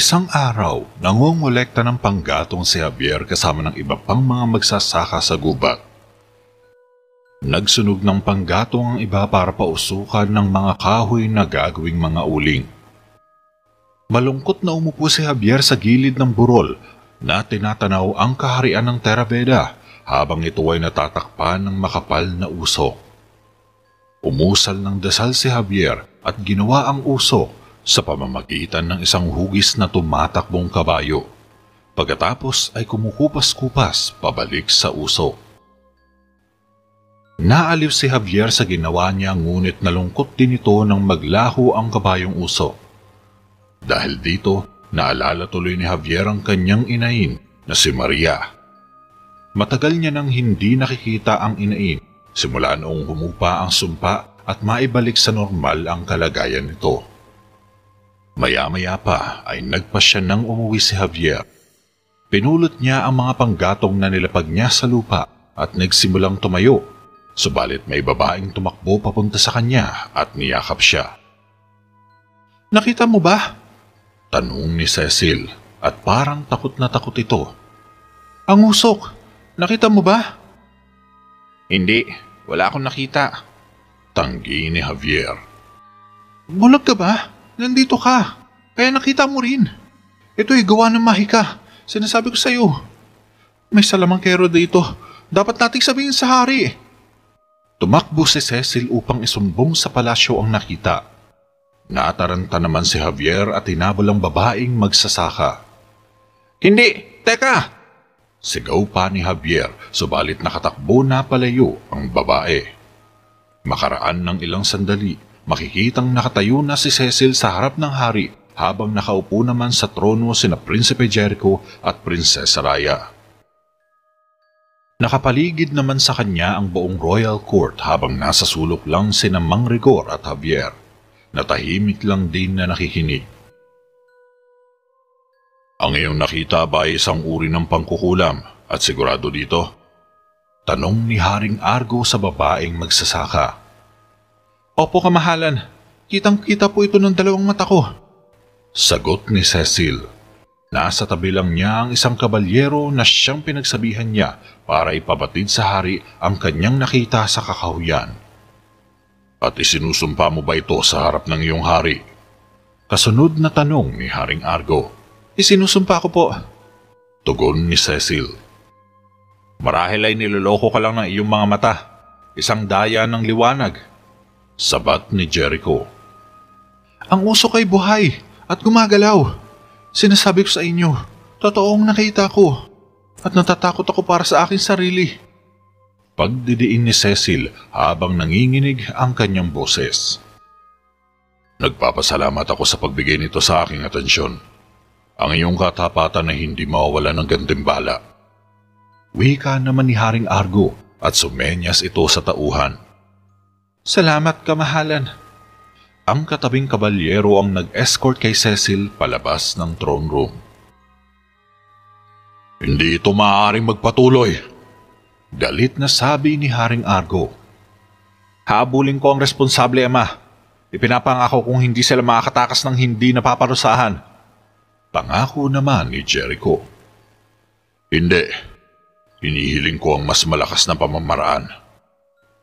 Isang araw, nangungulekta ng panggatong si Javier kasama ng iba pang mga magsasaka sa gubat. Nagsunog ng panggatong ang iba para pausukan ng mga kahoy na gagawing mga uling. Malungkot na umupo si Javier sa gilid ng burol na tinatanaw ang kaharian ng Terraveda habang ito ay natatakpan ng makapal na usok. Umusal ng dasal si Javier at ginawa ang usok sa pamamagitan ng isang hugis na tumatakbong kabayo. Pagkatapos ay kumukupas-kupas pabalik sa usok. Naaliw si Javier sa ginawa niya ngunit nalungkot din ito nang maglaho ang kabayong usok. Dahil dito, naalala tuloy ni Javier ang kanyang inain na si Maria. Matagal niya nang hindi nakikita ang inain simula noong humupa ang sumpa at maibalik sa normal ang kalagayan nito. Maya-maya pa ay nagpasya nang umuwi si Javier. Pinulot niya ang mga panggatong na nilapag niya sa lupa at nagsimulang tumayo. Subalit may babaeng tumakbo papunta sa kanya at niyakap siya. Nakita mo ba? Tanong ni Cecil at parang takot na takot ito. Ang usok, nakita mo ba? Hindi, wala akong nakita. Tanggi ni Javier. Bulag ka ba? Nandito ka. Kaya nakita mo rin. Ito'y gawa ng mahika. Sinasabi ko sa iyo. May salamangkero dito. Dapat nating sabihin sa hari. Tumakbo si Cecil upang isumbong sa palasyo ang nakita. Nataranta naman si Javier at tinabol ang babaeng magsasaka. Hindi! Teka! Sigaw pa ni Javier, subalit nakatakbo na palayo ang babae. Makaraan ng ilang sandali, makikitang nakatayo na si Cecil sa harap ng hari habang nakaupo naman sa trono sina Prinsipe Jericho at Prinsesa Raya. Nakapaligid naman sa kanya ang buong royal court habang nasa sulok lang sina Mang Rigor at Javier. Natahimik lang din na nakikinig. Ang iyong nakita ba ay isang uri ng pangkukulam at sigurado dito? Tanong ni Haring Argo sa babaeng magsasaka. Opo kamahalan, kitang-kita po ito ng dalawang mata ko. Sagot ni Cecil. Nasa tabi lang niya ang isang kabalyero na siyang pinagsabihan niya para ipabatid sa hari ang kanyang nakita sa kakahuyan. At isinusumpa mo ba ito sa harap ng iyong hari? Kasunod na tanong ni Haring Argo. Isinusumpa ko po. Tugon ni Cecil. Marahil ay niloloko ka lang ng iyong mga mata. Isang daya ng liwanag. Sabat ni Jericho. Ang usok ay buhay at gumagalaw. Sinasabi ko sa inyo, totoong nakita ko at natatakot ako para sa aking sarili. Pagdidiin ni Cecil habang nanginginig ang kanyang boses. Nagpapasalamat ako sa pagbigay nito sa aking atensyon. Ang iyong katapatan na hindi mawawala ng gantimbala. Wika naman ni Haring Argo at sumenyas ito sa tauhan. Salamat, kamahalan. Ang katabing kabalyero ang nag-escort kay Cecil palabas ng throne room. Hindi ito maaaring magpatuloy. Galit na sabi ni Haring Argo. Habulin ko ang responsable, Ama. Ipinapangako kung hindi sila makakatakas ng hindi napaparusahan. Pangako naman ni Jericho. Hindi. Hinihiling ko ang mas malakas na pamamaraan.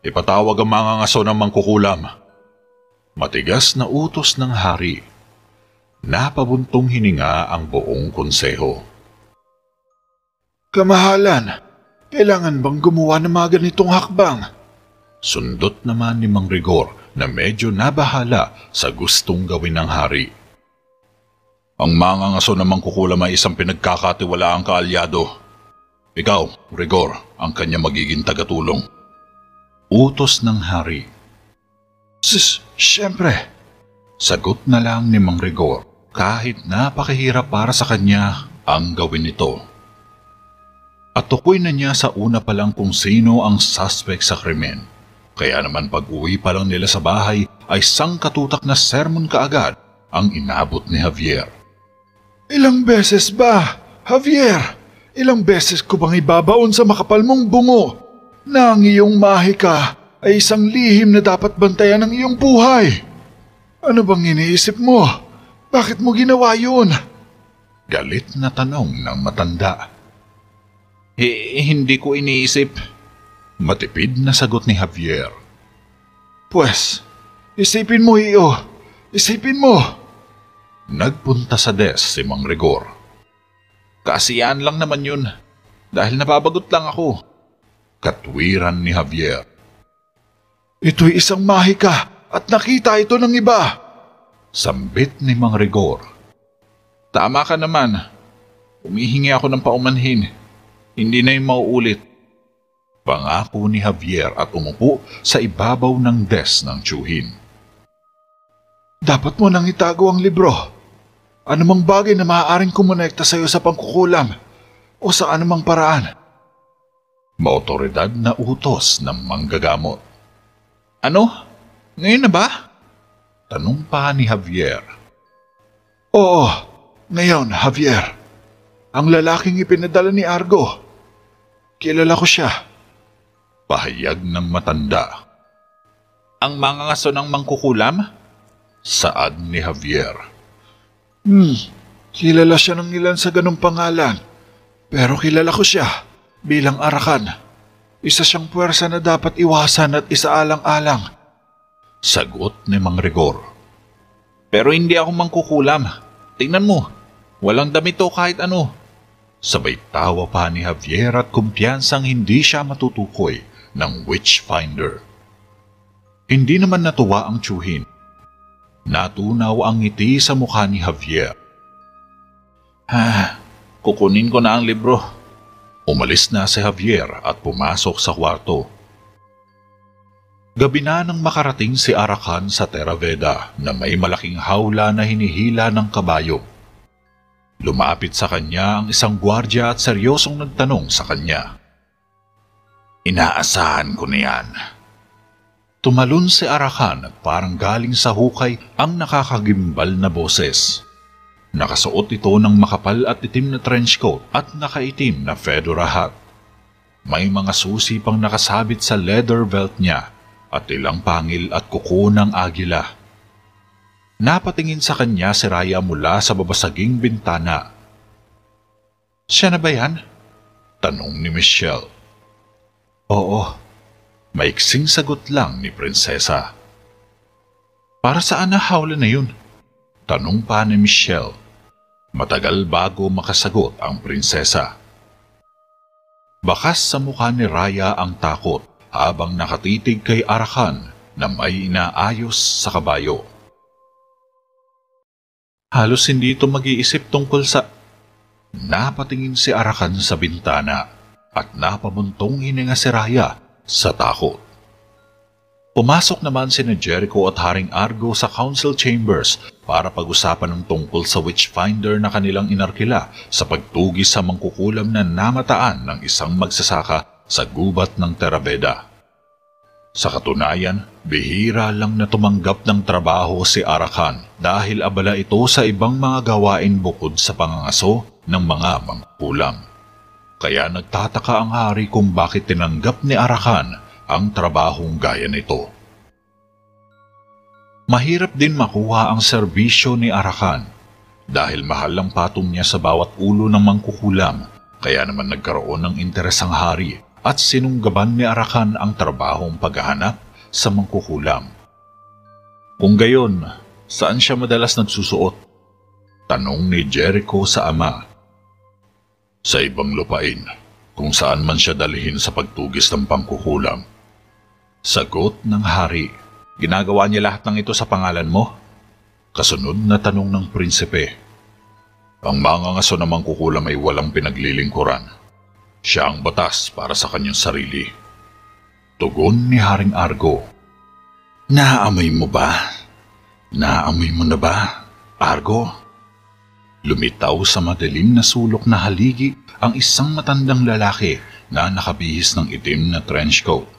Ipatawag ang mga ngaso ng mangkukulam Matigas na utos ng hari. Napabuntong hininga ang buong konseho. Kamahalan, kailangan bang gumawa ng mga ganitong hakbang? Sundot naman ni Mang Rigor na medyo nabahala sa gustong gawin ng hari. Ang mga ngaso namang kukulam ay isang pinagkakatiwalaang kaalyado. Ikaw, Rigor, ang kanya magiging tagatulong. Utos ng hari. Sis, siyempre. Sagot na lang ni Mang Rigor kahit napakahirap para sa kanya ang gawin nito. At tukoy na niya sa una pa lang kung sino ang suspect sa krimen. Kaya naman pag uwi pa lang nila sa bahay ay sangkatutak na sermon kaagad ang inabot ni Javier. Ilang beses ba, Javier? Ilang beses ko bang ibabaon sa makapal mong bungo na ang iyong mahika ay isang lihim na dapat bantayan ng iyong buhay. Ano bang iniisip mo? Bakit mo ginawa yun? Galit na tanong ng matanda. Eh, hindi ko iniisip. Matipid na sagot ni Javier. Pwes, isipin mo iyo. Isipin mo. Nagpunta sa desk si Mang Rigor. Kasiyaan lang naman yun. Dahil nababagot lang ako. Katwiran ni Javier. Ito'y isang mahika at nakita ito ng iba. Sambit ni Mang Rigor. Tama ka naman. Humihingi ako ng paumanhin. Hindi na yung mauulit. Pangako ni Javier at umupo sa ibabaw ng desk ng tsuhin. Dapat mo nang itago ang libro. Anumang bagay na maaaring kumonekta sa iyo sa pangkukulam o sa anumang paraan. Maotoridad na utos ng manggagamot. Ano? Ngayon na ba? Tanong pa ni Javier. Oo, ngayon, Javier. Ang lalaking ipinadala ni Argo. Kilala ko siya. Pahayag ng matanda. Ang mga ngaso ng mangkukulam? Saad ni Javier. Hmm, kilala siya ng ilan sa ganong pangalan. Pero kilala ko siya bilang Arakan. Isa siyang puwersa na dapat iwasan at isaalang-alang. Sagot ni Mang Rigor. Pero hindi ako mangkukulam. Tingnan mo, walang damit o kahit ano. Sabay tawa pa ni Javier at kumpiyansang hindi siya matutukoy ng witchfinder. Hindi naman natuwa ang tsuhin. Natunaw ang ngiti sa mukha ni Javier. Ha, kukunin ko na ang libro. Umalis na si Javier at pumasok sa kwarto. Gabi na nang makarating si Arakan sa Teraveda na may malaking hawla na hinihila ng kabayo. Lumapit sa kanya ang isang gwardya at seryosong nagtanong sa kanya. Inaasahan ko na yan. Tumalon si Arakan at parang galing sa hukay ang nakakagimbal na boses. Nakasuot ito ng makapal at itim na trench coat at nakaitim na fedora hat. May mga susi pang nakasabit sa leather belt niya at ilang pangil at kuko ng agila. Napatingin sa kanya si Raya mula sa babasaging bintana. Siya na ba yan? Tanong ni Michelle. Oo, maiksing sagot lang ni Prinsesa. Para saan na hawla na yun? Tanong pa ni Michelle. Matagal bago makasagot ang prinsesa. Bakas sa mukha ni Raya ang takot habang nakatitig kay Arakan na may inaayos sa kabayo. Halos hindi ito mag-iisip tungkol sa... Napatingin si Arakan sa bintana at napabuntong hininga si Raya sa takot. Pumasok naman si Jericho at Haring Argo sa council chambers para pag-usapan ng tungkol sa witchfinder na kanilang inarkila sa pagtugis sa mangkukulam na namataan ng isang magsasaka sa gubat ng Terabeda. Sa katunayan, bihira lang na tumanggap ng trabaho si Arakan dahil abala ito sa ibang mga gawain bukod sa pangangaso ng mga mangkukulam. Kaya nagtataka ang hari kung bakit tinanggap ni Arakan ang trabahong gaya nito. Mahirap din makuha ang serbisyo ni Arakan dahil mahal ang patong niya sa bawat ulo ng mangkukulam kaya naman nagkaroon ng interes ang hari at sinunggaban ni Arakan ang trabahong paghahanap sa mangkukulam. Kung gayon, saan siya madalas nagsusuot? Tanong ni Jericho sa ama. Sa ibang lupain, kung saan man siya dalhin sa pagtugis ng pangkukulam. Sagot ng hari. Ginagawa niya lahat ng ito sa pangalan mo? Kasunod na tanong ng prinsipe. Ang mga ngaso namang kukulam ay walang pinaglilingkuran. Siya ang batas para sa kanyang sarili. Tugon ni Haring Argo. Naamoy mo ba? Naamoy mo na ba, Argo? Lumitaw sa madilim na sulok na haligi ang isang matandang lalaki na nakabihis ng itim na trench coat.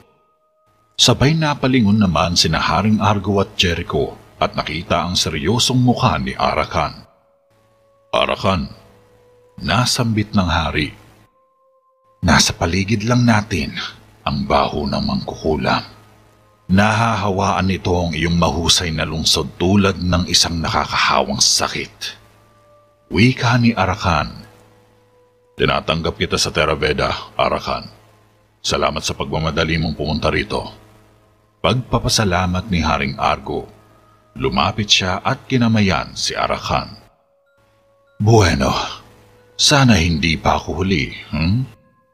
Sabay napalingon naman si Haring Argo at Jericho at nakita ang seryosong mukha ni Arakan. Arakan, nasambit ng hari. Nasa paligid lang natin ang baho ng mangkukulam. Nahahawaan nito ang iyong mahusay na lungsod tulad ng isang nakakahawang sakit. Wika ni Arakan. Tinatanggap kita sa Theraveda, Arakan. Salamat sa pagmamadali mong pumunta rito. Pagpapasalamat ni Haring Argo, lumapit siya at kinamayan si Arakan. Bueno, sana hindi pa ako huli, hmm?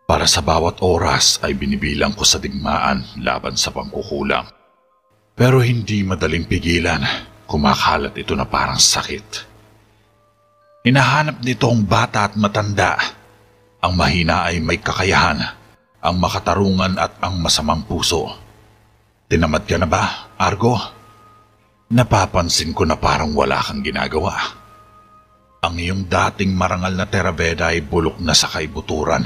Para sa bawat oras ay binibilang ko sa digmaan laban sa pangkukulang. Pero hindi madaling pigilan, kumakalat ito na parang sakit. Hinahanap nito ang bata at matanda. Ang mahina ay may kakayahan, ang makatarungan at ang masamang puso. Tinamad ka na ba, Argo? Napapansin ko na parang wala kang ginagawa. Ang iyong dating marangal na terabeda ay bulok na sa kaibuturan.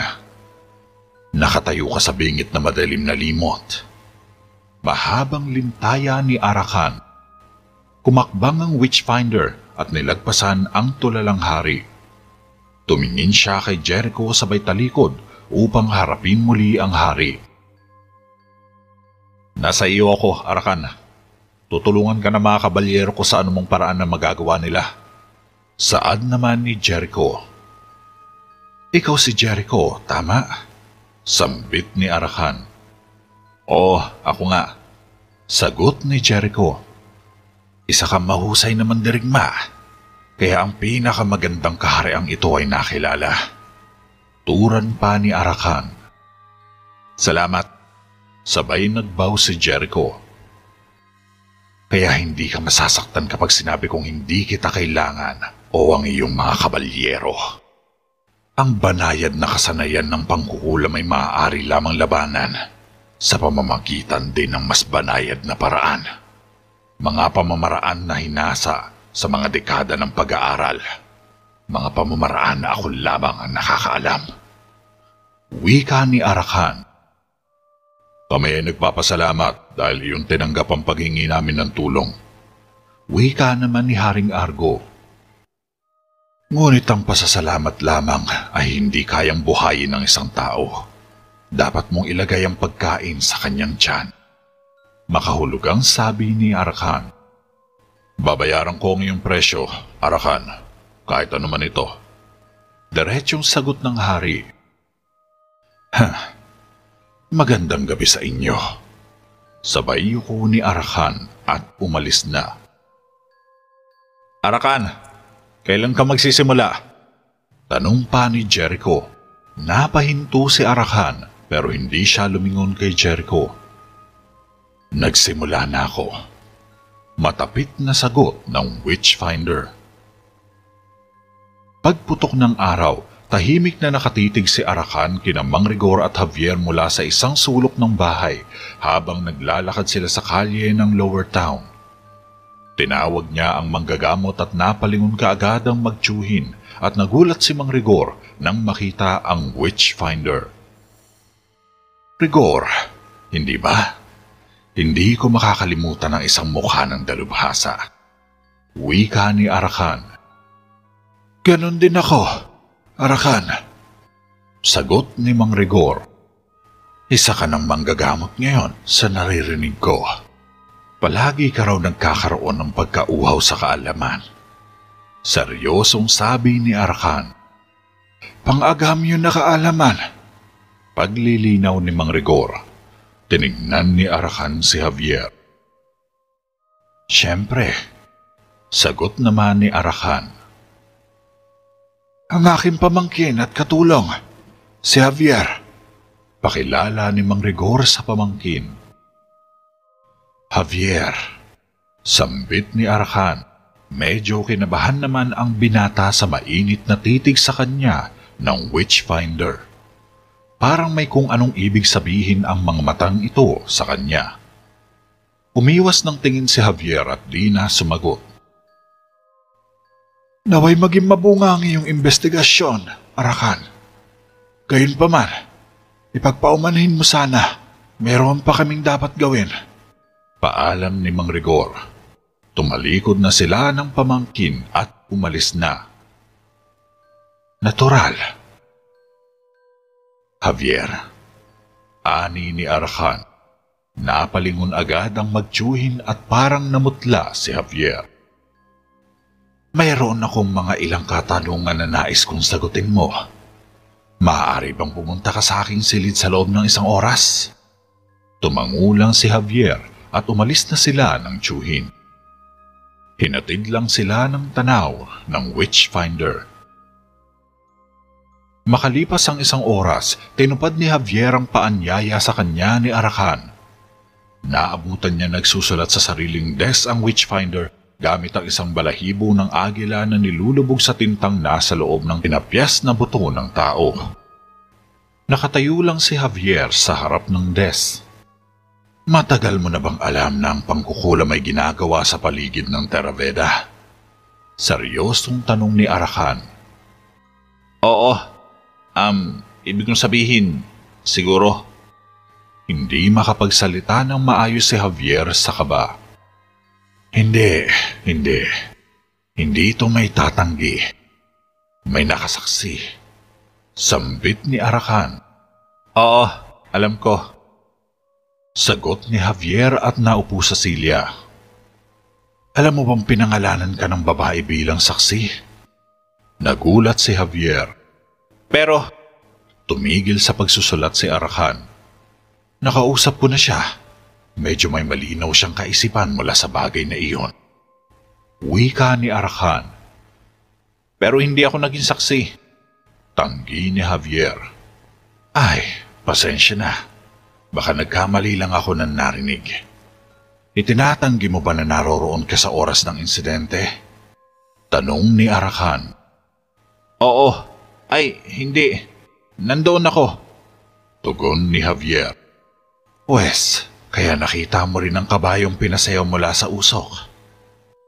Nakatayo ka sa bingit na madalim na limot. Mahabang lintaya ni Arakan. Kumakbang ang witchfinder at nilagpasan ang tulalang hari. Tumingin siya kay Jericho sabay talikod upang harapin muli ang hari. Nasa iyo ako, Arakan. Tutulungan ka na mga kabalyero ko sa anumang paraan na magagawa nila. Saad naman ni Jericho. Ikaw si Jericho, tama? Sambit ni Arakan. Oo, ako nga. Sagot ni Jericho. Isa kang mahusay na mandirigma. Kaya ang pinakamagandang kahariang ito ay nakilala. Turan pa ni Arakan. Salamat. Sabay nagbaw si Jericho. Kaya hindi ka masasaktan kapag sinabi kong hindi kita kailangan o ang iyong mga kabalyero. Ang banayad na kasanayan ng pangkukulam ay maaari lamang labanan sa pamamagitan din ng mas banayad na paraan mga pamamaraan na hinasa sa mga dekada ng pag-aaral. Mga pamamaraan na ako lamang ang nakakaalam. Wika ni Arakan. Kami ay nagpapasalamat dahil iyong tinanggap ang paghingi namin ng tulong. Wika naman ni Haring Argo. Ngunit ang pasasalamat lamang ay hindi kayang buhayin ng isang tao. Dapat mong ilagay ang pagkain sa kanyang tiyan. Makahulugang sabi ni Arakan. Babayaran ko ang iyong presyo, Arakan. Kahit ano man ito. Diretsyong sagot ng hari. Ha, magandang gabi sa inyo. Sabay ko ni Arakan at umalis na. Arakan, kailan ka magsisimula? Tanong pa ni Jericho. Napahinto si Arakan pero hindi siya lumingon kay Jericho. Nagsimula na ako. Matapit na sagot ng Witchfinder. Pagputok ng araw, tahimik na nakatitig si Arakan kina Mang Rigor at Javier mula sa isang sulok ng bahay habang naglalakad sila sa kalye ng Lower Town. Tinawag niya ang manggagamot at napalingon kaagad ang magtsuhin at nagulat si Mang Rigor nang makita ang Witchfinder. Rigor, hindi ba? Hindi ko makakalimutan ang isang mukha ng dalubhasa. Wika ni Arakan. Ganon din ako, Arakan. Sagot ni Mang Rigor. Isa ka ng manggagamot ngayon sa naririnig ko. Palagi ka raw nagkakaroon ng pagkauhaw sa kaalaman. Seryosong sabi ni Arakan. Pang-agam yun na kaalaman. Paglilinaw ni Mang Rigor Tinignan ni Arakan si Javier. Siyempre, sagot naman ni Arakan. Ang aking pamangkin at katulong, si Javier. Pakilala ni Mang Rigor sa pamangkin. Javier, sambit ni Arakan. Medyo kinabahan naman ang binata sa mainit na titig sa kanya ng witchfinder. Parang may kung anong ibig sabihin ang mga matang ito sa kanya. Umiwas ng tingin si Javier at di na sumagot. Naway maging mabunga ang iyong investigasyon, Arakan. Gayun pa man, ipagpaumanhin mo sana. Meron pa kaming dapat gawin. Paalam ni Mang Rigor. Tumalikod na sila ng pamangkin at umalis na. Natural Javier. Ani ni Arkan. Napalingon agad ang magtsuhin at parang namutla si Javier. Mayroon akong mga ilang katanungan na nais kong sagutin mo. Maaari bang pumunta ka sa aking silid sa loob ng isang oras? Tumangulang si Javier at umalis na sila ng tsuhin. Hinatid lang sila ng tanaw ng witchfinder. Makalipas ang isang oras, tinupad ni Javier ang paanyaya sa kanya ni Arakan. Naabutan niya nagsusulat sa sariling desk ang witchfinder gamit ang isang balahibo ng agila na nilulubog sa tintang nasa loob ng pinapyas na buto ng tao. Nakatayo lang si Javier sa harap ng desk. Matagal mo na bang alam na ang pangkukula may ginagawa sa paligid ng Teraveda? Seryosong tanong ni Arakan. Oo. Um, ibig kong sabihin, siguro. Hindi makapagsalita ng maayos si Javier sa kaba. Hindi, hindi. Hindi ito may tatanggi. May nakasaksi. Sambit ni Arakan. Oo, alam ko. Sagot ni Javier at naupo sa silya. Alam mo bang pinangalanan ka ng babae bilang saksi? Nagulat si Javier. Pero, tumigil sa pagsusulat si Arakan. Nakausap ko na siya. Medyo may malinaw siyang kaisipan mula sa bagay na iyon. Wika ni Arakan. Pero hindi ako naging saksi. Tanggi ni Javier. Ay, pasensya na. Baka nagkamali lang ako ng narinig. Itinatanggi mo ba na naroroon ka sa oras ng insidente? Tanong ni Arakan. Oo. Ay, hindi. Nandoon ako. Tugon ni Javier. Wes, kaya nakita mo rin ang kabayong pinasayaw mula sa usok.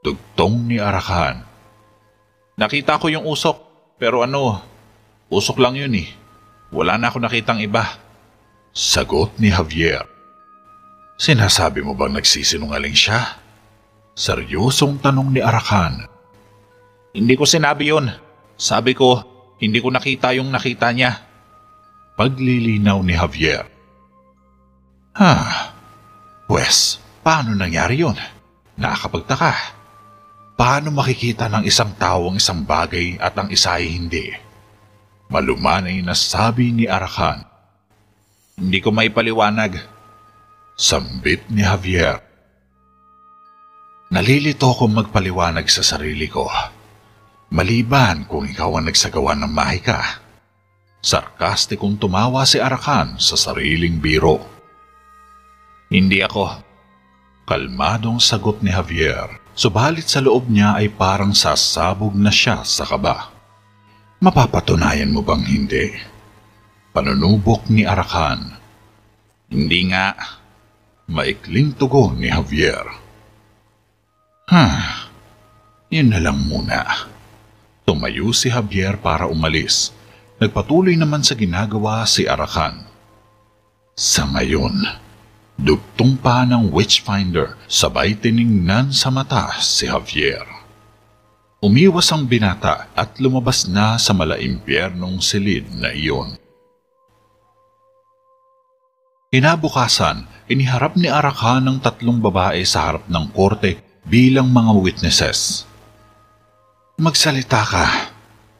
Tugtong ni Arakan. Nakita ko yung usok, pero ano, usok lang yun eh. Wala na ako nakitang iba. Sagot ni Javier. Sinasabi mo bang nagsisinungaling siya? Seryosong tanong ni Arakan. Hindi ko sinabi yun. Sabi ko, hindi ko nakita yung nakita niya. Paglilinaw ni Javier. Ha, Pwes, paano nangyari yun? Nakakapagtaka. Paano makikita ng isang tao ang isang bagay at ang isa ay hindi? Malumanay na sabi ni Arakan. Hindi ko maipaliwanag. Sambit ni Javier. Nalilito akong magpaliwanag sa sarili ko. Maliban kung ikaw ang nagsagawa ng mahika. Sarkastikong tumawa si Arakan sa sariling biro. Hindi ako. Kalmadong sagot ni Javier, subalit sa loob niya ay parang sasabog na siya sa kaba. Mapapatunayan mo bang hindi? Panunubok ni Arakan. Hindi nga. Maikling tugon ni Javier. Ha, yun na lang muna. Tumayo si Javier para umalis. Nagpatuloy naman sa ginagawa si Arakan. Sa ngayon, Dugtong pa ng witchfinder sabay tiningnan sa mata si Javier. Umiwas ang binata at lumabas na sa malaimpyernong silid na iyon. Inabukasan, iniharap ni Arakan ng tatlong babae sa harap ng korte bilang mga witnesses. Magsalita ka,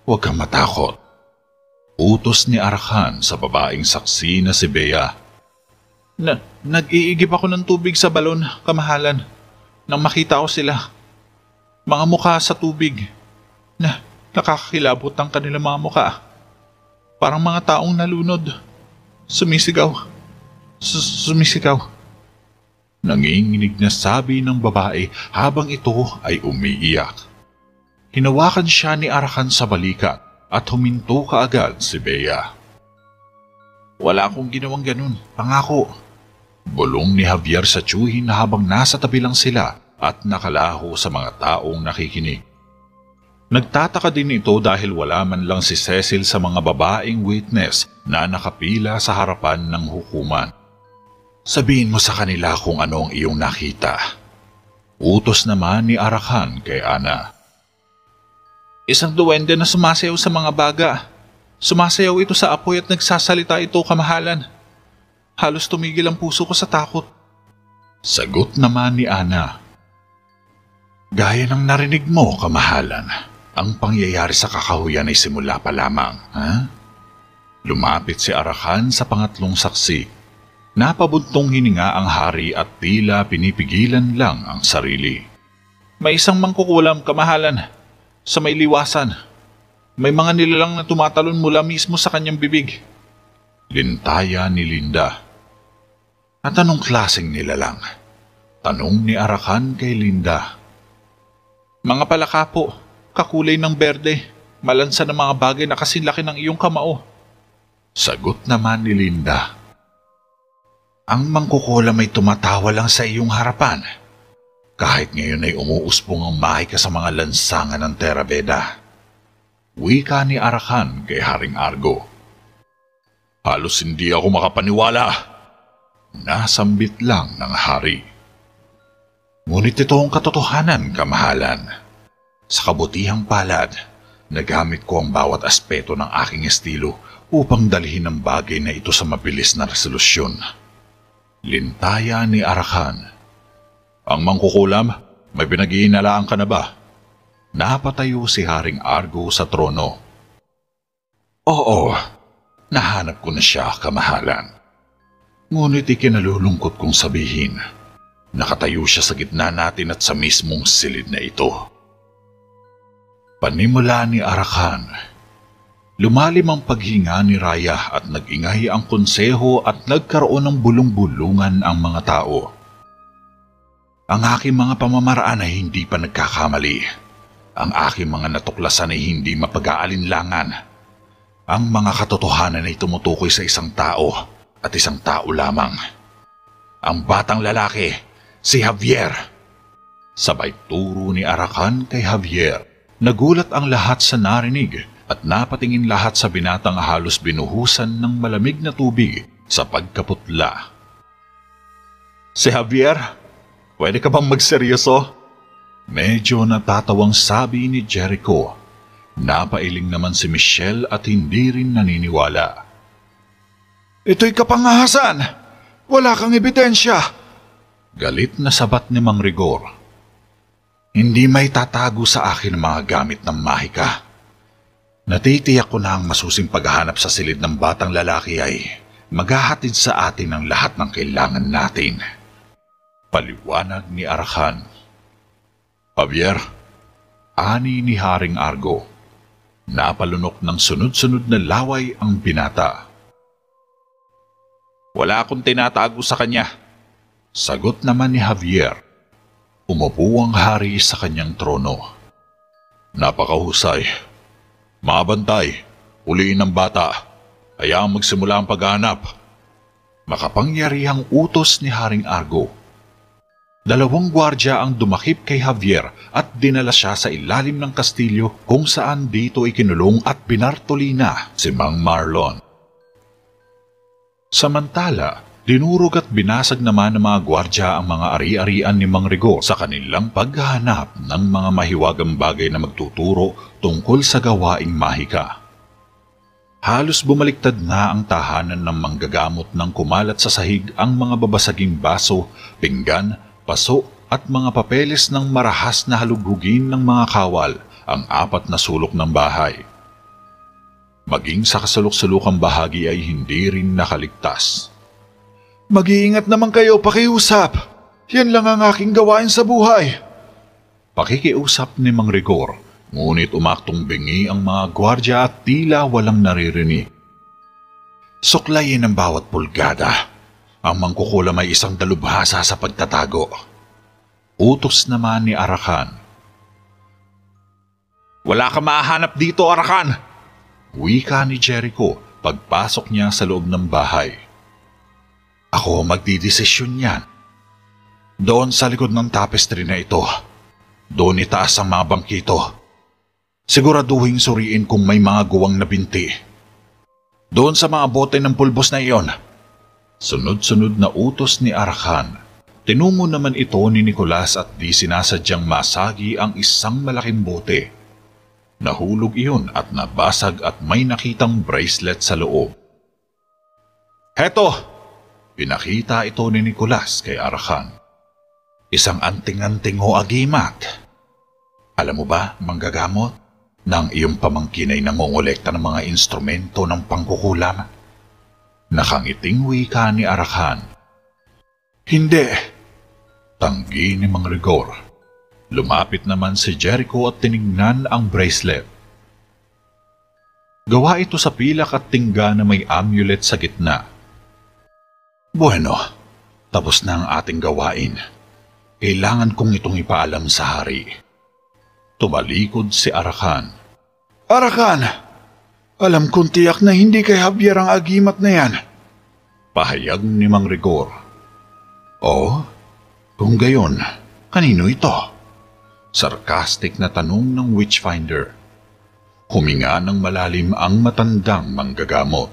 huwag kang matakot. Utos ni Arakan sa babaeng saksi na si Bea na, nag-iigib ako ng tubig sa balon, kamahalan. Nang makita ko sila. Mga mukha sa tubig. Na nakakakilabot ang kanilang mga mukha. Parang mga taong nalunod. Sumisigaw. Sumisigaw. Nanginginig na sabi ng babae habang ito ay umiiyak. Hinawakan siya ni Arakan sa balikat at huminto kaagad si Bea. Wala akong ginawang ganun. Pangako. Bulong ni Javier sa tsuhin na habang nasa tabi lang sila at nakalaho sa mga taong nakikinig. Nagtataka din ito dahil wala man lang si Cecil sa mga babaeng witness na nakapila sa harapan ng hukuman. Sabihin mo sa kanila kung ano ang iyong nakita. Utos naman ni Arakan kay Ana. Isang duwende na sumasayaw sa mga baga. Sumasayaw ito sa apoy at nagsasalita ito kamahalan. Halos tumigil ang puso ko sa takot. Sagot naman ni Ana. Gaya ng narinig mo, kamahalan, ang pangyayari sa kakahuyan ay simula pa lamang, ha? Lumapit si Arakan sa pangatlong saksi. Napabuntong hininga ang hari at tila pinipigilan lang ang sarili. May isang mangkukulam, kamahalan, sa may liwasan. May mga nilalang na tumatalon mula mismo sa kanyang bibig. Lintaya ni Linda. At anong klaseng nilalang? Tanong ni Arakan kay Linda. Mga palaka po, kakulay ng berde, malansa ng mga bagay na kasilaki ng iyong kamao. Sagot naman ni Linda. Ang mangkukulam ay tumatawa lang sa iyong harapan. Kahit ngayon ay umuuspong ang mahika sa mga lansangan ng Terabeda. Wika ni Arakan kay Haring Argo. Halos hindi ako makapaniwala. Nasambit lang ng hari. Ngunit ito ang katotohanan, kamahalan. Sa kabutihang palad, nagamit ko ang bawat aspeto ng aking estilo upang dalhin ang bagay na ito sa mabilis na resolusyon. Lintaya ni Arakan. Ang mangkukulam, may pinag-iinalaan ka na ba? Napatayo si Haring Argo sa trono. Oo, nahanap ko na siya, kamahalan. Ngunit ikinalulungkot kong sabihin, nakatayo siya sa gitna natin at sa mismong silid na ito. Panimula ni Arakan, lumalim ang paghinga ni Raya at nagingay ang konseho at nagkaroon ng bulong-bulungan ang mga tao. Ang aking mga pamamaraan ay hindi pa nagkakamali. Ang aking mga natuklasan ay hindi mapag-aalinlangan. Ang mga katotohanan ay tumutukoy sa isang tao at isang tao lamang. Ang batang lalaki, si Javier. Sabay turo ni Arakan kay Javier. Nagulat ang lahat sa narinig at napatingin lahat sa binatang halos binuhusan ng malamig na tubig sa pagkaputla. Si Javier, pwede ka bang magseryoso? Medyo natatawang sabi ni Jericho. Napailing naman si Michelle at hindi rin naniniwala. Ito'y kapangahasan! Wala kang ebidensya! Galit na sabat ni Mang Rigor. Hindi may tatago sa akin ang mga gamit ng mahika. Natitiyak ko na ang masusing paghahanap sa silid ng batang lalaki ay maghahatid sa atin ang lahat ng kailangan natin. Paliwanag ni Arakan. Javier, ani ni Haring Argo. Napalunok ng sunod-sunod na laway ang binata. Wala akong tinatago sa kanya. Sagot naman ni Javier. Umupo ang hari sa kanyang trono. Napakahusay. Mga bantay, uliin ng bata. Hayaang magsimula ang paghahanap. Makapangyarihang utos ni Haring Argo. Dalawang gwardya ang dumakip kay Javier at dinala siya sa ilalim ng kastilyo kung saan dito ikinulong at binartolina si Mang Marlon. Samantala, dinurog at binasag naman ng mga gwardya ang mga ari-arian ni Mang Rigo sa kanilang paghahanap ng mga mahiwagang bagay na magtuturo tungkol sa gawaing mahika. Halos bumaliktad na ang tahanan ng manggagamot ng kumalat sa sahig ang mga babasaging baso, pinggan, paso at mga papeles ng marahas na halughugin ng mga kawal ang apat na sulok ng bahay. Maging sa kasulok-sulukang bahagi ay hindi rin nakaligtas. Mag-iingat naman kayo, pakiusap. Yan lang ang aking gawain sa buhay. Pakikiusap ni Mang Rigor, ngunit umaktong bingi ang mga gwardya at tila walang naririnig. Suklayin ang bawat pulgada. Ang mangkukulam ay isang dalubhasa sa pagtatago. Utos naman ni Arakan. Wala ka mahanap dito, Arakan! Wika ni Jericho pagpasok niya sa loob ng bahay. Ako magdidesisyon yan. Doon sa likod ng tapestry na ito, doon itaas ang mga bangkito. Siguraduhin suriin kung may mga guwang na binti. Doon sa mga bote ng pulbos na iyon. Sunod-sunod na utos ni Arakan. Tinungo naman ito ni Nicolas at di sinasadyang masagi ang isang malaking bote. Nahulog iyon at nabasag at may nakitang bracelet sa loob. Heto! Pinakita ito ni Nicolas kay Arakan. Isang anting-anting ho agimat. Alam mo ba, manggagamot, na ang iyong pamangkin ay nangongolekta ng mga instrumento ng pangkukulam? Nakangiting wika ni Arakan. Hindi. Tanggi ni Mang Rigor. Lumapit naman si Jericho at tinignan ang bracelet. Gawa ito sa pilak at tingga na may amulet sa gitna. Bueno, tapos na ang ating gawain. Kailangan kong itong ipaalam sa hari. Tumalikod si Arakan. Arakan! Alam kong tiyak na hindi kay Javier ang agimat na yan. Pahayag ni Mang Rigor. Oh, kung gayon, kanino ito? Sarcastic na tanong ng Witchfinder. Huminga ng malalim ang matandang manggagamot.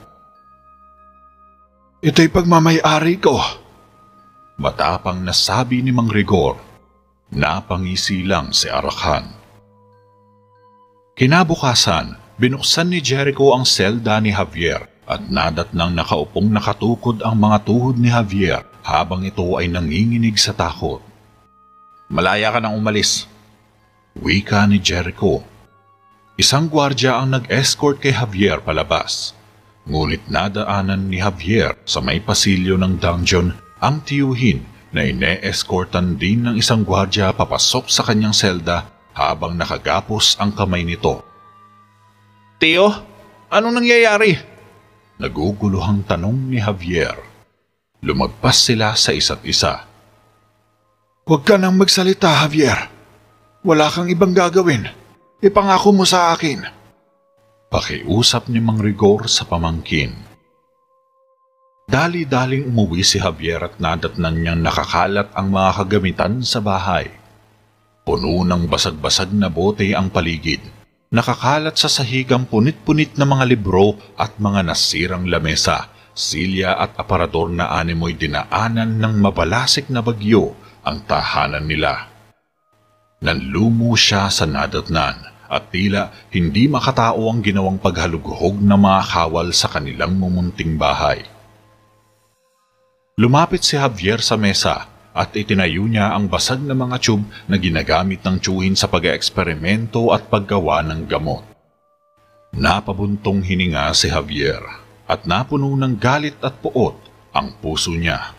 Ito'y pagmamayari ko. Matapang nasabi ni Mang Rigor. Napangisi lang si Arakan. Kinabukasan, binuksan ni Jericho ang selda ni Javier at nadat nang nakaupong nakatukod ang mga tuhod ni Javier habang ito ay nanginginig sa takot. Malaya ka nang umalis, Wika ni Jericho. Isang gwardya ang nag-escort kay Javier palabas. Ngunit nadaanan ni Javier sa may pasilyo ng dungeon ang tiyuhin na ine-escortan din ng isang gwardya papasok sa kanyang selda habang nakagapos ang kamay nito. Tio, anong nangyayari? Naguguluhang tanong ni Javier. Lumagpas sila sa isa't isa. Huwag ka nang magsalita, Javier. Wala kang ibang gagawin. Ipangako mo sa akin. Pakiusap ni Mang Rigor sa pamangkin. Dali-daling umuwi si Javier at nadatnan niyang nakakalat ang mga kagamitan sa bahay. Puno ng basag-basag na bote ang paligid. Nakakalat sa sahigang punit-punit na mga libro at mga nasirang lamesa, silya at aparador na animoy dinaanan ng mabalasik na bagyo ang tahanan nila. Nanlumo siya sa nadatnan at tila hindi makatao ang ginawang paghalughog na mga kawal sa kanilang mumunting bahay. Lumapit si Javier sa mesa at itinayo niya ang basag na mga tube na ginagamit ng tsuhin sa pag-eksperimento at paggawa ng gamot. Napabuntong hininga si Javier at napuno ng galit at puot ang puso niya.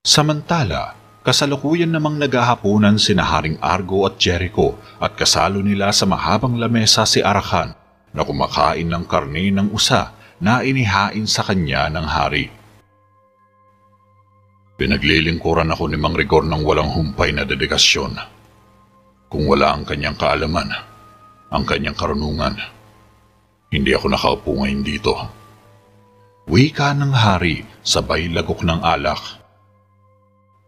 Samantala, Kasalukuyan namang naghahaponan si Haring Argo at Jericho at kasalo nila sa mahabang lamesa si Arakan na kumakain ng karne ng usa na inihain sa kanya ng hari. Pinaglilingkuran ako ni Mang Rigor ng walang humpay na dedikasyon. Kung wala ang kanyang kaalaman, ang kanyang karunungan, hindi ako nakaupo ngayon dito. Wika ng hari sabay lagok ng alak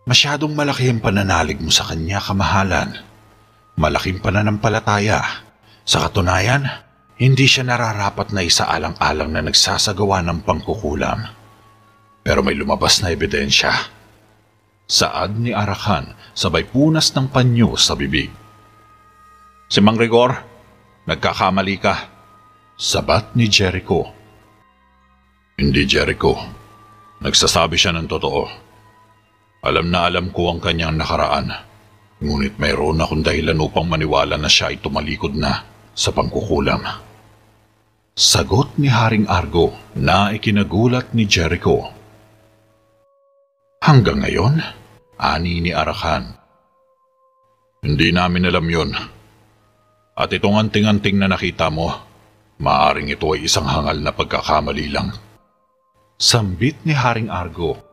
Masyadong malaki ang pananalig mo sa kanya, kamahalan. Malaking pananampalataya. Sa katunayan, hindi siya nararapat na isaalang-alang na nagsasagawa ng pangkukulam. Pero may lumabas na ebidensya. Saad ni Arakan sabay punas ng panyo sa bibig. Si Mang Rigor, nagkakamali ka. Sabat ni Jericho. Hindi Jericho. Nagsasabi siya ng totoo. Alam na alam ko ang kanyang nakaraan. Ngunit mayroon akong dahilan upang maniwala na siya ay tumalikod na sa pangkukulam. Sagot ni Haring Argo na ikinagulat ni Jericho. Hanggang ngayon, ani ni Arakan. Hindi namin alam yon. At itong anting-anting na nakita mo, maaring ito ay isang hangal na pagkakamali lang. Sambit ni Haring Argo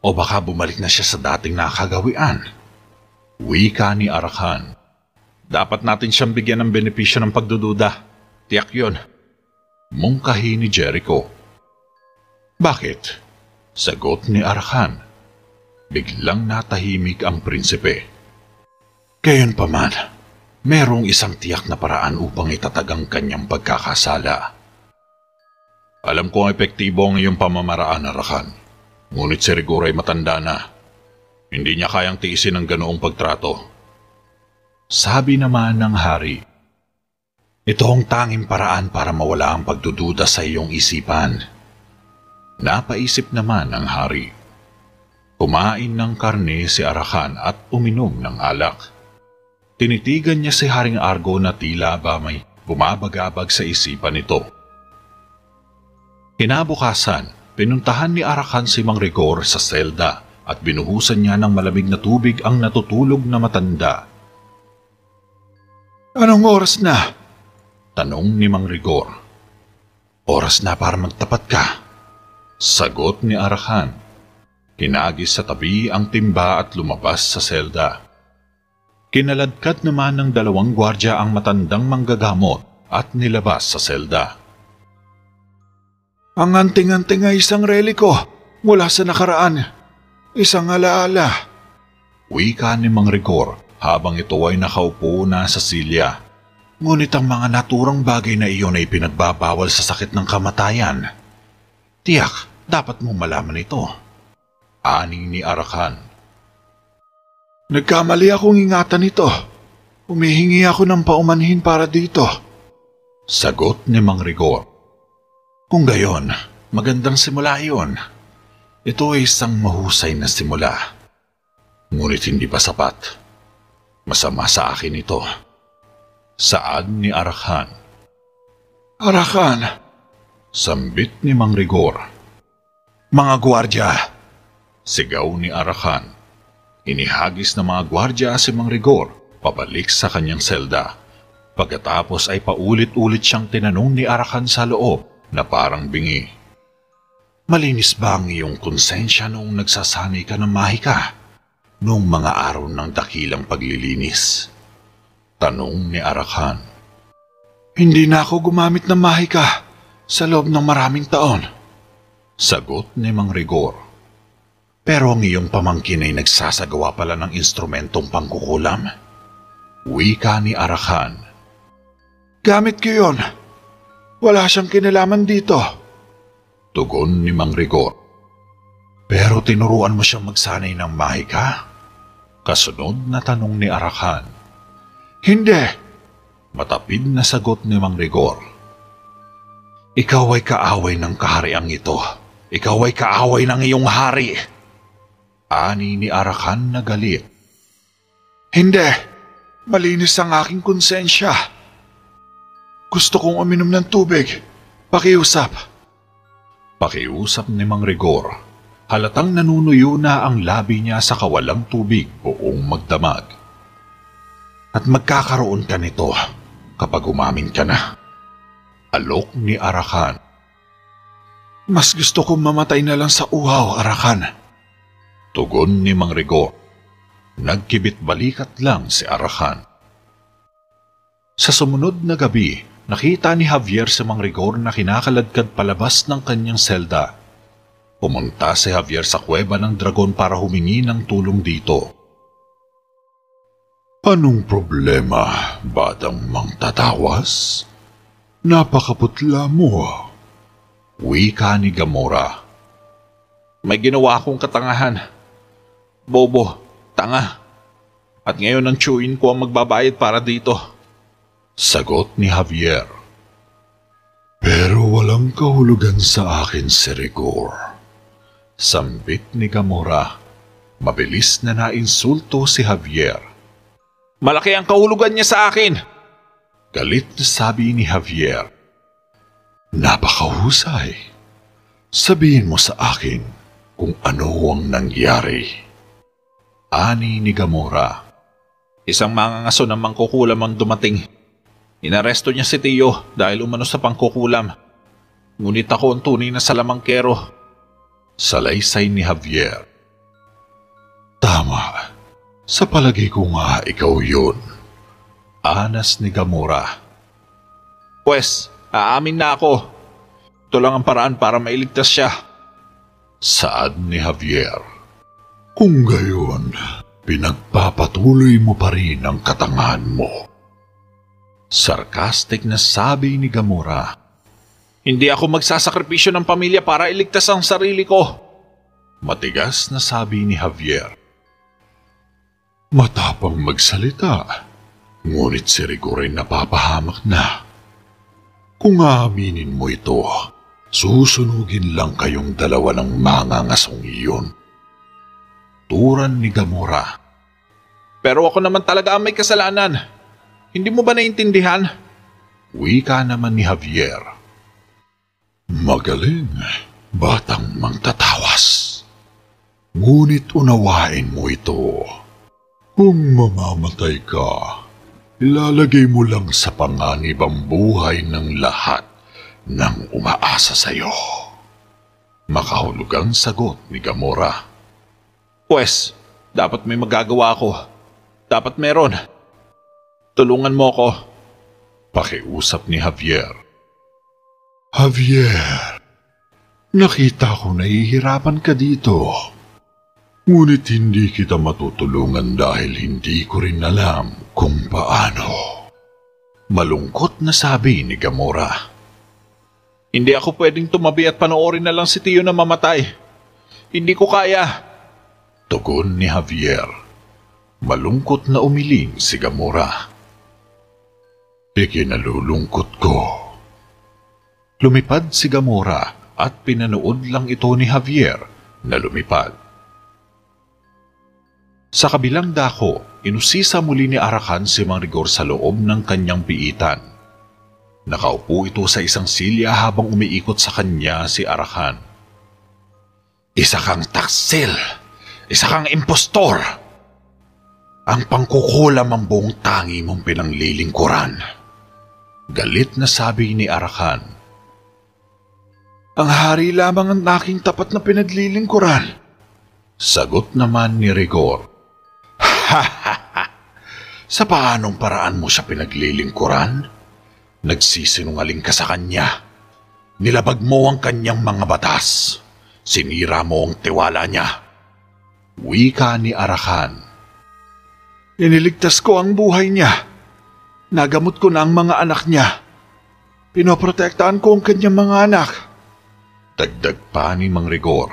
o baka bumalik na siya sa dating nakagawian. Wika ni Arakan. Dapat natin siyang bigyan ng benepisyo ng pagdududa. Tiyak yun. Mungkahi ni Jericho. Bakit? Sagot ni Arakan. Biglang natahimik ang prinsipe. Gayon pa man, merong isang tiyak na paraan upang itatag ang kanyang pagkakasala. Alam ko ang epektibo ang iyong pamamaraan, Arakan. Ngunit si Rigor ay matanda na. Hindi niya kayang tiisin ang ganoong pagtrato. Sabi naman ng hari, Ito ang tanging paraan para mawala ang pagdududa sa iyong isipan. Napaisip naman ang hari. Kumain ng karne si Arakan at uminom ng alak. Tinitigan niya si Haring Argo na tila ba may bumabagabag sa isipan nito. Kinabukasan, pinuntahan ni Arakan si Mang Rigor sa selda at binuhusan niya ng malamig na tubig ang natutulog na matanda. Anong oras na? Tanong ni Mang Rigor. Oras na para magtapat ka. Sagot ni Arakan. Kinagis sa tabi ang timba at lumabas sa selda. Kinaladkad naman ng dalawang gwardya ang matandang manggagamot at nilabas sa selda. Ang anting-anting ay isang reliko mula sa nakaraan. Isang alaala. Wika ni Mang Rigor habang ito ay nakaupo na sa silya. Ngunit ang mga naturang bagay na iyon ay pinagbabawal sa sakit ng kamatayan. Tiyak, dapat mong malaman ito. Aning ni Arakan. Nagkamali akong ingatan ito. Humihingi ako ng paumanhin para dito. Sagot ni Mang Rigor. Kung gayon, magandang simula iyon. Ito ay isang mahusay na simula. Ngunit hindi pa sapat. Masama sa akin ito. Saad ni Arakan. Arakan, Sambit ni Mang Rigor. Mga gwardya! Sigaw ni Arakan. Inihagis ng mga gwardya si Mang Rigor pabalik sa kanyang selda. Pagkatapos ay paulit-ulit siyang tinanong ni Arakan sa loob na parang bingi. Malinis ba ang iyong konsensya noong nagsasanay ka ng mahika? Noong mga araw ng dakilang paglilinis? Tanong ni Arakan. hindi na ako gumamit ng mahika sa loob ng maraming taon. Sagot ni Mang Rigor. Pero ang iyong pamangkin ay nagsasagawa pala ng instrumentong pangkukulam. Wika ni Arakan. Gamit ko yun. Wala siyang kinalaman dito. Tugon ni Mang Rigor. Pero tinuruan mo siyang magsanay ng mahika? Kasunod na tanong ni Arakan. Hindi. Matapid na sagot ni Mang Rigor. Ikaw ay kaaway ng kahariang ito. Ikaw ay kaaway ng iyong hari. Ani ni Arakan na galit. Hindi. Malinis ang aking konsensya. Gusto kong uminom ng tubig. Pakiusap. Pakiusap ni Mang Rigor. Halatang nanunuyo na ang labi niya sa kawalang tubig buong magdamag. At magkakaroon ka nito kapag umamin ka na. Alok ni Arakan. Mas gusto kong mamatay na lang sa uhaw, Arakan. Tugon ni Mang Rigor. Nagkibit balikat lang si Arakan. Sa sumunod na gabi, nakita ni Javier si Mang Rigor na kinakaladkad palabas ng kanyang selda. Pumunta si Javier sa kuweba ng dragon para humingi ng tulong dito. Anong problema, batang mang tatawas? Napakaputla mo. Wika ni Gamora. May ginawa akong katangahan. Bobo, tanga. At ngayon ang chewin ko ang magbabayad para dito. Sagot ni Javier. Pero walang kahulugan sa akin si Rigor. Sambit ni Gamora. Mabilis na nainsulto si Javier. Malaki ang kahulugan niya sa akin. Galit na sabi ni Javier. Napakahusay. Sabihin mo sa akin kung ano ang nangyari. Ani ni Gamora. Isang mangangaso ng mangkukulam ang dumating. Inaresto niya si Tio dahil umano sa pangkukulam. Ngunit ako ang tunay na salamangkero. Salaysay ni Javier. Tama. Sa palagay ko nga ikaw yun. Anas ni Gamora. Pwes, aamin na ako. Ito lang ang paraan para mailigtas siya. Saad ni Javier. Kung gayon, pinagpapatuloy mo pa rin ang katangahan mo. Sarcastic na sabi ni Gamora. Hindi ako magsasakripisyo ng pamilya para iligtas ang sarili ko. Matigas na sabi ni Javier. Matapang magsalita, ngunit si Rigor ay napapahamak na. Kung aaminin mo ito, susunugin lang kayong dalawa ng mga ngasong iyon. Turan ni Gamora. Pero ako naman talaga ang may kasalanan. Hindi mo ba naintindihan? Wika naman ni Javier. Magaling, batang mangtatawas. Ngunit unawain mo ito. Kung mamamatay ka, ilalagay mo lang sa panganib ang buhay ng lahat ng umaasa sa iyo. Makahulugang sagot ni Gamora. Pwes, dapat may magagawa ako. Dapat meron. Tulungan mo ako. Pakiusap ni Javier. Javier, nakita ko nahihirapan ka dito. Ngunit hindi kita matutulungan dahil hindi ko rin alam kung paano. Malungkot na sabi ni Gamora. Hindi ako pwedeng tumabi at panoorin na lang si Tio na mamatay. Hindi ko kaya. Tugon ni Javier. Malungkot na umiling si Gamora. Ikinalulungkot ko. Lumipad si Gamora at pinanood lang ito ni Javier na lumipad. Sa kabilang dako, inusisa muli ni Arakan si Mang Rigor sa loob ng kanyang piitan. Nakaupo ito sa isang silya habang umiikot sa kanya si Arakan. Isa kang taksil! Isa kang impostor! Ang pangkukulam ang buong tangi mong pinanglilingkuran. Galit na sabi ni Arakan. Ang hari lamang ang aking tapat na pinaglilingkuran. Sagot naman ni Rigor. Sa paanong paraan mo siya pinaglilingkuran? Nagsisinungaling ka sa kanya. Nilabag mo ang kanyang mga batas. Sinira mo ang tiwala niya. Wika ni Arakan. Iniligtas ko ang buhay niya. Nagamot ko na ang mga anak niya. Pinoprotektahan ko ang kanyang mga anak. Dagdag pa ni Mang Rigor.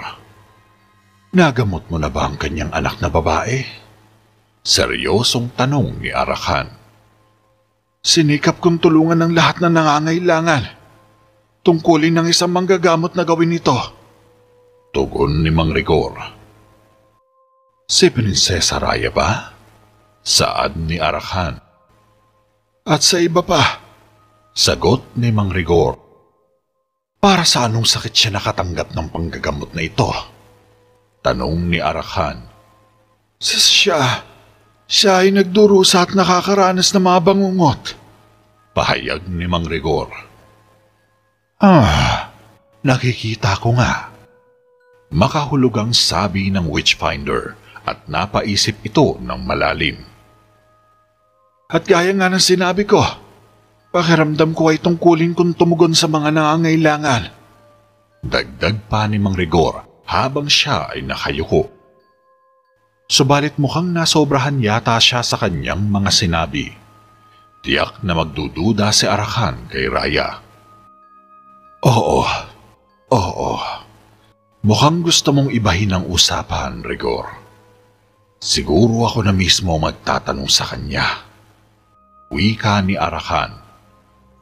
Nagamot mo na ba ang kanyang anak na babae? Seryosong tanong ni Arakan. Sinikap kong tulungan ng lahat na nangangailangan. Tungkulin ng isang manggagamot na gawin ito. Tugon ni Mang Rigor. Si Prinsesa Raya ba? Saad ni Arakan. At sa iba pa. Sagot ni Mang Rigor. Para sa anong sakit siya nakatanggap ng panggagamot na ito? Tanong ni Arakan. Siya, siya ay nagdurusa at nakakaranas ng mga bangungot. Pahayag ni Mang Rigor. Ah, nakikita ko nga. Makahulugang sabi ng Witchfinder at napaisip ito ng malalim. At gaya nga ng sinabi ko, pakiramdam ko ay tungkulin kong tumugon sa mga nangangailangan. Dagdag pa ni Mang Rigor habang siya ay nakayuko. Subalit mukhang nasobrahan yata siya sa kanyang mga sinabi. Tiyak na magdududa si Arakan kay Raya. Oo, oo. Mukhang gusto mong ibahin ang usapan, Rigor. Siguro ako na mismo magtatanong sa kanya. Wika ni Arakan.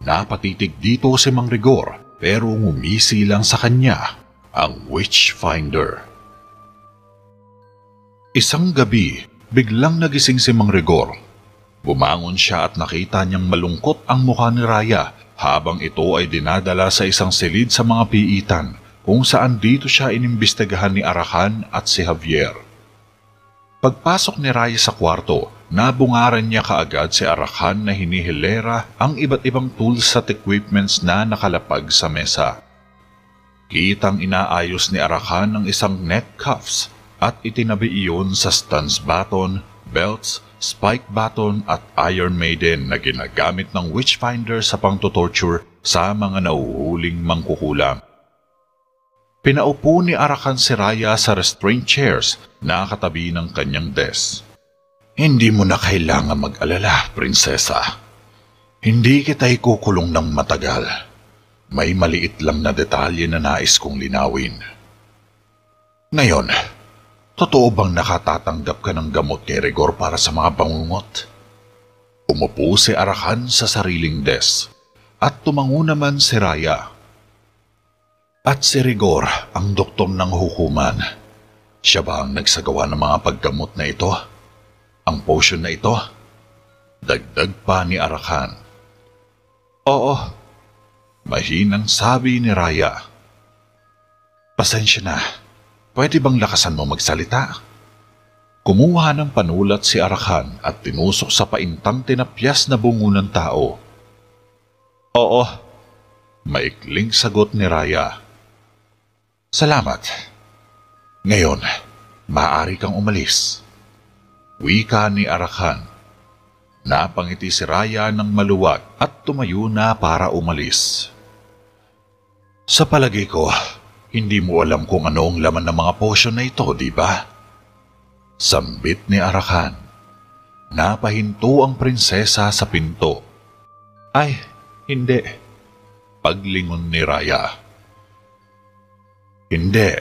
Napatitig dito si Mang Rigor pero ngumisi lang sa kanya ang Witchfinder. Isang gabi, biglang nagising si Mang Rigor. Bumangon siya at nakita niyang malungkot ang mukha ni Raya habang ito ay dinadala sa isang silid sa mga piitan kung saan dito siya inimbestigahan ni Arakan at si Javier. Pagpasok ni Raya sa kwarto, Nabungaran niya kaagad si Arakan na hinihilera ang iba't ibang tools at equipments na nakalapag sa mesa. Kitang inaayos ni Arakan ang isang neck cuffs at itinabi iyon sa stance baton, belts, spike baton at Iron Maiden na ginagamit ng Witchfinder sa pangtotorture sa mga nauhuling mangkukulam. Pinaupo ni Arakan si Raya sa restraint chairs na katabi ng kanyang desk. Hindi mo na kailangan mag-alala, prinsesa. Hindi kita ikukulong ng matagal. May maliit lang na detalye na nais kong linawin. Ngayon, totoo bang nakatatanggap ka ng gamot ni Rigor para sa mga bangungot? Umupo si Arakan sa sariling desk at tumango naman si Raya. At si Rigor ang doktor ng hukuman. Siya ba ang nagsagawa ng mga paggamot na ito? Ang potion na ito? Dagdag pa ni Arakan. Oo, Mahinang sabi ni Raya. Pasensya na. Pwede bang lakasan mo magsalita? Kumuha ng panulat si Arakan at tinusok sa paintang tinapyas na bungo ng tao. oo. Maikling sagot ni Raya. Salamat. Ngayon, maaari kang umalis. Wika ni Arakan. Napangiti si Raya ng maluwag at tumayo na para umalis. Sa palagay ko, hindi mo alam kung ano ang laman ng mga potion na ito, di ba? Sambit ni Arakan. Napahinto ang prinsesa sa pinto. Ay, hindi. Paglingon ni Raya. Hindi.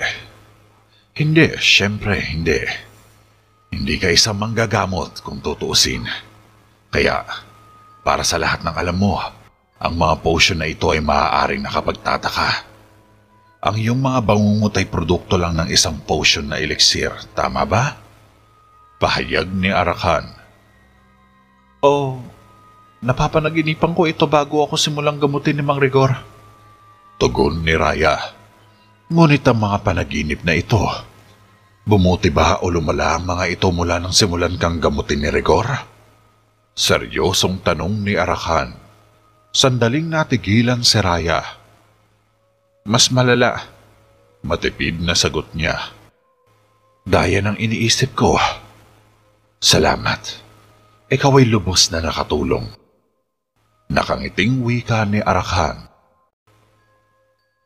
Hindi, syempre hindi. Hindi ka isang manggagamot kung tutuusin. Kaya, para sa lahat ng alam mo, ang mga potion na ito ay maaaring nakapagtataka. Ang iyong mga bangungot ay produkto lang ng isang potion na elixir, tama ba? Pahayag ni Arakan. Oh, napapanaginipan ko ito bago ako simulang gamutin ni Mang Rigor. Tugon ni Raya. Ngunit ang mga panaginip na ito, bumuti ba o lumala ang mga ito mula nang simulan kang gamutin ni Rigor? Seryosong tanong ni Arakan. Sandaling natigilan si Raya. Mas malala. Matipid na sagot niya. Gaya ng iniisip ko. Salamat. Ikaw ay lubos na nakatulong. Nakangiting wika ni Arakan.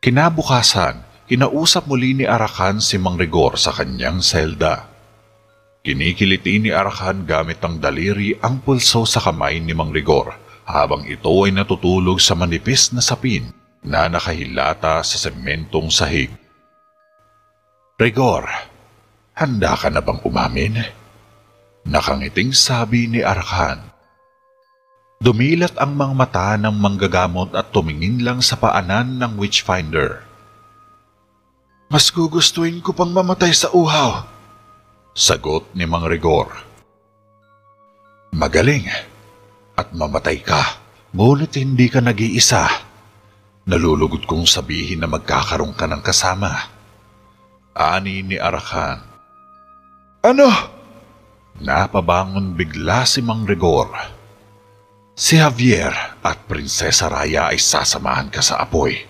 Kinabukasan, kinausap muli ni Arakan si Mang Rigor sa kanyang selda. Kinikiliti ni Arakan gamit ang daliri ang pulso sa kamay ni Mang Rigor habang ito ay natutulog sa manipis na sapin na nakahilata sa sementong sahig. Rigor, handa ka na bang umamin? Nakangiting sabi ni Arakan. Dumilat ang mga mata ng manggagamot at tumingin lang sa paanan ng witchfinder. Mas gugustuhin ko pang mamatay sa uhaw. Sagot ni Mang Rigor. Magaling at mamatay ka, ngunit hindi ka nag-iisa. Nalulugod kong sabihin na magkakaroon ka ng kasama. Ani ni Arakan. Ano? Napabangon bigla si Mang Rigor. Si Javier at Prinsesa Raya ay sasamahan ka sa apoy.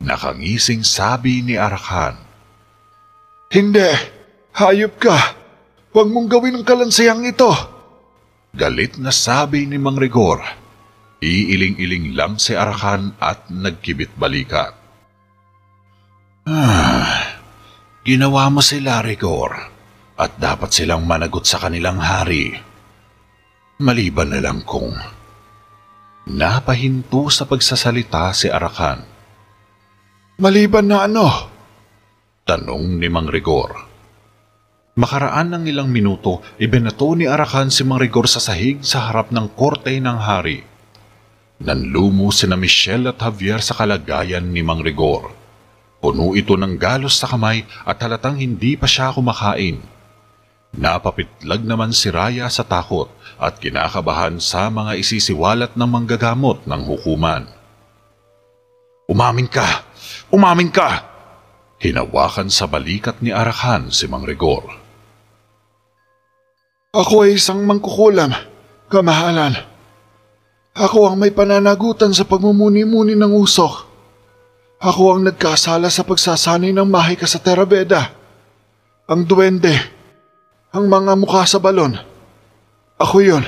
Nakangising sabi ni Arakan. Hindi. Hayop ka. Huwag mong gawin ang kalansayang ito. Galit na sabi ni Mang Rigor. Iiling-iling lang si Arakan at nagkibit balikat. Ah, ginawa mo sila, Rigor, at dapat silang managot sa kanilang hari. Maliban na lang kung... Napahinto sa pagsasalita si Arakan. Maliban na ano? Tanong ni Mang Rigor. Makaraan ng ilang minuto, ibenato ni Arakan si Mang Rigor sa sahig sa harap ng korte ng hari. Nanlumo sina Michelle at Javier sa kalagayan ni Mang Rigor. Puno ito ng galos sa kamay at halatang hindi pa siya kumakain. Napapitlag naman si Raya sa takot at kinakabahan sa mga isisiwalat ng manggagamot ng hukuman. Umamin ka! Umamin ka! Hinawakan sa balikat ni Arakan si Mang Rigor. Ako ay isang mangkukulam, kamahalan. Ako ang may pananagutan sa pagmumuni-muni ng usok. Ako ang nagkasala sa pagsasanay ng mahika sa Terabeda. Ang duwende. Ang mga mukha sa balon. Ako yon.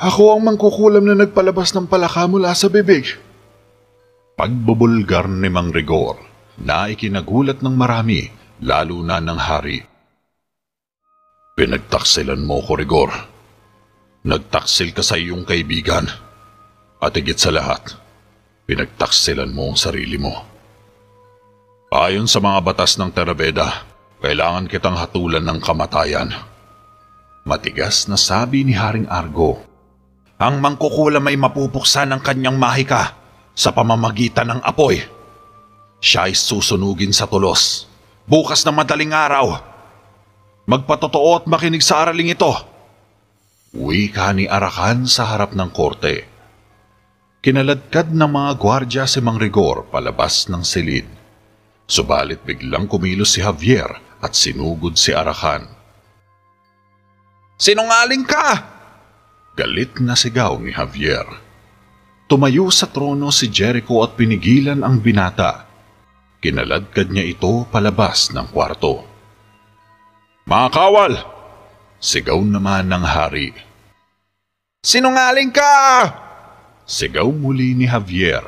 Ako ang mangkukulam na nagpalabas ng palaka mula sa bibig. Pagbubulgar ni Mang Rigor na ikinagulat ng marami, lalo na ng hari. Pinagtaksilan mo ko, Rigor. Nagtaksil ka sa iyong kaibigan. At higit sa lahat, pinagtaksilan mo ang sarili mo. Ayon sa mga batas ng Terabeda, kailangan kitang hatulan ng kamatayan. Matigas na sabi ni Haring Argo. Ang mangkukulam ay mapupuksan ng kanyang mahika sa pamamagitan ng apoy. Siya ay susunugin sa tulos. Bukas na madaling araw. Magpatotoo at makinig sa araling ito. Wika ni Arakan sa harap ng korte. Kinaladkad ng mga gwardya si Mang Rigor palabas ng silid. Subalit biglang kumilos si Javier at sinugod si Arakan. Sinungaling ka! Galit na sigaw ni Javier. Tumayo sa trono si Jericho at pinigilan ang binata. Kinaladkad niya ito palabas ng kwarto. Mga kawal! Sigaw naman ng hari. Sinungaling ka! Sigaw muli ni Javier.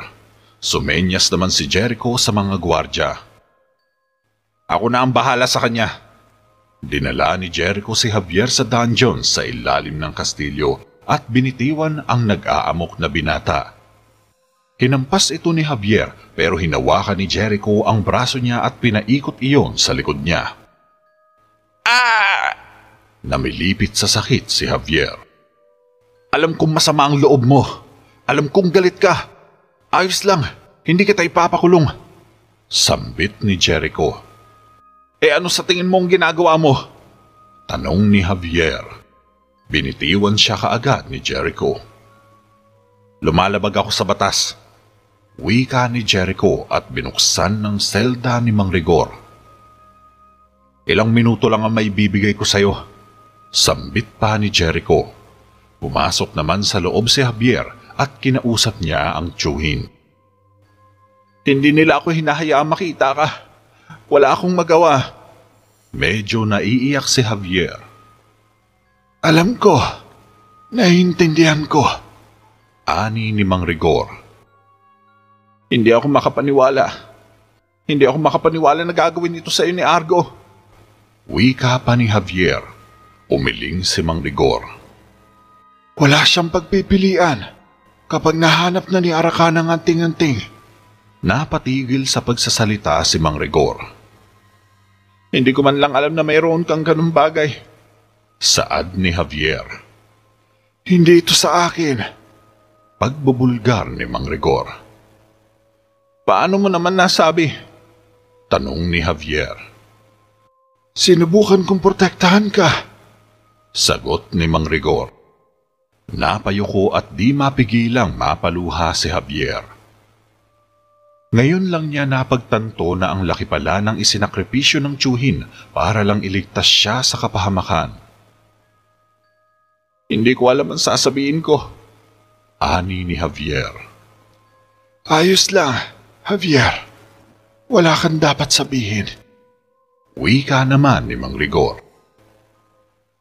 Sumenyas naman si Jericho sa mga gwardya. Ako na ang bahala sa kanya. Dinala ni Jericho si Javier sa dungeon sa ilalim ng kastilyo at binitiwan ang nag-aamok na binata. Hinampas ito ni Javier pero hinawakan ni Jericho ang braso niya at pinaikot iyon sa likod niya. Ah! Namilipit sa sakit si Javier. Alam kong masama ang loob mo. Alam kong galit ka. Ayos lang, hindi kita ipapakulong. Sambit ni Jericho. Eh ano sa tingin mong ginagawa mo? Tanong ni Javier. Binitiwan siya kaagad ni Jericho. Lumalabag ako sa batas. Wika ni Jericho at binuksan ng selda ni Mang Rigor. Ilang minuto lang ang may bibigay ko sa'yo. Sambit pa ni Jericho. Pumasok naman sa loob si Javier at kinausap niya ang tsuhin. Hindi nila ako hinahayaang makita ka. Wala akong magawa. Medyo naiiyak si Javier. Alam ko. Naiintindihan ko. Ani ni Mang Rigor. Hindi ako makapaniwala. Hindi ako makapaniwala na gagawin ito sa iyo ni Argo. Wika pa ni Javier. Umiling si Mang Rigor. Wala siyang pagpipilian kapag nahanap na ni Arakan ang anting-anting. Napatigil sa pagsasalita si Mang Rigor. Hindi ko man lang alam na mayroon kang ganung bagay. Saad ni Javier. Hindi ito sa akin. Pagbubulgar ni Mang Rigor. Paano mo naman nasabi? Tanong ni Javier. Sinubukan kong protektahan ka. Sagot ni Mang Rigor. Napayuko at di mapigilang mapaluha si Javier. Ngayon lang niya napagtanto na ang laki pala ng isinakripisyo ng tsuhin para lang iligtas siya sa kapahamakan. Hindi ko alam ang sasabihin ko. Ani ni Javier. Ayos lang, Javier. Wala kang dapat sabihin. Wika naman ni Mang Rigor.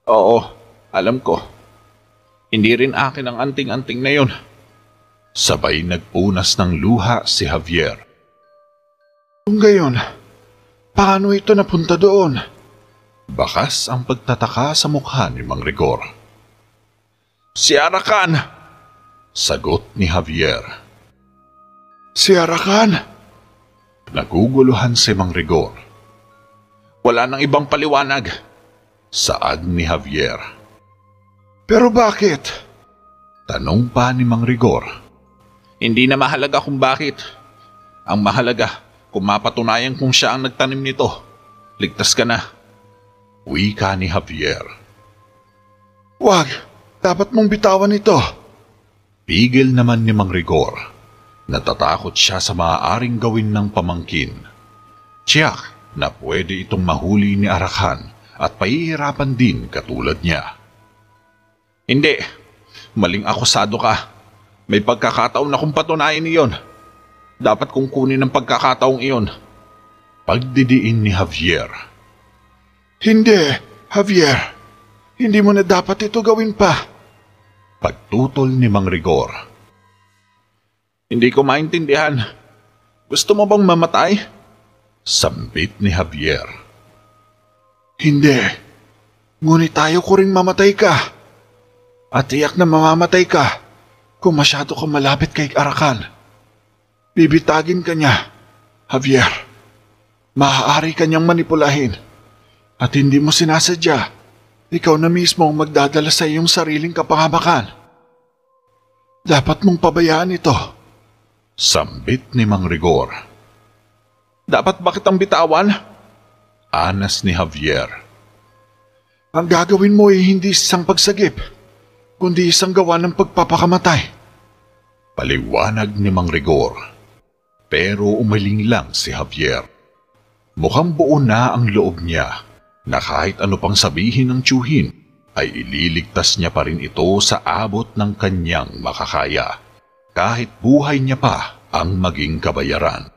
Oo, alam ko. Hindi rin akin ang anting-anting na yun. Sabay nagpunas ng luha si Javier. Kung gayon, paano ito napunta doon? Bakas ang pagtataka sa mukha ni Mang Rigor. Si Arakan! Sagot ni Javier. Si Arakan? Naguguluhan si Mang Rigor. Wala nang ibang paliwanag. Saad ni Javier. Pero bakit? Tanong pa ni Mang Rigor. Hindi na mahalaga kung bakit. Ang mahalaga kung mapatunayan kung siya ang nagtanim nito. Ligtas ka na. Wika ni Javier. Wag, dapat mong bitawan ito. Pigil naman ni Mang Rigor. Natatakot siya sa maaaring gawin ng pamangkin. Tiyak na pwede itong mahuli ni Arakan at pahihirapan din katulad niya. Hindi. Maling akusado ka. May pagkakataon na kung patunayan iyon. Dapat kong kunin ang pagkakataong iyon. Pagdidiin ni Javier. Hindi, Javier. Hindi mo na dapat ito gawin pa. Pagtutol ni Mang Rigor. Hindi ko maintindihan. Gusto mo bang mamatay? Sambit ni Javier. Hindi. Ngunit tayo ko ring mamatay ka. At tiyak na mamamatay ka kung masyado ka malapit kay Arakan. Bibitagin ka niya, Javier. Maaari ka niyang manipulahin. At hindi mo sinasadya. Ikaw na mismo ang magdadala sa iyong sariling kapangamakan. Dapat mong pabayaan ito. Sambit ni Mang Rigor. Dapat bakit ang bitawan? Anas ni Javier. Ang gagawin mo ay hindi isang pagsagip, kundi isang gawa ng pagpapakamatay. Paliwanag ni Mang Rigor. Pero umaling lang si Javier. Mukhang buo na ang loob niya na kahit ano pang sabihin ng tiyuhin ay ililigtas niya pa rin ito sa abot ng kanyang makakaya kahit buhay niya pa ang maging kabayaran.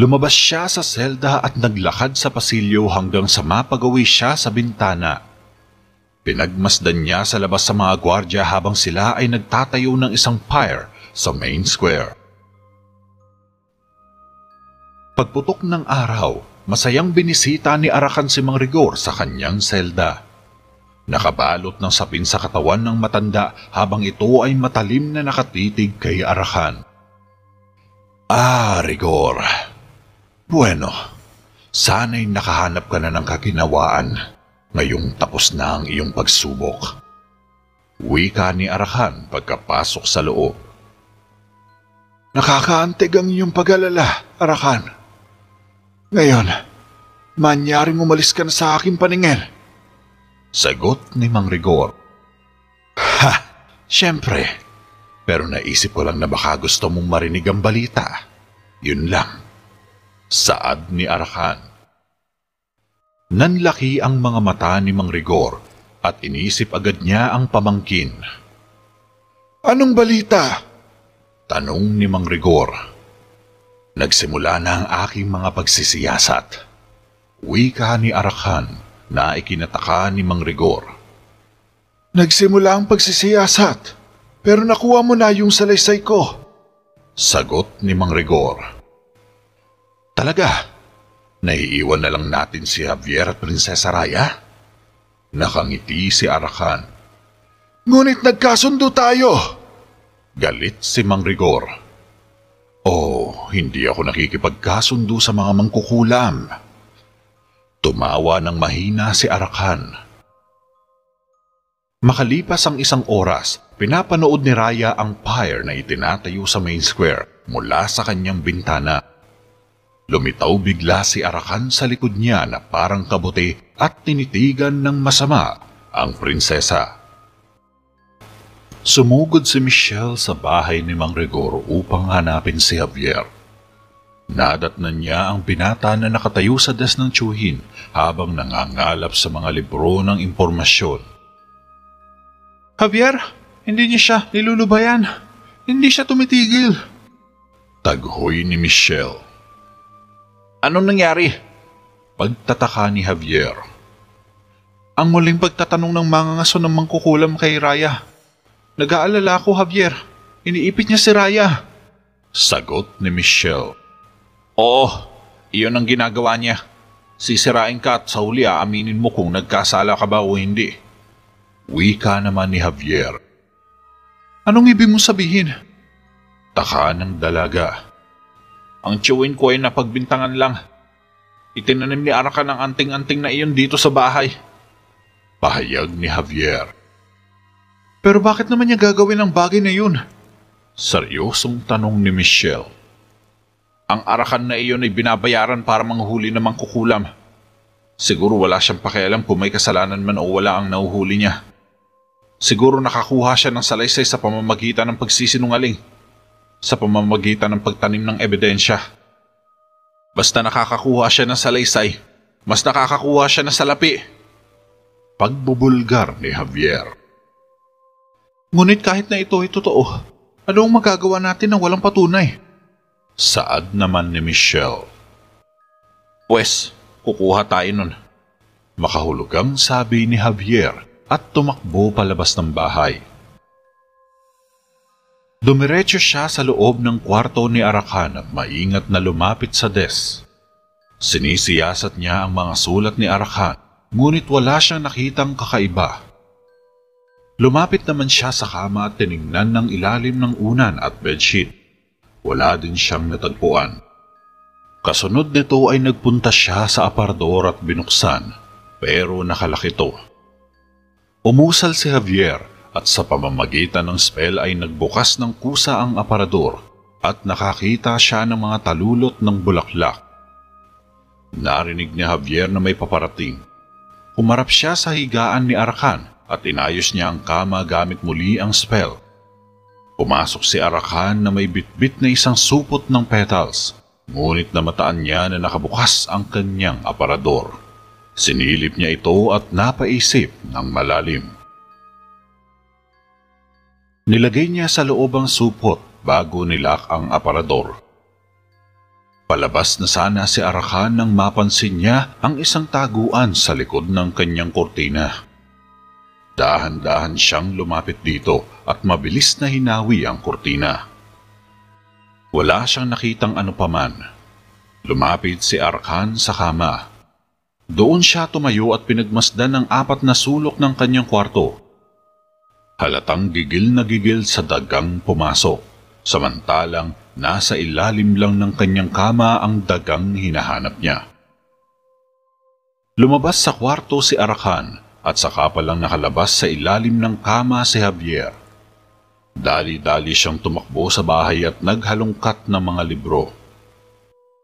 Lumabas siya sa selda at naglakad sa pasilyo hanggang sa mapagawi siya sa bintana. Pinagmasdan niya sa labas sa mga gwardya habang sila ay nagtatayo ng isang pyre sa main square. Pagputok ng araw, masayang binisita ni Arakan si Mang Rigor sa kanyang selda. Nakabalot ng sapin sa katawan ng matanda habang ito ay matalim na nakatitig kay Arakan. Ah, Rigor. Bueno, sana'y nakahanap ka na ng kaginawaan ngayong tapos na ang iyong pagsubok. Wika ni Arakan pagkapasok sa loob. Nakakaantig ang iyong pag-alala, Arakan. Ngayon, manyaring umalis ka na sa aking paningin. Sagot ni Mang Rigor. Ha! Siyempre. Pero naisip ko lang na baka gusto mong marinig ang balita. Yun lang. Saad ni Arakan. Nanlaki ang mga mata ni Mang Rigor at inisip agad niya ang pamangkin. Anong balita? Tanong ni Mang Rigor. Nagsimula na ang aking mga pagsisiyasat. Wika ni Arakan na ikinataka ni Mang Rigor. Nagsimula ang pagsisiyasat, pero nakuha mo na yung salaysay ko. Sagot ni Mang Rigor. Talaga? Naiiwan na lang natin si Javier at Prinsesa Raya? Nakangiti si Arakan. Ngunit nagkasundo tayo. Galit si Mang Rigor. Oh, hindi ako nakikipagkasundo sa mga mangkukulam. Tumawa ng mahina si Arakan. Makalipas ang isang oras, pinapanood ni Raya ang pyre na itinatayo sa main square mula sa kanyang bintana. Lumitaw bigla si Arakan sa likod niya na parang kabuti at tinitigan ng masama ang prinsesa. Sumugod si Michelle sa bahay ni Mang Rigor upang hanapin si Javier. Nadatnan niya ang binata na nakatayo sa des ng tsuhin habang nangangalap sa mga libro ng impormasyon. Javier, hindi niya siya nilulubayan. Hindi siya tumitigil. Taghoy ni Michelle. Anong nangyari? Pagtataka ni Javier. Ang muling pagtatanong ng mga ngaso ng mangkukulam kay Raya. Nag-aalala ako, Javier. Iniipit niya si Raya. Sagot ni Michelle. Oo, iyon ang ginagawa niya. Sisirain ka at sa huli aaminin mo kung nagkasala ka ba o hindi. Wika naman ni Javier. Anong ibig mo sabihin? Taka ng dalaga. Ang tiyuin ko ay napagbintangan lang. Itinanim ni Araka ng anting-anting na iyon dito sa bahay. Pahayag ni Javier. Pero bakit naman niya gagawin ang bagay na yun? Seryosong tanong ni Michelle. Ang arakan na iyon ay binabayaran para manghuli ng mangkukulam. Siguro wala siyang pakialam kung may kasalanan man o wala ang nauhuli niya. Siguro nakakuha siya ng salaysay sa pamamagitan ng pagsisinungaling sa pamamagitan ng pagtanim ng ebidensya. Basta nakakakuha siya ng salaysay, mas nakakakuha siya ng salapi. Pagbubulgar ni Javier. Ngunit kahit na ito ay totoo, anong magagawa natin na walang patunay? Saad naman ni Michelle. Pwes, kukuha tayo nun. Makahulugang sabi ni Javier at tumakbo palabas ng bahay. Dumiretso siya sa loob ng kwarto ni Arakan at maingat na lumapit sa des. Sinisiyasat niya ang mga sulat ni Arakan, ngunit wala siyang nakitang kakaiba. Lumapit naman siya sa kama at tiningnan ng ilalim ng unan at bedsheet. Wala din siyang natagpuan. Kasunod nito ay nagpunta siya sa aparador at binuksan, pero nakalaki to. Umusal si Javier at sa pamamagitan ng spell ay nagbukas ng kusa ang aparador at nakakita siya ng mga talulot ng bulaklak. Narinig ni Javier na may paparating. Humarap siya sa higaan ni Arakan at inayos niya ang kama gamit muli ang spell. Pumasok si Arakan na may bitbit na isang supot ng petals, ngunit namataan niya na nakabukas ang kanyang aparador. Sinilip niya ito at napaisip ng malalim. Nilagay niya sa loob ang supot bago nilak ang aparador. Palabas na sana si Arakan nang mapansin niya ang isang taguan sa likod ng kanyang kortina. Dahan-dahan siyang lumapit dito at mabilis na hinawi ang kortina. Wala siyang nakitang ano paman. Lumapit si Arkan sa kama. Doon siya tumayo at pinagmasdan ng apat na sulok ng kanyang kwarto. Halatang gigil na gigil sa dagang pumasok, samantalang nasa ilalim lang ng kanyang kama ang dagang hinahanap niya. Lumabas sa kwarto si Arakan at saka pa lang nakalabas sa ilalim ng kama si Javier. Dali-dali siyang tumakbo sa bahay at naghalongkat ng mga libro.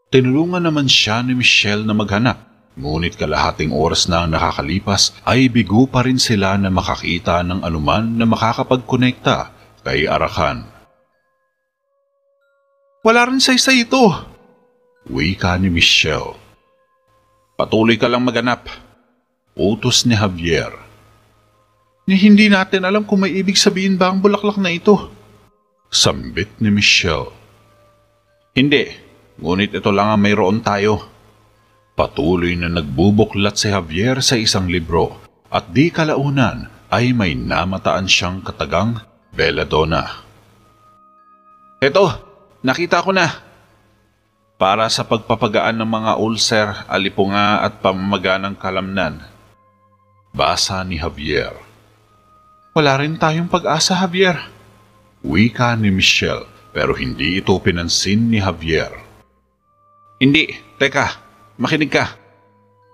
Tinulungan naman siya ni Michelle na maghanap, ngunit kalahating oras na ang nakakalipas ay bigo pa rin sila na makakita ng anuman na makakapagkonekta kay Arakan. Wala rin say-say ito. Wika ni Michelle. Patuloy ka lang maganap. Utos ni Javier. Ni hindi natin alam kung may ibig sabihin ba ang bulaklak na ito. Sambit ni Michelle. Hindi, ngunit ito lang ang mayroon tayo. Patuloy na nagbubuklat si Javier sa isang libro at di kalaunan ay may namataan siyang katagang Belladonna. Ito, nakita ko na. Para sa pagpapagaan ng mga ulcer, alipunga at pamamaga ng kalamnan. Basa ni Javier. Wala rin tayong pag-asa, Javier. Wika ni Michelle pero hindi ito pinansin ni Javier. Hindi, teka, makinig ka.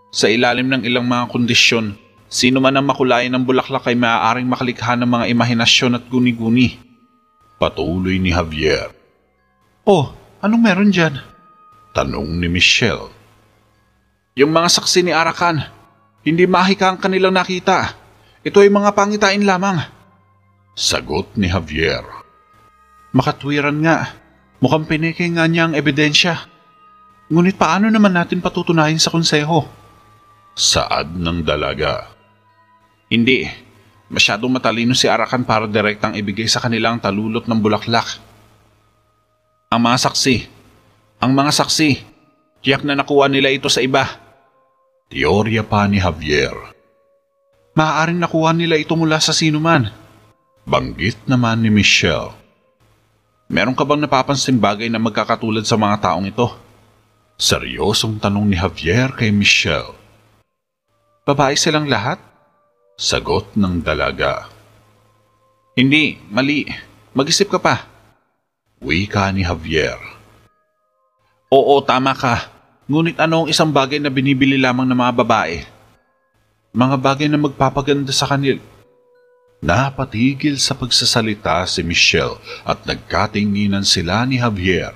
Sa ilalim ng ilang mga kondisyon, sino man ang makulayan ng bulaklak ay maaaring makalikha ng mga imahinasyon at guni-guni. Patuloy ni Javier. Oh, anong meron dyan? Tanong ni Michelle. Yung mga saksi ni Arakan, hindi mahika ang kanilang nakita. Ito ay mga pangitain lamang. Sagot ni Javier. Makatwiran nga. Mukhang pinike nga niya ang ebidensya. Ngunit paano naman natin patutunayan sa konseho? Saad ng dalaga. Hindi. Masyadong matalino si Arakan para direktang ibigay sa kanila ang talulot ng bulaklak. Ang mga saksi. Ang mga saksi. Tiyak na nakuha nila ito sa iba. Teorya pa ni Javier. Maaaring nakuha nila ito mula sa sinuman. Banggit naman ni Michelle. Meron ka bang napapansin bagay na magkakatulad sa mga taong ito? Seryosong tanong ni Javier kay Michelle. Babae silang lahat? Sagot ng dalaga. Hindi, mali. Mag-isip ka pa. Wika ni Javier. Oo, tama ka. Ngunit ano ang isang bagay na binibili lamang ng mga babae? Mga bagay na magpapaganda sa kanil. Napatigil sa pagsasalita si Michelle at nagkatinginan sila ni Javier.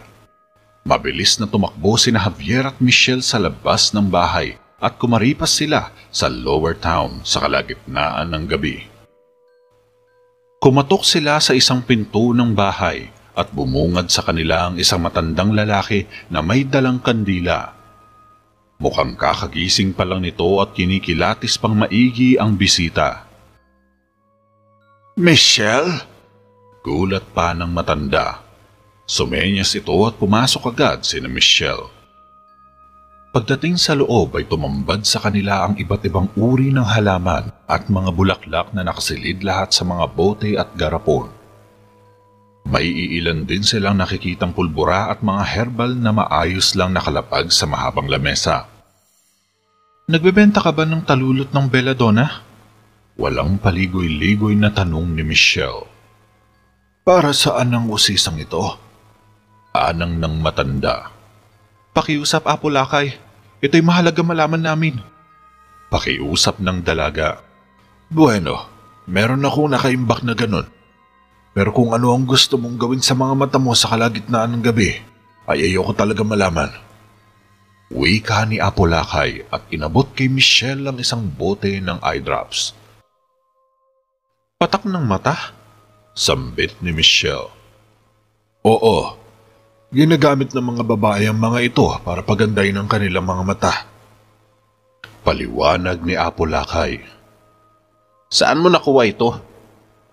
Mabilis na tumakbo si na Javier at Michelle sa labas ng bahay at kumaripas sila sa lower town sa kalagitnaan ng gabi. Kumatok sila sa isang pinto ng bahay at bumungad sa kanila ang isang matandang lalaki na may dalang kandila. Mukhang kakagising pa lang nito at kinikilatis pang maigi ang bisita. Michelle? Gulat pa ng matanda. Sumenyas ito at pumasok agad si na Michelle. Pagdating sa loob ay tumambad sa kanila ang iba't ibang uri ng halaman at mga bulaklak na nakasilid lahat sa mga bote at garapon. May iilan din silang nakikitang pulbura at mga herbal na maayos lang nakalapag sa mahabang lamesa. Nagbebenta ka ba ng talulot ng belladonna? Walang paligoy-ligoy na tanong ni Michelle. Para saan ang usisang ito? Anang ng matanda. Pakiusap, Apo Lakay. Ito'y mahalaga malaman namin. Pakiusap ng dalaga. Bueno, meron akong nakaimbak na ganun. Pero kung ano ang gusto mong gawin sa mga mata mo sa kalagitnaan ng gabi, ay ayoko talaga malaman. Wika ni Apolakay at inabot kay Michelle ang isang bote ng eye drops. Patak ng mata? Sambit ni Michelle. Oo, ginagamit ng mga babae ang mga ito para pagandahin ang kanilang mga mata. Paliwanag ni Apolakay. Saan mo nakuha ito?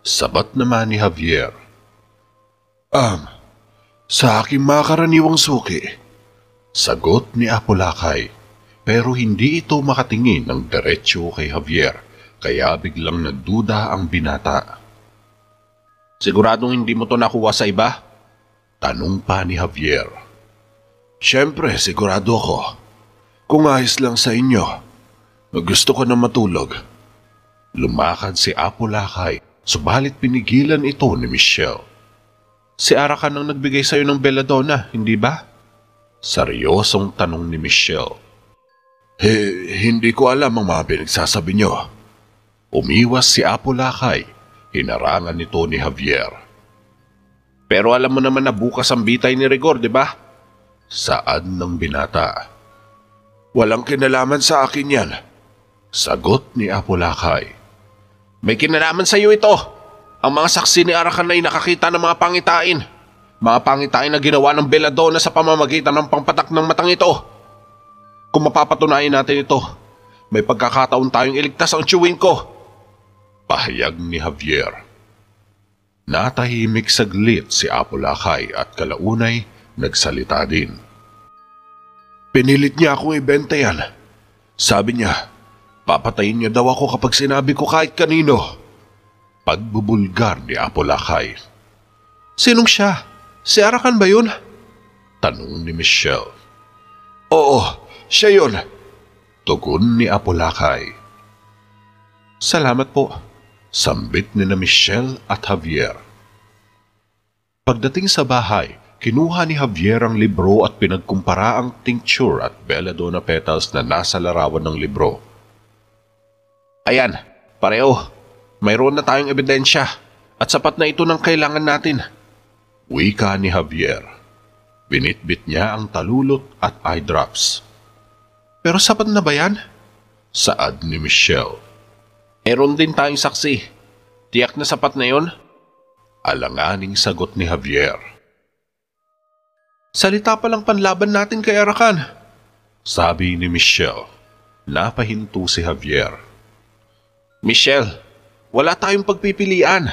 Sabat naman ni Javier. Um, sa aking mga karaniwang suki. Sagot ni Apolakay. Pero hindi ito makatingin ng diretsyo kay Javier kaya biglang nagduda ang binata. Siguradong hindi mo to nakuha sa iba? Tanong pa ni Javier. Siyempre, sigurado ako. Kung ayos lang sa inyo, gusto ko na matulog. Lumakad si Apolakay, subalit pinigilan ito ni Michelle. Si Arakan ang nagbigay sa'yo ng belladonna, hindi ba? Seryosong tanong ni Michelle. He, hindi ko alam ang mga pinagsasabi niyo. Umiwas si Apolakay, hinarangan nito ni Javier. Pero alam mo naman na bukas ang bitay ni Rigor, di ba? Saad ng binata. Walang kinalaman sa akin yan. Sagot ni Apolakay. May kinalaman sa iyo ito. Ang mga saksi ni Arakan ay nakakita ng mga pangitain. Mga pangitain na ginawa ng Belladonna sa pamamagitan ng pangpatak ng matang ito. Kung mapapatunayan natin ito, may pagkakataon tayong iligtas ang chewing ko. Pahayag ni Javier. Natahimik saglit si Apolakay at kalaunay nagsalita din. Pinilit niya akong ibenta yan. Sabi niya, papatayin niya daw ako kapag sinabi ko kahit kanino. Pagbubulgar ni Apolakay. Sinong siya? Si Arakan ba yun? Tanong ni Michelle. Oo, siya yun. Tugon ni Apolakay. Salamat po. Sambit ni na Michelle at Javier. Pagdating sa bahay, kinuha ni Javier ang libro at pinagkumpara ang tincture at belladonna petals na nasa larawan ng libro. Ayan, pareho. Mayroon na tayong ebidensya at sapat na ito ng kailangan natin. Wika ni Javier. Binitbit niya ang talulot at eye drops. Pero sapat na ba yan? Saad ni Michelle. Meron din tayong saksi. Tiyak na sapat na yon? Alanganing sagot ni Javier. Salita pa lang panlaban natin kay Arakan. Sabi ni Michelle. Napahinto si Javier. Michelle, wala tayong pagpipilian.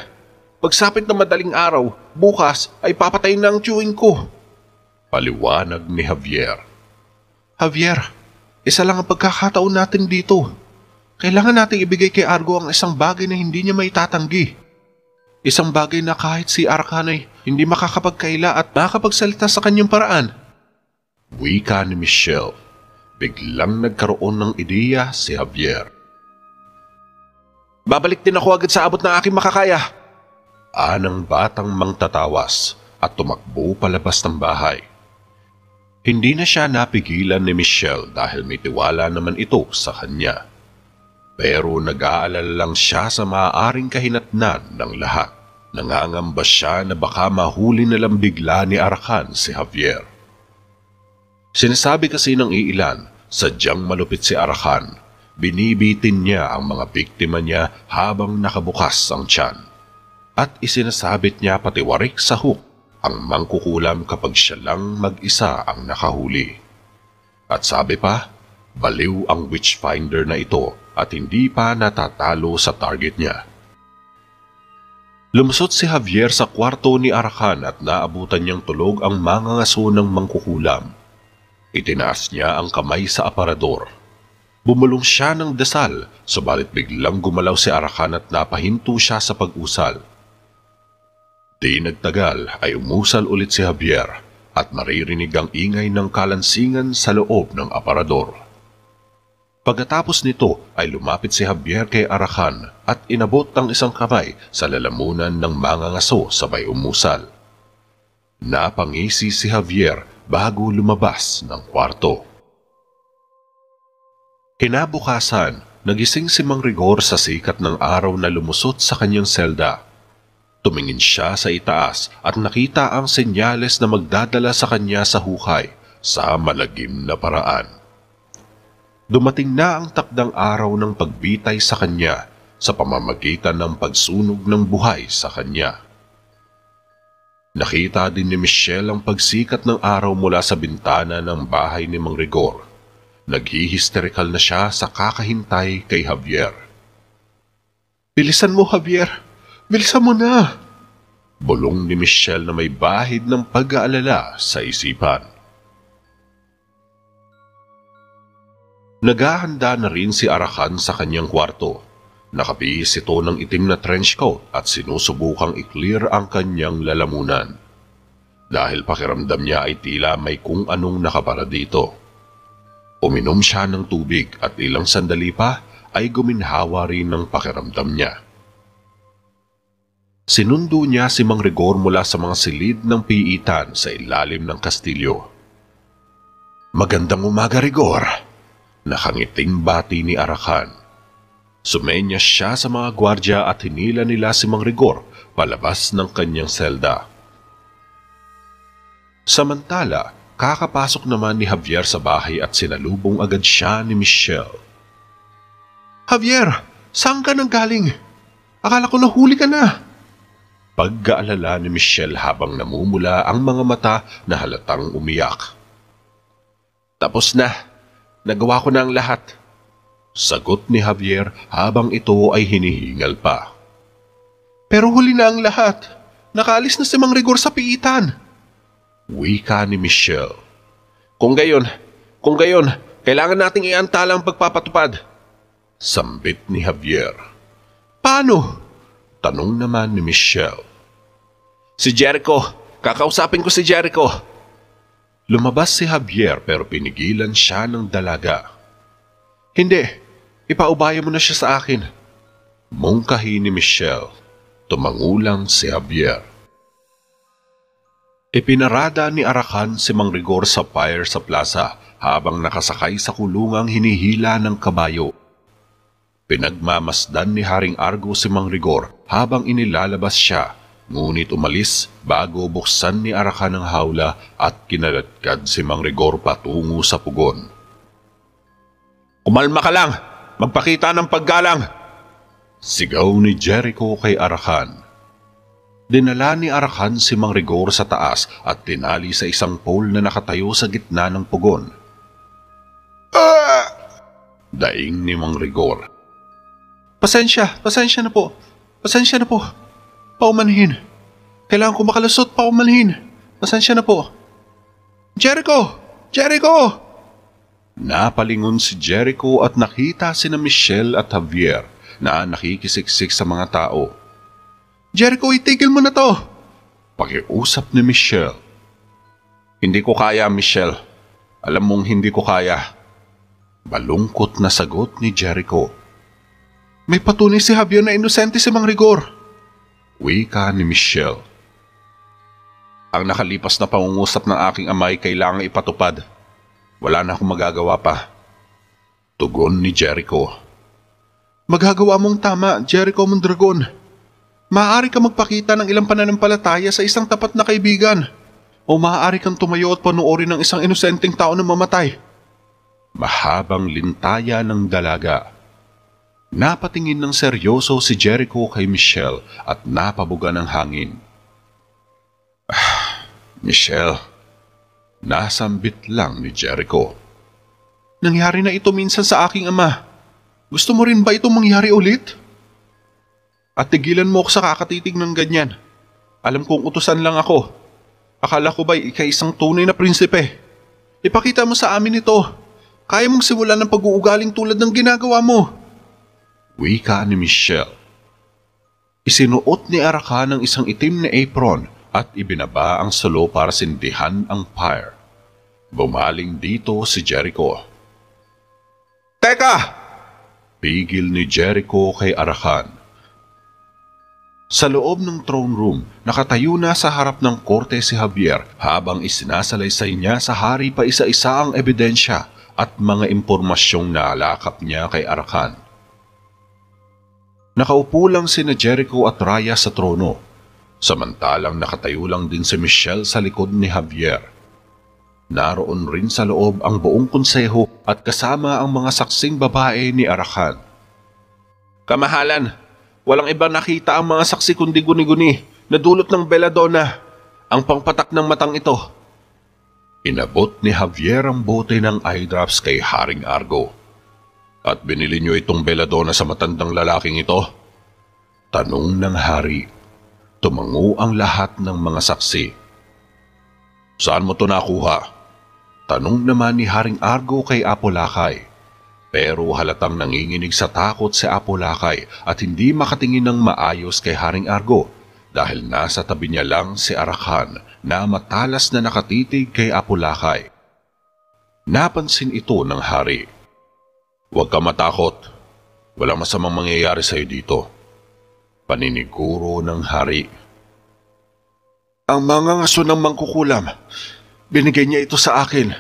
Pagsapit ng madaling araw, bukas ay papatayin na ang chewing ko. Paliwanag ni Javier. Javier, isa lang ang pagkakataon natin dito. Kailangan nating ibigay kay Argo ang isang bagay na hindi niya may tatanggi. Isang bagay na kahit si Arkan ay hindi makakapagkaila at makakapagsalita sa kanyang paraan. Wika ni Michelle. Biglang nagkaroon ng ideya si Javier. Babalik din ako agad sa abot ng aking makakaya. Anang batang mangtatawas at tumakbo palabas ng bahay. Hindi na siya napigilan ni Michelle dahil may tiwala naman ito sa kanya. Pero nag-aalala lang siya sa maaaring kahinatnan ng lahat. Nangangamba siya na baka mahuli na lang bigla ni Arakan si Javier. Sinasabi kasi ng iilan, sadyang malupit si Arakan. Binibitin niya ang mga biktima niya habang nakabukas ang tiyan. At isinasabit niya patiwarik sa hook ang mangkukulam kapag siya lang mag-isa ang nakahuli. At sabi pa, baliw ang witchfinder na ito at hindi pa natatalo sa target niya. Lumusot si Javier sa kwarto ni Arakan at naabutan niyang tulog ang mga ngaso ng mangkukulam. Itinaas niya ang kamay sa aparador. Bumulong siya ng dasal, subalit biglang gumalaw si Arakan at napahinto siya sa pag-usal. Di nagtagal ay umusal ulit si Javier at maririnig ang ingay ng kalansingan sa loob ng aparador. Pagkatapos nito ay lumapit si Javier kay Arakan at inabot ang isang kamay sa lalamunan ng mga ngaso sabay umusal. Napangisi si Javier bago lumabas ng kwarto. Kinabukasan, nagising si Mang Rigor sa sikat ng araw na lumusot sa kanyang selda. Tumingin siya sa itaas at nakita ang senyales na magdadala sa kanya sa hukay sa malagim na paraan. Dumating na ang takdang araw ng pagbitay sa kanya sa pamamagitan ng pagsunog ng buhay sa kanya. Nakita din ni Michelle ang pagsikat ng araw mula sa bintana ng bahay ni Mang Rigor. Naghihisterikal na siya sa kakahintay kay Javier. Bilisan mo, Javier! Bilisan mo na! Bulong ni Michelle na may bahid ng pag-aalala sa isipan. Naghahanda na rin si Arakan sa kanyang kwarto. Nakabihis ito ng itim na trench coat at sinusubukang i-clear ang kanyang lalamunan. Dahil pakiramdam niya ay tila may kung anong nakapara dito. Uminom siya ng tubig at ilang sandali pa ay guminhawa rin ng pakiramdam niya. Sinundo niya si Mang Rigor mula sa mga silid ng piitan sa ilalim ng kastilyo. Magandang umaga, Rigor! Nakangiting bati ni Arakan. Sumenyas siya sa mga gwardya at hinila nila si Mang Rigor palabas ng kanyang selda. Samantala, kakapasok naman ni Javier sa bahay at sinalubong agad siya ni Michelle. Javier, saan ka nang galing? Akala ko nahuli ka na. Pagkaalala ni Michelle habang namumula ang mga mata na halatang umiyak. Tapos na. Nagawa ko na ang lahat. Sagot ni Javier habang ito ay hinihingal pa. Pero huli na ang lahat. Nakaalis na si Mang Rigor sa piitan. Wika ni Michelle. Kung gayon, kung gayon, kailangan nating iantala ang pagpapatupad. Sambit ni Javier. Paano? Tanong naman ni Michelle. Si Jericho, kakausapin ko si Jericho. Lumabas si Javier pero pinigilan siya ng dalaga. Hindi, ipaubaya mo na siya sa akin. Mungkahi ni Michelle, tumangulang si Javier. Ipinarada ni Arakan si Mang Rigor sa fire sa plaza habang nakasakay sa kulungang hinihila ng kabayo. Pinagmamasdan ni Haring Argo si Mang Rigor habang inilalabas siya ngunit umalis bago buksan ni Arakan ang hawla at kinalatkad si Mang Rigor patungo sa pugon. Kumalma ka lang! Magpakita ng paggalang! Sigaw ni Jericho kay Arakan. Dinala ni Arakan si Mang Rigor sa taas at tinali sa isang pole na nakatayo sa gitna ng pugon. Ah! Daing ni Mang Rigor. Pasensya, pasensya na po. Pasensya na po. Paumanhin. Kailangan ko makalusot paumanhin. Pasensya na po. Jericho! Jericho! Napalingon si Jericho at nakita si na Michelle at Javier na nakikisiksik sa mga tao. Jericho, itigil mo na to! Pakiusap ni Michelle. Hindi ko kaya, Michelle. Alam mong hindi ko kaya. Balungkot na sagot ni Jericho. May patunay si Javier na inosente si Mang Rigor. Wika ni Michelle. Ang nakalipas na pangungusap ng aking amay kailangang ipatupad. Wala na akong magagawa pa. Tugon ni Jericho. Magagawa mong tama, Jericho Mondragon. Maaari ka magpakita ng ilang pananampalataya sa isang tapat na kaibigan. O maaari kang tumayo at panuorin ng isang inosenteng tao na mamatay. Mahabang lintaya ng dalaga. Napatingin ng seryoso si Jericho kay Michelle at napabuga ng hangin. Ah, Michelle, nasambit lang ni Jericho. Nangyari na ito minsan sa aking ama. Gusto mo rin ba itong mangyari ulit? At tigilan mo ako sa kakatitig ng ganyan. Alam kong utusan lang ako. Akala ko ba'y ika isang tunay na prinsipe? Ipakita mo sa amin ito. Kaya mong simulan ng pag-uugaling tulad ng ginagawa mo. Wika ni Michelle. Isinuot ni Araka ng isang itim na apron at ibinaba ang salo para sindihan ang fire. Bumaling dito si Jericho. Teka! Pigil ni Jericho kay Arakan. Sa loob ng throne room, nakatayo na sa harap ng korte si Javier habang isinasalaysay niya sa hari pa isa-isa ang ebidensya at mga impormasyong naalakap niya kay Arakan. Nakaupo lang si na Jericho at Raya sa trono, samantalang nakatayo lang din si Michelle sa likod ni Javier. Naroon rin sa loob ang buong konseho at kasama ang mga saksing babae ni Arakan. Kamahalan, walang ibang nakita ang mga saksi kundi guni-guni na dulot ng Belladonna, ang pangpatak ng matang ito. Inabot ni Javier ang bote ng eye drops kay Haring Argo. At binili niyo itong Belladonna sa matandang lalaking ito? Tanong ng hari. Tumango ang lahat ng mga saksi. Saan mo to nakuha? Tanong naman ni Haring Argo kay Apolakay. Pero halatang nanginginig sa takot si Apolakay at hindi makatingin ng maayos kay Haring Argo dahil nasa tabi niya lang si Arakan na matalas na nakatitig kay Apolakay. Napansin ito ng hari. Huwag ka matakot. Walang masamang mangyayari sa iyo dito. Paniniguro ng hari. Ang mga ngaso ng mangkukulam, Binigay niya ito sa akin.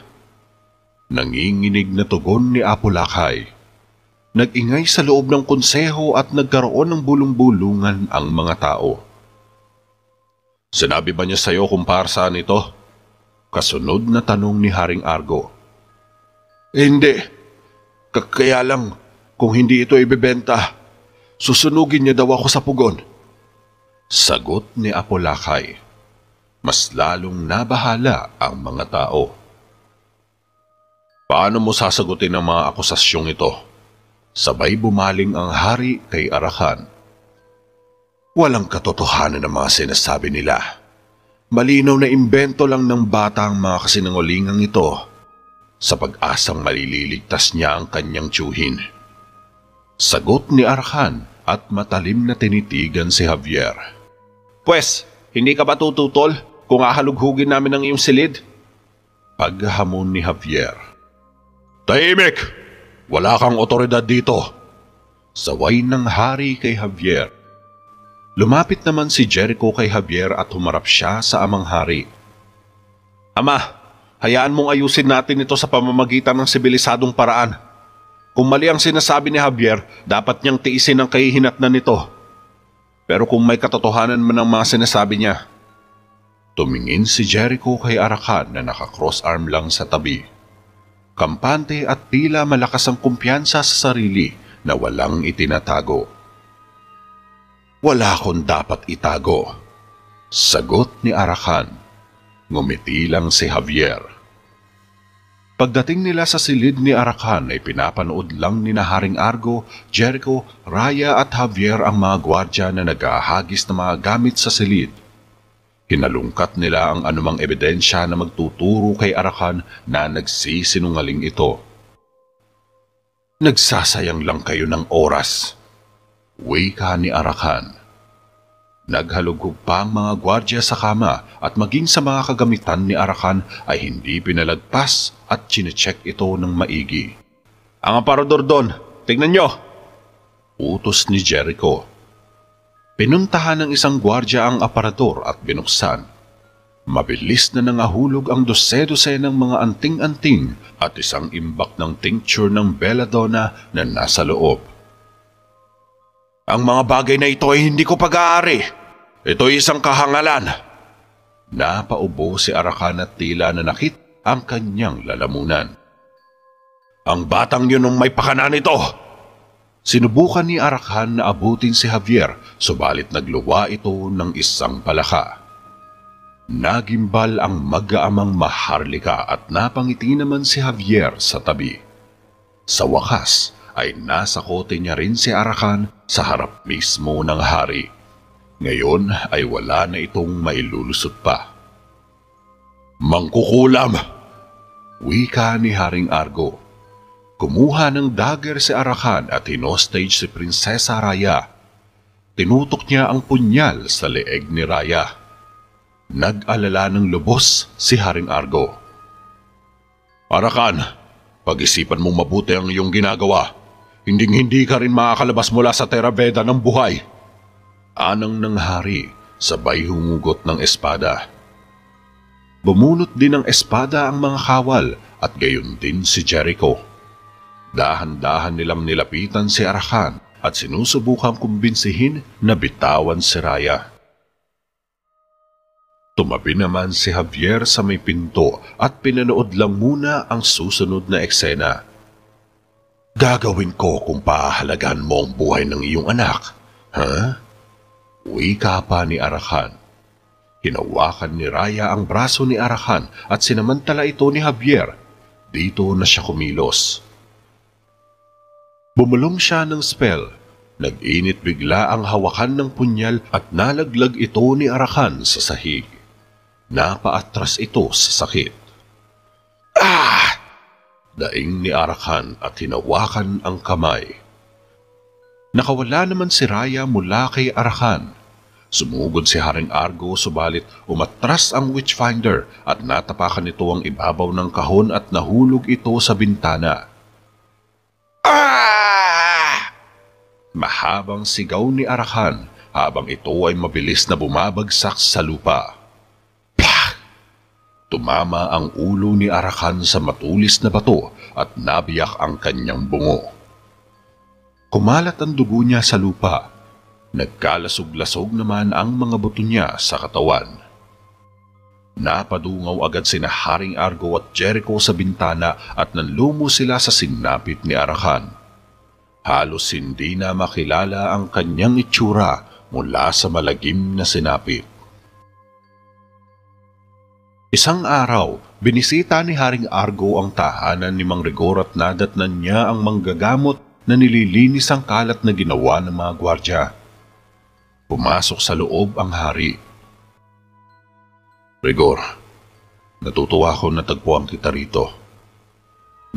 Nanginginig na tugon ni Apolakay. Nag-ingay sa loob ng konseho at nagkaroon ng bulong-bulungan ang mga tao. Sinabi ba niya sa iyo kung para saan ito? Kasunod na tanong ni Haring Argo. Eh, hindi. Kaya lang, kung hindi ito ibebenta, susunugin niya daw ako sa pugon. Sagot ni Apolakay mas lalong nabahala ang mga tao. Paano mo sasagutin ang mga akusasyong ito? Sabay bumaling ang hari kay Arakan. Walang katotohanan ang mga sinasabi nila. Malinaw na imbento lang ng bata ang mga kasinungalingang ito sa pag-asang malililigtas niya ang kanyang tiyuhin. Sagot ni Arakan at matalim na tinitigan si Javier. Pwes, hindi ka ba tututol? kung ahalughugin namin ang iyong silid? Paghamon ni Javier. Tahimik! Wala kang otoridad dito. Saway ng hari kay Javier. Lumapit naman si Jericho kay Javier at humarap siya sa amang hari. Ama, hayaan mong ayusin natin ito sa pamamagitan ng sibilisadong paraan. Kung mali ang sinasabi ni Javier, dapat niyang tiisin ang kahihinatnan nito. Pero kung may katotohanan man ang mga sinasabi niya, Tumingin si Jericho kay Arakan na naka-cross arm lang sa tabi. Kampante at tila malakas ang kumpiyansa sa sarili na walang itinatago. Wala akong dapat itago. Sagot ni Arakan. Ngumiti lang si Javier. Pagdating nila sa silid ni Arakan ay pinapanood lang ni Naharing Argo, Jericho, Raya at Javier ang mga gwardya na nag-ahagis ng mga gamit sa silid Hinalungkat nila ang anumang ebidensya na magtuturo kay Arakan na nagsisinungaling ito. Nagsasayang lang kayo ng oras. Wika ni Arakan. Naghalugog pa ang mga gwardya sa kama at maging sa mga kagamitan ni Arakan ay hindi pinalagpas at chinecheck ito ng maigi. Ang aparador doon, tingnan nyo! Utos ni Jericho. Pinuntahan ng isang gwardya ang aparador at binuksan. Mabilis na nangahulog ang dose-dose ng mga anting-anting at isang imbak ng tincture ng belladonna na nasa loob. Ang mga bagay na ito ay hindi ko pag-aari. Ito ay isang kahangalan. Napaubo si Arakan at tila na nakit ang kanyang lalamunan. Ang batang yun ang may pakana nito. Sinubukan ni Arakan na abutin si Javier subalit nagluwa ito ng isang palaka. Nagimbal ang mag-aamang maharlika at napangiti naman si Javier sa tabi. Sa wakas ay nasa kote niya rin si Arakan sa harap mismo ng hari. Ngayon ay wala na itong mailulusot pa. Mangkukulam! Wika ni Haring Argo. Kumuha ng dagger si Arakan at hinostage si Prinsesa Raya. Tinutok niya ang punyal sa leeg ni Raya. Nag-alala ng lubos si Haring Argo. Arakan, pag-isipan mong mabuti ang iyong ginagawa. Hinding-hindi ka rin makakalabas mula sa Terraveda ng buhay. Anang ng hari, sabay humugot ng espada. Bumunot din ng espada ang mga kawal at gayon din si Jericho. Dahan-dahan nilang nilapitan si Arakan at sinusubukang kumbinsihin na bitawan si Raya. Tumabi naman si Javier sa may pinto at pinanood lang muna ang susunod na eksena. Gagawin ko kung paahalagan mo ang buhay ng iyong anak. Ha? Wika pa ni Arakan. Hinawakan ni Raya ang braso ni Arakan at sinamantala ito ni Javier. Dito na siya kumilos. Bumulong siya ng spell. Nag-init bigla ang hawakan ng punyal at nalaglag ito ni Arakan sa sahig. Napaatras ito sa sakit. Ah! Daing ni Arakan at hinawakan ang kamay. Nakawala naman si Raya mula kay Arakan. Sumugod si Haring Argo subalit umatras ang Witchfinder at natapakan ito ang ibabaw ng kahon at nahulog ito sa bintana. Ah! Mahabang sigaw ni Arakan habang ito ay mabilis na bumabagsak sa lupa. Pah! Tumama ang ulo ni Arakan sa matulis na bato at nabiyak ang kanyang bungo. Kumalat ang dugo niya sa lupa. Nagkalasog-lasog naman ang mga buto niya sa katawan. Napadungaw agad sina Haring Argo at Jericho sa bintana at nanlumo sila sa sinapit ni Arakan. Halos hindi na makilala ang kanyang itsura mula sa malagim na sinapit. Isang araw, binisita ni Haring Argo ang tahanan ni Mang Rigor at nadatnan niya ang manggagamot na nililinis ang kalat na ginawa ng mga gwardya. Pumasok sa loob ang hari. Rigor, natutuwa ko na tagpuan kita rito.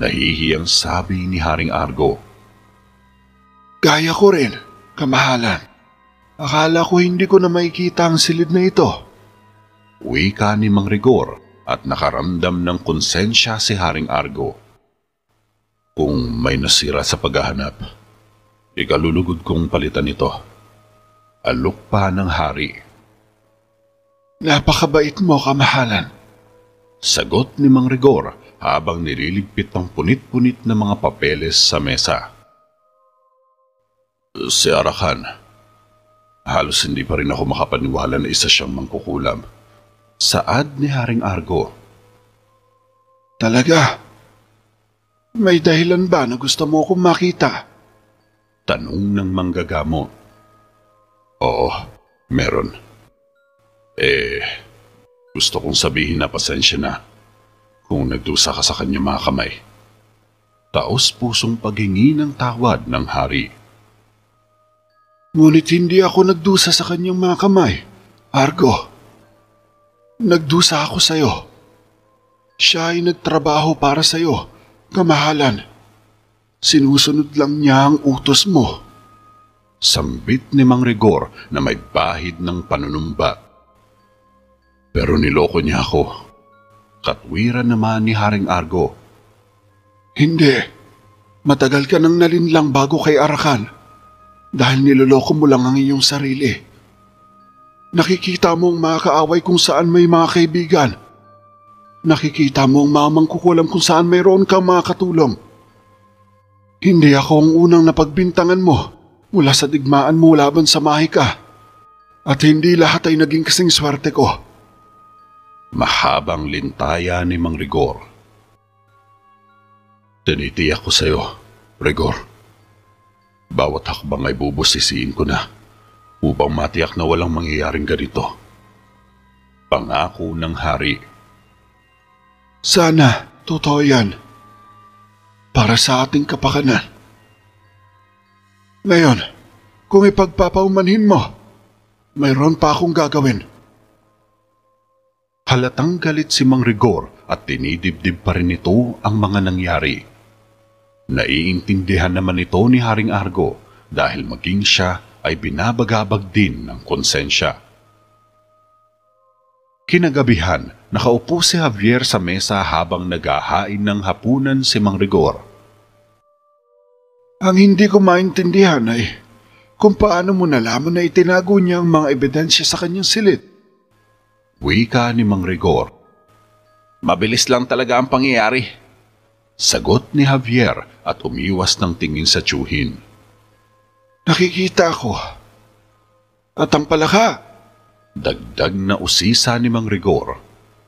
Nahihiyang sabi ni Haring Argo. Gaya ko rin, kamahalan. Akala ko hindi ko na makikita ang silid na ito. Wika ni Mang Rigor at nakaramdam ng konsensya si Haring Argo. Kung may nasira sa paghahanap, ikalulugod kong palitan ito. Alok pa ng hari. Napakabait mo, kamahalan. Sagot ni Mang Rigor habang nililigpit ang punit-punit na mga papeles sa mesa. Si Arakan, halos hindi pa rin ako makapaniwala na isa siyang mangkukulam. Saad ni Haring Argo. Talaga? May dahilan ba na gusto mo akong makita? Tanong ng manggagamo. Oo, meron. Eh, gusto kong sabihin na pasensya na kung nagdusa ka sa kanya mga kamay. Taos pusong paghingi ng tawad ng hari. Ngunit hindi ako nagdusa sa kanyang mga kamay. Argo, nagdusa ako sa'yo. Siya ay nagtrabaho para sa'yo, kamahalan. Sinusunod lang niya ang utos mo. Sambit ni Mang Rigor na may bahid ng panunumba. Pero niloko niya ako. Katwiran naman ni Haring Argo. Hindi. Matagal ka nang nalinlang bago kay Arakan. Dahil niloloko mo lang ang iyong sarili. Nakikita mo ang mga kaaway kung saan may mga kaibigan. Nakikita mo ang mamang kukulam kung saan mayroon kang mga katulong. Hindi ako ang unang napagbintangan mo mula sa digmaan mo laban sa Mahika. At hindi lahat ay naging kasing swerte ko. Mahabang lintaya ni Mang Rigor. Tinitiyak ko sa iyo, Rigor. Bawat hakbang ay bubusisiin ko na upang matiyak na walang mangyayaring ganito. Pangako ng hari. Sana, totoo yan. Para sa ating kapakanan. Ngayon, kung ipagpapaumanhin mo, mayroon pa akong gagawin. Halatang galit si Mang Rigor at tinidibdib pa rin ito ang mga nangyari. Naiintindihan naman ito ni Haring Argo dahil maging siya ay binabagabag din ng konsensya. Kinagabihan, nakaupo si Javier sa mesa habang naghahain ng hapunan si Mang Rigor. Ang hindi ko maintindihan ay kung paano mo nalaman na itinago niya ang mga ebidensya sa kanyang silid. Wika ni Mang Rigor. Mabilis lang talaga ang pangyayari. Sagot ni Javier at umiwas ng tingin sa tsuhin. Nakikita ko. At ang palaka, Dagdag na usisa ni Mang Rigor,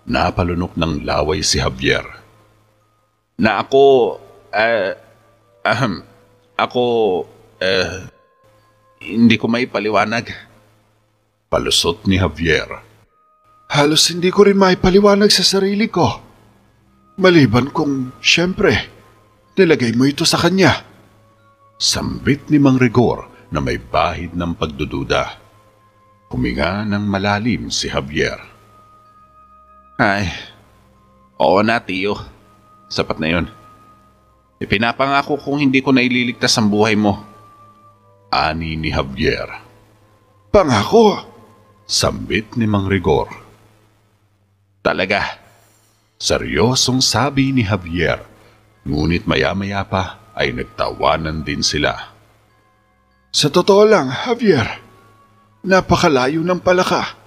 napalunok ng laway si Javier. Na ako, eh, ahem, ako, eh, hindi ko may paliwanag. Palusot ni Javier. Halos hindi ko rin maipaliwanag sa sarili ko. Maliban kung, syempre, nilagay mo ito sa kanya. Sambit ni Mang Rigor na may bahid ng pagdududa. Huminga ng malalim si Javier. Ay, oo na tiyo. Sapat na yun. Ipinapangako kung hindi ko naililigtas ang buhay mo. Ani ni Javier. Pangako, Sambit ni Mang Rigor. Talaga. Seryosong sabi ni Javier. Ngunit maya-maya pa ay nagtawanan din sila. sa totoo lang, Javier, napakalayo ng palaka.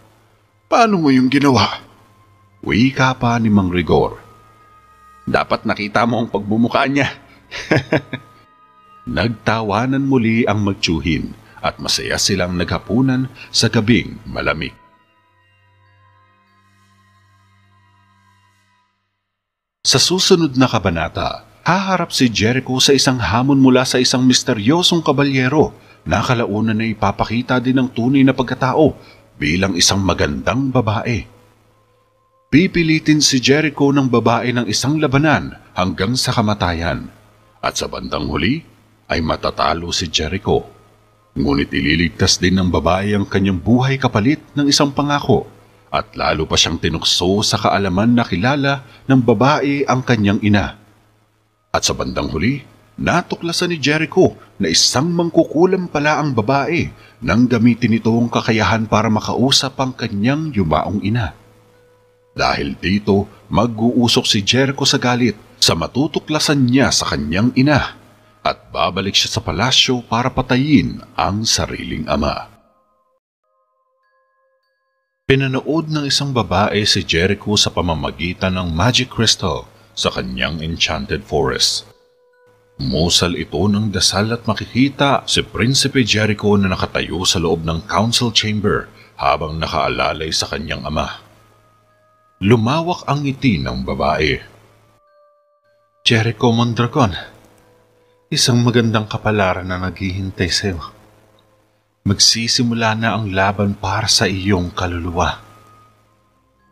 Paano mo yung ginawa? Wika pa ni Mang Rigor. Dapat nakita mo ang pagbumuka niya. Nagtawanan muli ang magtsuhin at masaya silang naghapunan sa gabing malamig. Sa susunod na kabanata, haharap si Jericho sa isang hamon mula sa isang misteryosong kabalyero na kalaunan na ipapakita din ng tunay na pagkatao bilang isang magandang babae. Pipilitin si Jericho ng babae ng isang labanan hanggang sa kamatayan. At sa bandang huli ay matatalo si Jericho. Ngunit ililigtas din ng babae ang kanyang buhay kapalit ng isang pangako at lalo pa siyang tinukso sa kaalaman na kilala ng babae ang kanyang ina. At sa bandang huli, natuklasan ni Jericho na isang mangkukulam pala ang babae nang gamitin ito ang kakayahan para makausap ang kanyang yumaong ina. Dahil dito, mag-uusok si Jericho sa galit sa matutuklasan niya sa kanyang ina at babalik siya sa palasyo para patayin ang sariling ama. Pinanood ng isang babae si Jericho sa pamamagitan ng magic crystal sa kanyang enchanted forest. Musal ito ng dasal at makikita si Prinsipe Jericho na nakatayo sa loob ng council chamber habang nakaalalay sa kanyang ama. Lumawak ang ngiti ng babae. Jericho Mondragon, isang magandang kapalaran na naghihintay sa iyo. Magsisimula na ang laban para sa iyong kaluluwa.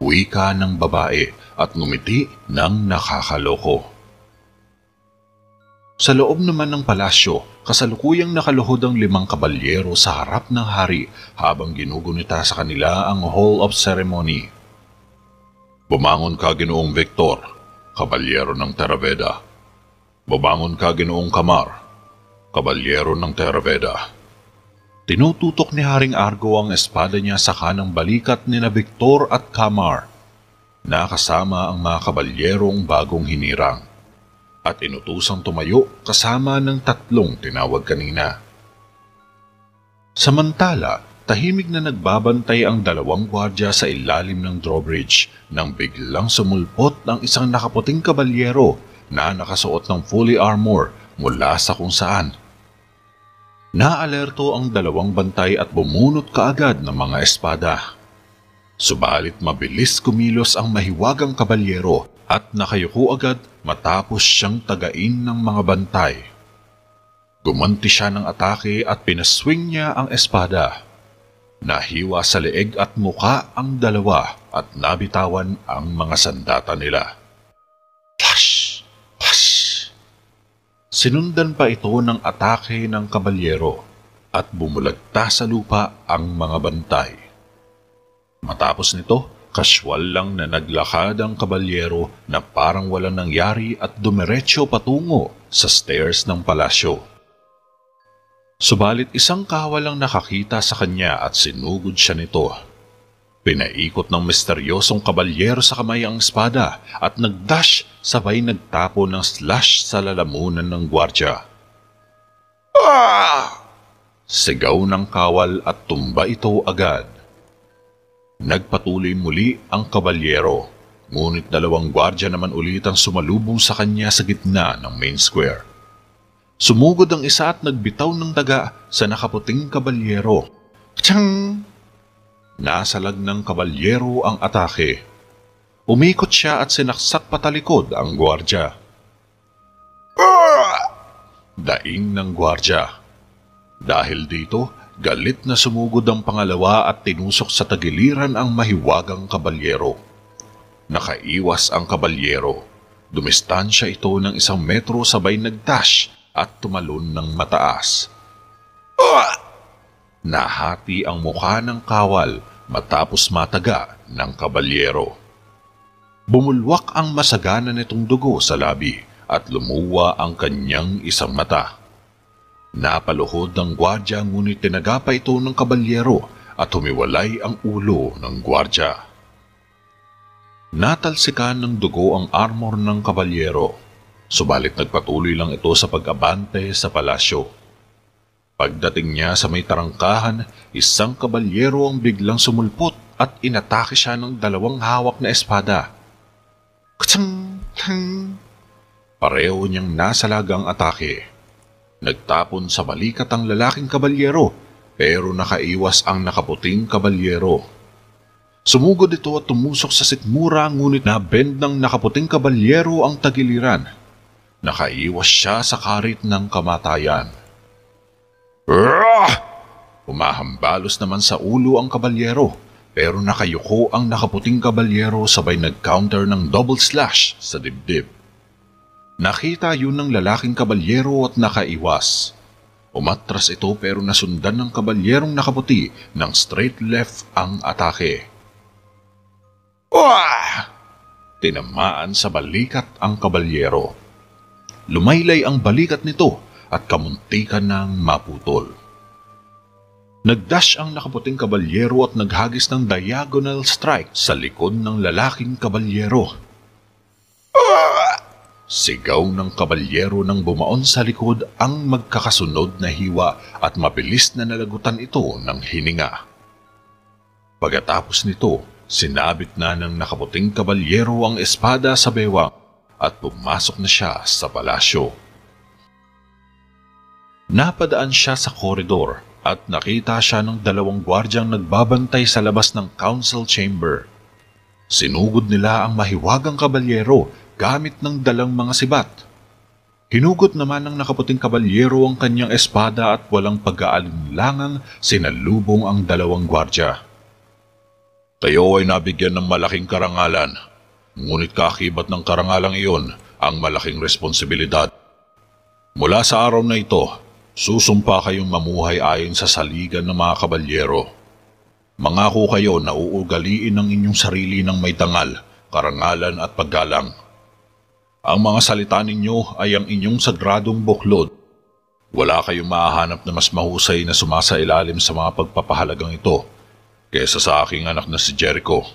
Wika ng babae at ngumiti ng nakakaloko. Sa loob naman ng palasyo, kasalukuyang nakaluhod ang limang kabalyero sa harap ng hari habang ginugunita sa kanila ang Hall of Ceremony. Bumangon ka, Ginoong Victor, kabalyero ng Terraveda. Bumangon ka, Ginoong Kamar, kabalyero ng Terraveda. Tinututok ni Haring Argo ang espada niya sa kanang balikat ni na Victor at Kamar, nakasama ang mga kabalyerong bagong hinirang at inutusang tumayo kasama ng tatlong tinawag kanina. Samantala, tahimik na nagbabantay ang dalawang gwardya sa ilalim ng drawbridge nang biglang sumulpot ang isang nakaputing kabalyero na nakasuot ng fully armor mula sa kung saan. Naalerto ang dalawang bantay at bumunot kaagad ng mga espada. Subalit mabilis kumilos ang mahiwagang kabalyero at nakayuko agad matapos siyang tagain ng mga bantay. Gumanti siya ng atake at pinaswing niya ang espada. Nahiwa sa leeg at muka ang dalawa at nabitawan ang mga sandata nila. Sinundan pa ito ng atake ng kabalyero at bumulagta sa lupa ang mga bantay. Matapos nito, Kaswal lang na naglakad ang kabalyero na parang walang nangyari at dumiretso patungo sa stairs ng palasyo. Subalit isang kawalang nakakita sa kanya at sinugod siya nito. Pinaikot ng misteryosong kabalyero sa kamay ang espada at nagdash sabay nagtapo ng slash sa lalamunan ng gwardya. Ah! Sigaw ng kawal at tumba ito agad. Nagpatuloy muli ang kabalyero, ngunit dalawang gwardya naman ulit ang sumalubong sa kanya sa gitna ng main square. Sumugod ang isa at nagbitaw ng daga sa nakaputing kabalyero. Nasalag ng kabalyero ang atake. Umikot siya at sinaksak patalikod ang gwardya. Daing ng gwardya. Dahil dito, galit na sumugod ang pangalawa at tinusok sa tagiliran ang mahiwagang kabalyero. Nakaiwas ang kabalyero. Dumistansya ito ng isang metro sabay nagdash at tumalon ng mataas. Nahati ang mukha ng kawal matapos mataga ng kabalyero. Bumulwak ang masagana nitong dugo sa labi at lumuwa ang kanyang isang mata. Napaluhod ng gwardya ngunit tinagapa ito ng kabalyero at humiwalay ang ulo ng gwardya. Natalsikan ng dugo ang armor ng kabalyero, subalit nagpatuloy lang ito sa pag-abante sa palasyo. Pagdating niya sa may tarangkahan, isang kabalyero ang biglang sumulpot at inatake siya ng dalawang hawak na espada. Katsang! Tang! Pareho niyang nasalagang atake. Nagtapon sa balikat ang lalaking kabalyero pero nakaiwas ang nakaputing kabalyero. Sumugod ito at tumusok sa sikmura ngunit nabend ng nakaputing kabalyero ang tagiliran. Nakaiwas siya sa karit ng kamatayan. Rah! Umahambalos naman sa ulo ang kabalyero pero nakayuko ang nakaputing kabalyero sabay nag-counter ng double slash sa dibdib. Nakita yun ng lalaking kabalyero at nakaiwas. Umatras ito pero nasundan ng kabalyerong nakaputi ng straight left ang atake. Wah! Tinamaan sa balikat ang kabalyero. Lumaylay ang balikat nito at kamuntikan ng maputol. Nagdash ang nakaputing kabalyero at naghagis ng diagonal strike sa likod ng lalaking kabalyero. Sigaw ng kabalyero nang bumaon sa likod ang magkakasunod na hiwa at mabilis na nalagutan ito ng hininga. Pagkatapos nito, sinabit na ng nakaputing kabalyero ang espada sa bewang at pumasok na siya sa palasyo. Napadaan siya sa koridor at nakita siya ng dalawang gwardyang nagbabantay sa labas ng council chamber. Sinugod nila ang mahiwagang kabalyero gamit ng dalang mga sibat. Hinugot naman ng nakaputing kabalyero ang kanyang espada at walang pag-aalinlangang sinalubong ang dalawang gwardya. Kayo ay nabigyan ng malaking karangalan, ngunit kakibat ng karangalang iyon ang malaking responsibilidad. Mula sa araw na ito, susumpa kayong mamuhay ayon sa saligan ng mga kabalyero. Mangako kayo na uugaliin ang inyong sarili ng may dangal, karangalan at paggalang. Ang mga salita ninyo ay ang inyong sagradong buklod. Wala kayong mahanap na mas mahusay na sumasailalim sa mga pagpapahalagang ito kesa sa aking anak na si Jericho.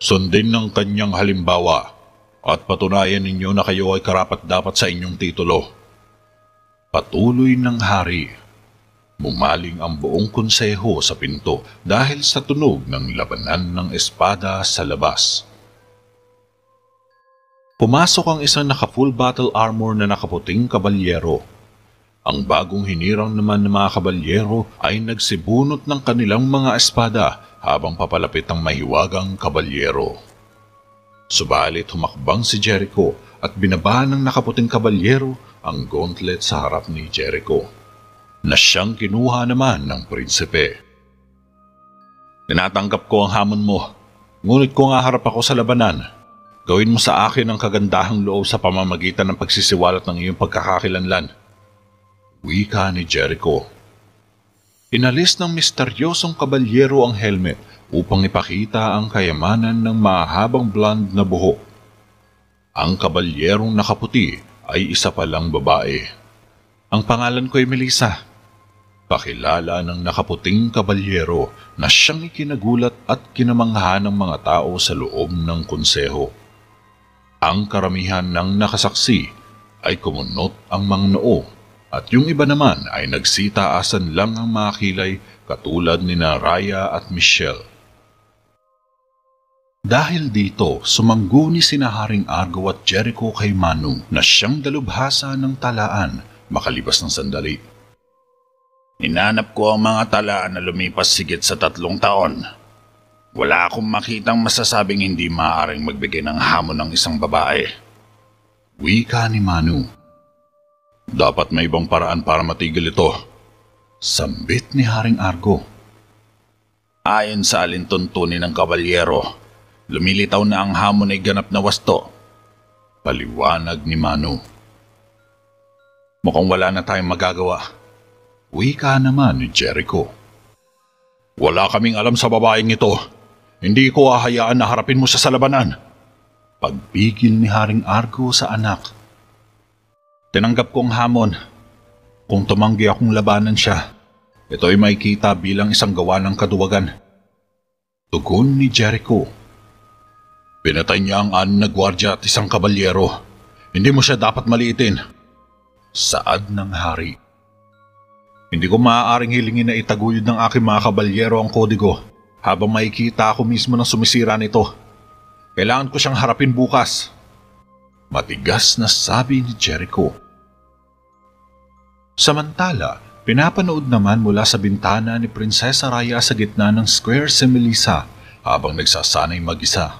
Sundin ng kanyang halimbawa at patunayan ninyo na kayo ay karapat dapat sa inyong titulo. Patuloy ng hari. Mumaling ang buong konseho sa pinto dahil sa tunog ng labanan ng espada sa labas. Pumasok ang isang naka-full battle armor na nakaputing kabalyero. Ang bagong hinirang naman ng mga kabalyero ay nagsibunot ng kanilang mga espada habang papalapit ang mahiwagang kabalyero. Subalit humakbang si Jericho at binaba ng nakaputing kabalyero ang gauntlet sa harap ni Jericho na siyang kinuha naman ng prinsipe. Tinatanggap ko ang hamon mo, ngunit kung aharap ako sa labanan, gawin mo sa akin ang kagandahang loob sa pamamagitan ng pagsisiwalat ng iyong pagkakakilanlan. Wika ni Jericho. Inalis ng misteryosong kabalyero ang helmet upang ipakita ang kayamanan ng mahabang blonde na buhok. Ang kabalyerong nakaputi ay isa palang babae. Ang pangalan ko ay Melissa. Pakilala ng nakaputing kabalyero na siyang ikinagulat at kinamangha ng mga tao sa loob ng konseho. Ang karamihan ng nakasaksi ay kumunot ang mga noo at yung iba naman ay nagsitaasan lang ang mga kilay katulad ni Naraya at Michelle. Dahil dito, sumangguni sina Haring Argo at Jericho kay Manu na siyang dalubhasa ng talaan makalibas ng sandali. Inanap ko ang mga tala na lumipas sigit sa tatlong taon. Wala akong makitang masasabing hindi maaaring magbigay ng hamon ng isang babae. Wika ni Manu. Dapat may ibang paraan para matigil ito. Sambit ni Haring Argo. Ayon sa alintuntunin ng kabalyero, lumilitaw na ang hamon ay ganap na wasto. Paliwanag ni Manu. Mukhang wala na tayong magagawa. Wika naman ni Jericho. Wala kaming alam sa babaeng ito. Hindi ko ahayaan na harapin mo sa labanan. Pagpigil ni Haring Argo sa anak. Tinanggap kong hamon. Kung tumanggi akong labanan siya, ito ay makikita bilang isang gawa ng kaduwagan. Tugon ni Jericho. Pinatay niya ang anin na gwardya at isang kabalyero. Hindi mo siya dapat maliitin. Saad ng hari. Hindi ko maaaring hilingin na itaguyod ng aking mga kabalyero ang kodigo habang makikita ako mismo ng sumisira nito. Kailangan ko siyang harapin bukas. Matigas na sabi ni Jericho. Samantala, pinapanood naman mula sa bintana ni Prinsesa Raya sa gitna ng square si Melissa habang nagsasanay mag-isa.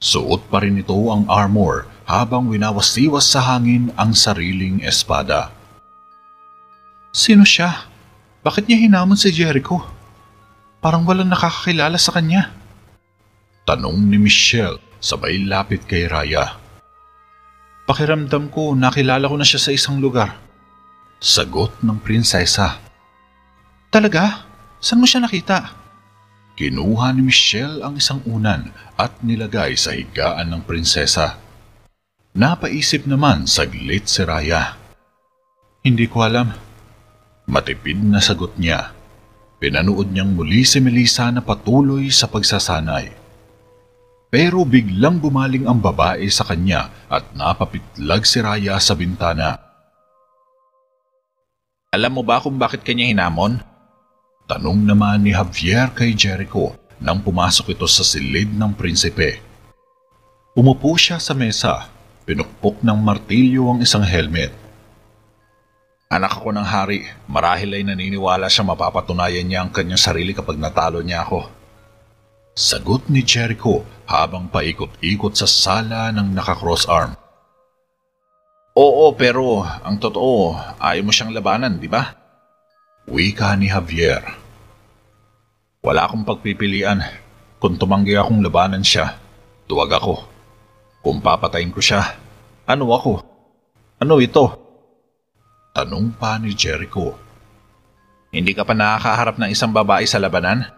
Suot pa rin ito ang armor habang winawasiwas sa hangin ang sariling espada. Sino siya? Bakit niya hinamon si Jericho? Parang walang nakakakilala sa kanya. Tanong ni Michelle sabay lapit kay Raya. Pakiramdam ko nakilala ko na siya sa isang lugar. Sagot ng prinsesa. Talaga? Saan mo siya nakita? Kinuha ni Michelle ang isang unan at nilagay sa higaan ng prinsesa. Napaisip naman saglit si Raya. Hindi ko alam. Matipid na sagot niya. Pinanood niyang muli si Melissa na patuloy sa pagsasanay. Pero biglang bumaling ang babae sa kanya at napapitlag si Raya sa bintana. Alam mo ba kung bakit kanya hinamon? Tanong naman ni Javier kay Jericho nang pumasok ito sa silid ng prinsipe. Umupo siya sa mesa, pinukpok ng martilyo ang isang helmet. Anak ako ng hari, marahil ay naniniwala siya mapapatunayan niya ang kanyang sarili kapag natalo niya ako. Sagot ni Jericho habang paikot-ikot sa sala ng nakakross arm. Oo, pero ang totoo, ayaw mo siyang labanan, di ba? Wika ni Javier. Wala akong pagpipilian. Kung tumanggi akong labanan siya, tuwag ako. Kung papatayin ko siya, ano ako? Ano ito? Tanong pa ni Jericho. Hindi ka pa nakakaharap ng isang babae sa labanan?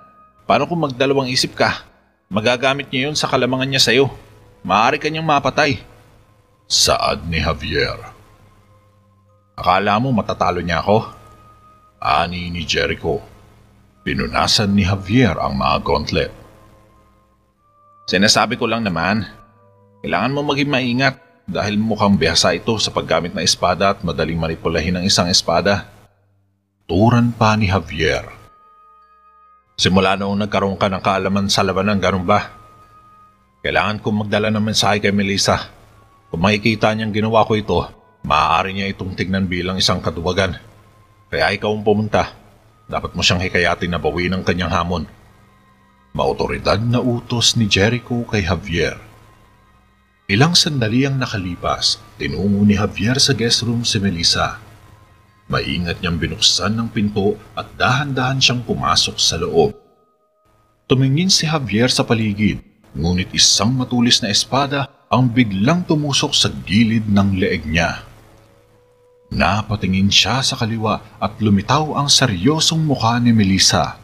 Paano kung magdalawang isip ka? Magagamit niya yun sa kalamangan niya sa'yo. Maaari kanyang mapatay. Saad ni Javier. Akala mo matatalo niya ako? Ani ni Jericho. Pinunasan ni Javier ang mga gauntlet. Sinasabi ko lang naman, kailangan mo maging maingat dahil mukhang bihasa ito sa paggamit ng espada at madaling manipulahin ng isang espada. Turan pa ni Javier. Simula noong nagkaroon ka ng kaalaman sa labanan, ganun ba? Kailangan kong magdala ng mensahe kay Melissa. Kung makikita niyang ginawa ko ito, maaari niya itong tignan bilang isang katuwagan. Kaya ikaw ang pumunta. Dapat mo siyang hikayatin na bawiin ang kanyang hamon. Maotoridad na utos ni Jericho kay Javier. Ilang sandali ang nakalipas, tinungo ni Javier sa guest room si Melissa. Maingat niyang binuksan ng pinto at dahan-dahan siyang pumasok sa loob. Tumingin si Javier sa paligid, ngunit isang matulis na espada ang biglang tumusok sa gilid ng leeg niya. Napatingin siya sa kaliwa at lumitaw ang seryosong mukha ni Melissa.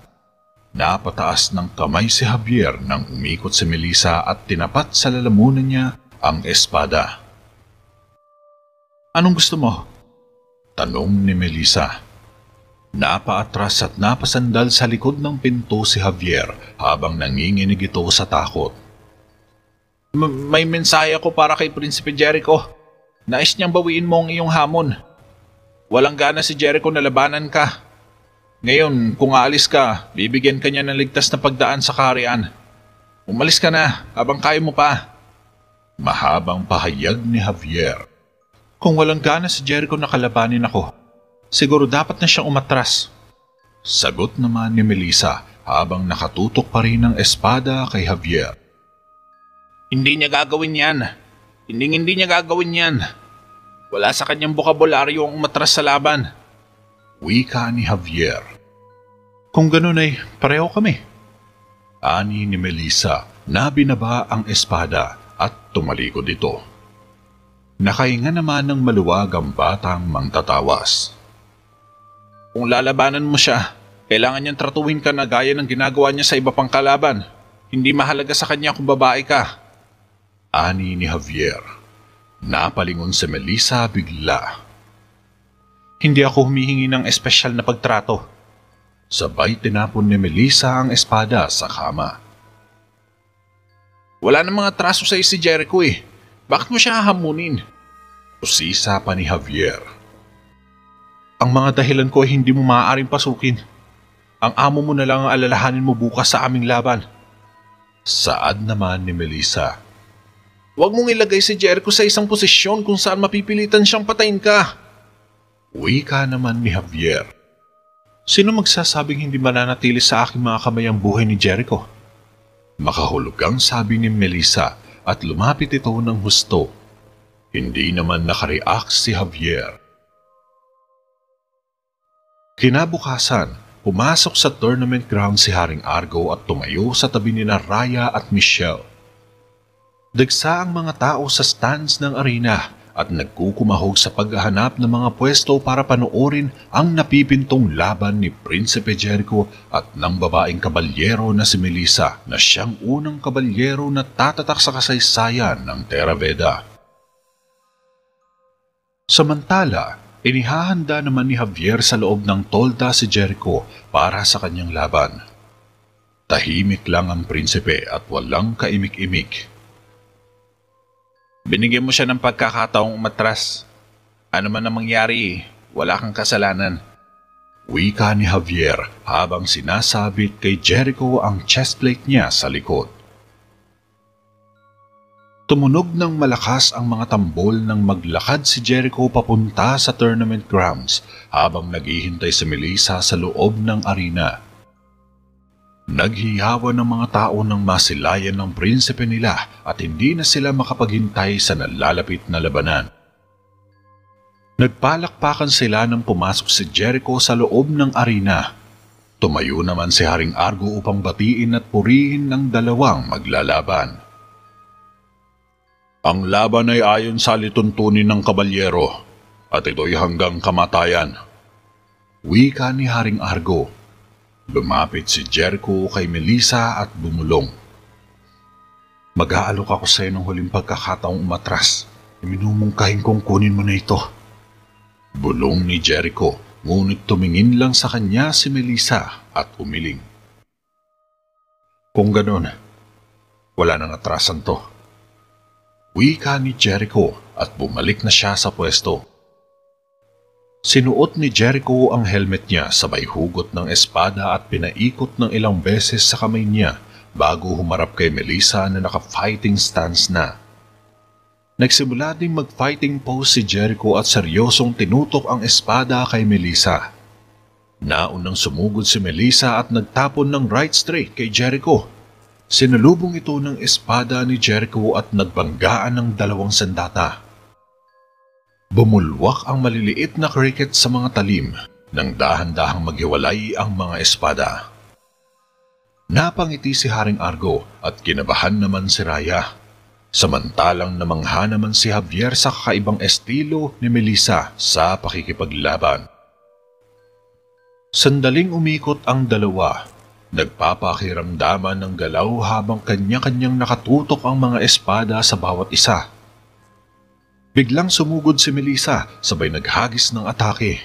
Napataas ng kamay si Javier nang umikot si Melissa at tinapat sa lalamunan niya ang espada. Anong gusto mo? Tanong ni Melissa. Napaatras at napasandal sa likod ng pinto si Javier habang nanginginig ito sa takot. M- may mensahe ako para kay Prinsipe Jericho. Nais niyang bawiin mo ang iyong hamon. Walang gana si Jericho na labanan ka. Ngayon, kung aalis ka, bibigyan ka niya ng ligtas na pagdaan sa kaharian. Umalis ka na, habang kaya mo pa. Mahabang pahayag ni Javier. Kung walang gana si Jericho na kalabanin ako, siguro dapat na siyang umatras. Sagot naman ni Melissa habang nakatutok pa rin ang espada kay Javier. Hindi niya gagawin yan. Hindi hindi niya gagawin yan. Wala sa kanyang bokabularyo ang umatras sa laban. Wika ni Javier. Kung ganun ay pareho kami. Ani ni Melissa na binaba ang espada at tumalikod ito. Nakahinga naman ng maluwag ang batang mangtatawas. Kung lalabanan mo siya, kailangan niyang tratuhin ka na gaya ng ginagawa niya sa iba pang kalaban. Hindi mahalaga sa kanya kung babae ka. Ani ni Javier. Napalingon si Melissa bigla. Hindi ako humihingi ng espesyal na pagtrato. Sabay tinapon ni Melissa ang espada sa kama. Wala na mga traso sa si Jericho eh. Bakit mo siya hahamunin? Usisa pa ni Javier. Ang mga dahilan ko ay hindi mo maaaring pasukin. Ang amo mo na lang ang alalahanin mo bukas sa aming laban. Saad naman ni Melissa. Huwag mong ilagay si Jericho sa isang posisyon kung saan mapipilitan siyang patayin ka. Wika naman ni Javier. Sino magsasabing hindi mananatili sa aking mga kamay ang buhay ni Jericho? Makahulugang sabi ni Melissa at lumapit ito ng husto. Hindi naman nakareact si Javier. Kinabukasan, pumasok sa tournament ground si Haring Argo at tumayo sa tabi ni Raya at Michelle. Dagsa ang mga tao sa stands ng arena at nagkukumahog sa paghahanap ng mga pwesto para panoorin ang napipintong laban ni Prinsipe Jericho at ng babaeng kabalyero na si Melissa na siyang unang kabalyero na tatatak sa kasaysayan ng Theraveda. Samantala, inihahanda naman ni Javier sa loob ng tolda si Jericho para sa kanyang laban. Tahimik lang ang prinsipe at walang kaimik-imik. Binigyan mo siya ng pagkakataong umatras. Ano man ang mangyari, wala kang kasalanan. Wika ni Javier habang sinasabit kay Jericho ang chestplate niya sa likod. Tumunog ng malakas ang mga tambol nang maglakad si Jericho papunta sa tournament grounds habang naghihintay si Melissa sa loob ng arena. Naghihawa ng mga tao nang masilayan ng prinsipe nila at hindi na sila makapaghintay sa nalalapit na labanan. Nagpalakpakan sila nang pumasok si Jericho sa loob ng arena. Tumayo naman si Haring Argo upang batiin at purihin ng dalawang maglalaban. Ang laban ay ayon sa lituntunin ng kabalyero at ito'y hanggang kamatayan. Wika ni Haring Argo Lumapit si Jericho kay Melissa at bumulong. Mag-aalok ako sa iyo ng huling pagkakataong umatras. Iminumungkahin kong kunin mo na ito. Bulong ni Jericho, ngunit tumingin lang sa kanya si Melissa at umiling. Kung ganon, wala nang atrasan to. Wika ni Jericho at bumalik na siya sa pwesto. Sinuot ni Jericho ang helmet niya sabay hugot ng espada at pinaikot ng ilang beses sa kamay niya bago humarap kay Melissa na naka-fighting stance na. Nagsimula ding mag-fighting pose si Jericho at seryosong tinutok ang espada kay Melissa. Naunang sumugod si Melissa at nagtapon ng right straight kay Jericho. Sinalubong ito ng espada ni Jericho at nagbanggaan ng dalawang sandata. Bumulwak ang maliliit na cricket sa mga talim nang dahan-dahang maghiwalay ang mga espada. Napangiti si Haring Argo at kinabahan naman si Raya. Samantalang namangha naman si Javier sa kakaibang estilo ni Melissa sa pakikipaglaban. Sandaling umikot ang dalawa. Nagpapakiramdaman ng galaw habang kanya-kanyang nakatutok ang mga espada sa bawat isa. Biglang sumugod si Melissa sabay naghagis ng atake.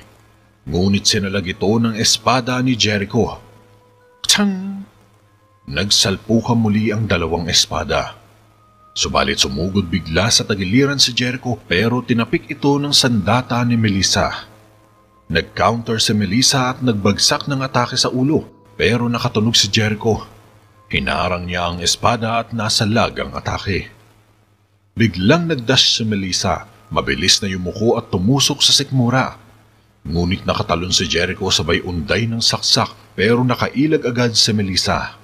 Ngunit sinalag ito ng espada ni Jericho. Tang! Nagsalpukan muli ang dalawang espada. Subalit sumugod bigla sa tagiliran si Jericho pero tinapik ito ng sandata ni Melissa. Nag-counter si Melissa at nagbagsak ng atake sa ulo pero nakatunog si Jericho. Hinarang niya ang espada at nasalag ang atake. Biglang nagdash si Melissa, mabilis na yumuko at tumusok sa sikmura. Ngunit nakatalon si Jericho sabay unday ng saksak pero nakailag agad si Melissa.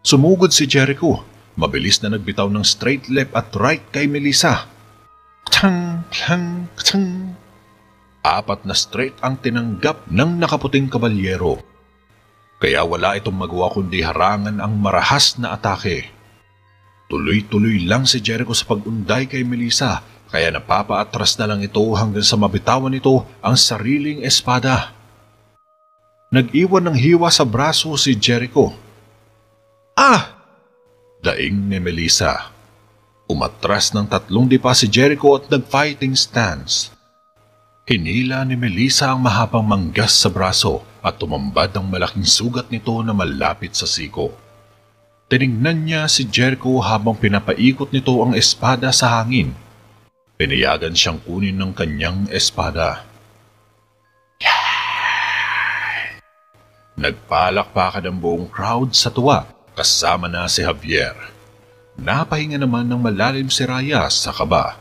Sumugod si Jericho. Mabilis na nagbitaw ng straight left at right kay Melissa. Tang, tang, tang. Apat na straight ang tinanggap ng nakaputing kabalyero. Kaya wala itong magawa kundi harangan ang marahas na atake. Tuloy-tuloy lang si Jericho sa pagunday kay Melissa kaya napapaatras na lang ito hanggang sa mabitawan nito ang sariling espada. Nag-iwan ng hiwa sa braso si Jericho. Ah! Daing ni Melissa. Umatras ng tatlong dipa si Jericho at nag-fighting stance. Hinila ni Melissa ang mahabang manggas sa braso at tumambad ang malaking sugat nito na malapit sa siko. Tiningnan niya si Jericho habang pinapaikot nito ang espada sa hangin Pinayagan siyang kunin ng kanyang espada. Nagpalakpakan ang buong crowd sa tuwa kasama na si Javier. Napahinga naman ng malalim si Raya sa kaba.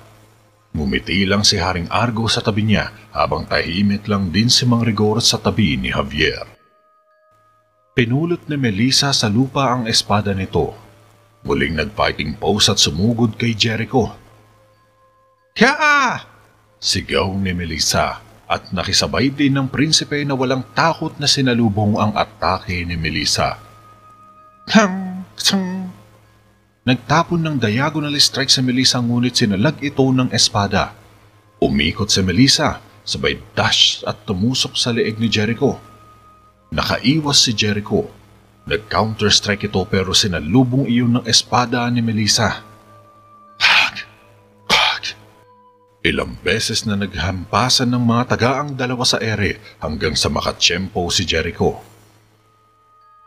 Ngumiti lang si Haring Argo sa tabi niya habang tahimik lang din si Mang Rigor sa tabi ni Javier. Pinulot ni Melissa sa lupa ang espada nito. Muling nag-fighting pose at sumugod kay Jericho Yaa! Sigaw ni Melissa at nakisabay din ng prinsipe na walang takot na sinalubong ang atake ni Melissa. Hang! Tsang! Nagtapon ng diagonal strike sa Melissa ngunit sinalag ito ng espada. Umikot si Melissa, sabay dash at tumusok sa leeg ni Jericho. Nakaiwas si Jericho. Nag-counter strike ito pero sinalubong iyon ng espada ni Melissa. Ilang beses na naghampasan ng mga taga ang dalawa sa ere hanggang sa makatsyempo si Jericho.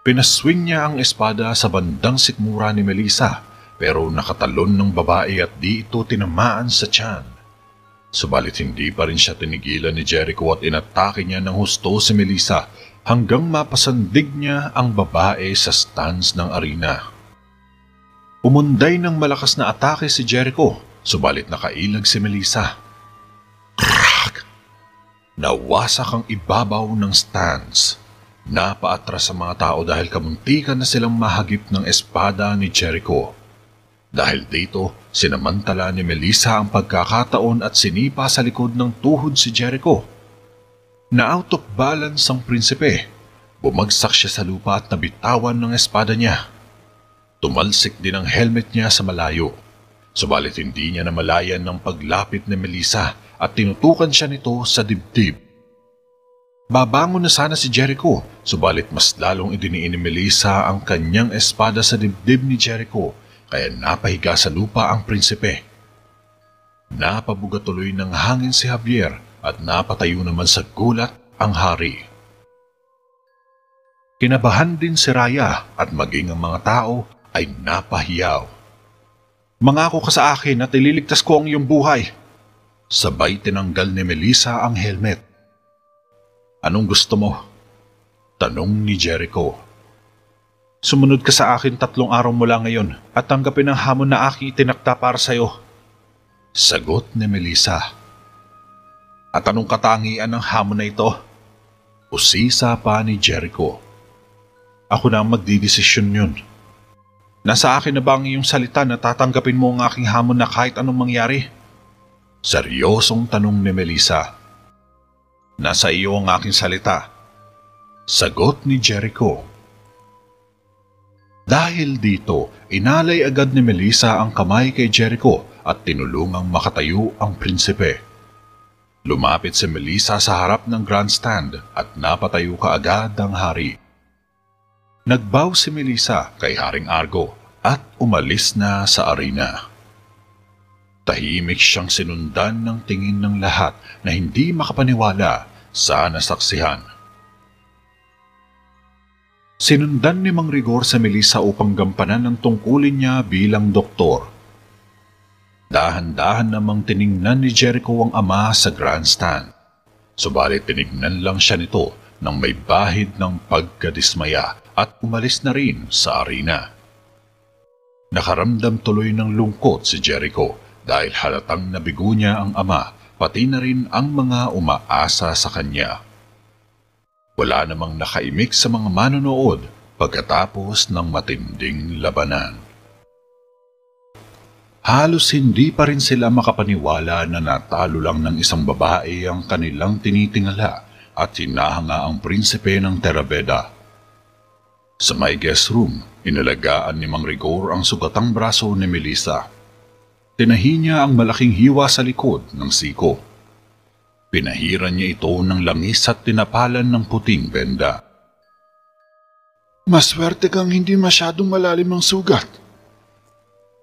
Pinaswing niya ang espada sa bandang sikmura ni Melissa pero nakatalon ng babae at di ito tinamaan sa tiyan. Subalit hindi pa rin siya tinigilan ni Jericho at inatake niya ng husto si Melissa hanggang mapasandig niya ang babae sa stands ng arena. Umunday ng malakas na atake si Jericho Subalit nakailag si Melissa. Crack! Nawasak ang ibabaw ng stands. Napaatras sa mga tao dahil kamuntikan na silang mahagip ng espada ni Jericho. Dahil dito, sinamantala ni Melissa ang pagkakataon at sinipa sa likod ng tuhod si Jericho. Na out of balance ang prinsipe. Bumagsak siya sa lupa at nabitawan ng espada niya. Tumalsik din ang helmet niya sa malayo. Subalit hindi niya namalayan ng paglapit ni Melissa at tinutukan siya nito sa dibdib. Babangon na sana si Jericho, subalit mas lalong idiniin ni Melissa ang kanyang espada sa dibdib ni Jericho kaya napahiga sa lupa ang prinsipe. Napabuga ng hangin si Javier at napatayo naman sa gulat ang hari. Kinabahan din si Raya at maging ang mga tao ay napahiyaw. Mangako ka sa akin at ililigtas ko ang iyong buhay. Sabay tinanggal ni Melissa ang helmet. Anong gusto mo? Tanong ni Jericho. Sumunod ka sa akin tatlong araw mula ngayon at tanggapin ang hamon na aking itinakta para sa iyo. Sagot ni Melissa. At anong katangian ng hamon na ito? Usisa pa ni Jericho. Ako na ang magdidesisyon yun. Nasa akin na ba ang iyong salita na tatanggapin mo ang aking hamon na kahit anong mangyari? Seryosong tanong ni Melissa. Nasa iyo ang aking salita. Sagot ni Jericho. Dahil dito, inalay agad ni Melissa ang kamay kay Jericho at tinulungang makatayo ang prinsipe. Lumapit si Melissa sa harap ng grandstand at napatayo kaagad ang hari. Nagbaw si Melissa kay Haring Argo at umalis na sa arena. Tahimik siyang sinundan ng tingin ng lahat na hindi makapaniwala sa nasaksihan. Sinundan ni Mang Rigor sa Melissa upang gampanan ang tungkulin niya bilang doktor. Dahan-dahan namang tiningnan ni Jericho ang ama sa grandstand. Subalit tinignan lang siya nito nang may bahid ng pagkadismaya at umalis na rin sa arena. Nakaramdam tuloy ng lungkot si Jericho dahil halatang nabigo niya ang ama pati na rin ang mga umaasa sa kanya. Wala namang nakaimik sa mga manonood pagkatapos ng matinding labanan. Halos hindi pa rin sila makapaniwala na natalo lang ng isang babae ang kanilang tinitingala at hinahanga ang prinsipe ng Terabeda. Sa may guest room, inalagaan ni Mang Rigor ang sugatang braso ni Melissa. Tinahi niya ang malaking hiwa sa likod ng siko. Pinahiran niya ito ng langis at tinapalan ng puting benda. Maswerte kang hindi masyadong malalim ang sugat.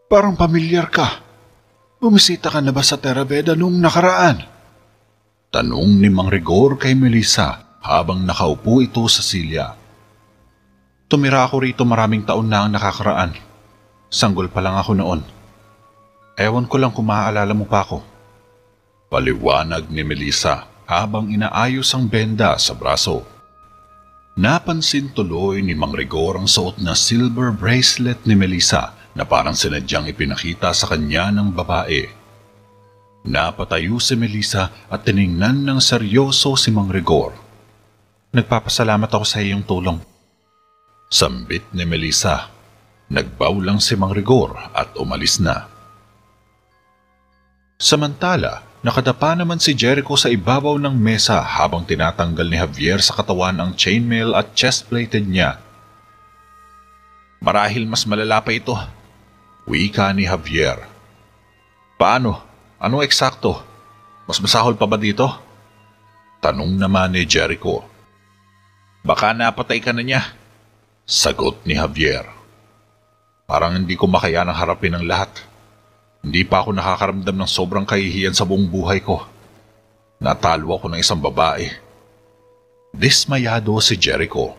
Parang pamilyar ka. Bumisita ka na ba sa Terabeda noong nakaraan? Tanong ni Mang Rigor kay Melissa habang nakaupo ito sa silya. Tumira ako rito maraming taon na ang nakakaraan. Sanggol pa lang ako noon. Ewan ko lang kung maaalala mo pa ako. Paliwanag ni Melissa habang inaayos ang benda sa braso. Napansin tuloy ni Mang Rigor ang suot na silver bracelet ni Melissa na parang sinadyang ipinakita sa kanya ng babae. Napatayo si Melissa at tiningnan ng seryoso si Mang Rigor. Nagpapasalamat ako sa iyong tulong. Sambit ni Melissa. Nagbaw lang si Mang Rigor at umalis na. Samantala, nakadapa naman si Jericho sa ibabaw ng mesa habang tinatanggal ni Javier sa katawan ang chainmail at chest-plated niya. Marahil mas malala pa ito, Wika ni Javier. Paano? Anong eksakto? Mas masahol pa ba dito? Tanong naman ni Jericho. Baka napatay ka na niya. Sagot ni Javier. Parang hindi ko makayanang harapin ang lahat. Hindi pa ako nakakaramdam ng sobrang kahihiyan sa buong buhay ko. Natalo ako ng isang babae. Dismayado si Jericho.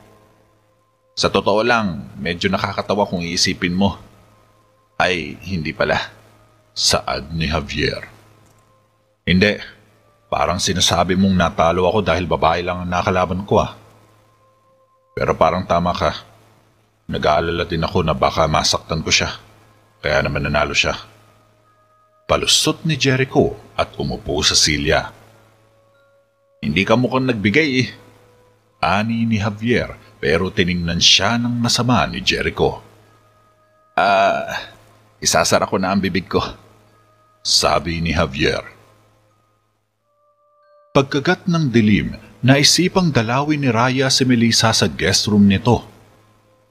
Sa totoo lang, medyo nakakatawa kung iisipin mo. Ay, hindi pala. Saad ni Javier. Hindi. Parang sinasabi mong natalo ako dahil babae lang ang nakalaban ko ah. Pero parang tama ka. Nag-aalala din ako na baka masaktan ko siya. Kaya naman nanalo siya. Palusot ni Jericho at umupo sa silya. Hindi ka mukhang nagbigay eh. Ani ni Javier pero tiningnan siya ng masama ni Jericho. Ah, Isasara ko na ang bibig ko. Sabi ni Javier. Pagkagat ng dilim, naisipang dalawin ni Raya si Melissa sa guest room nito.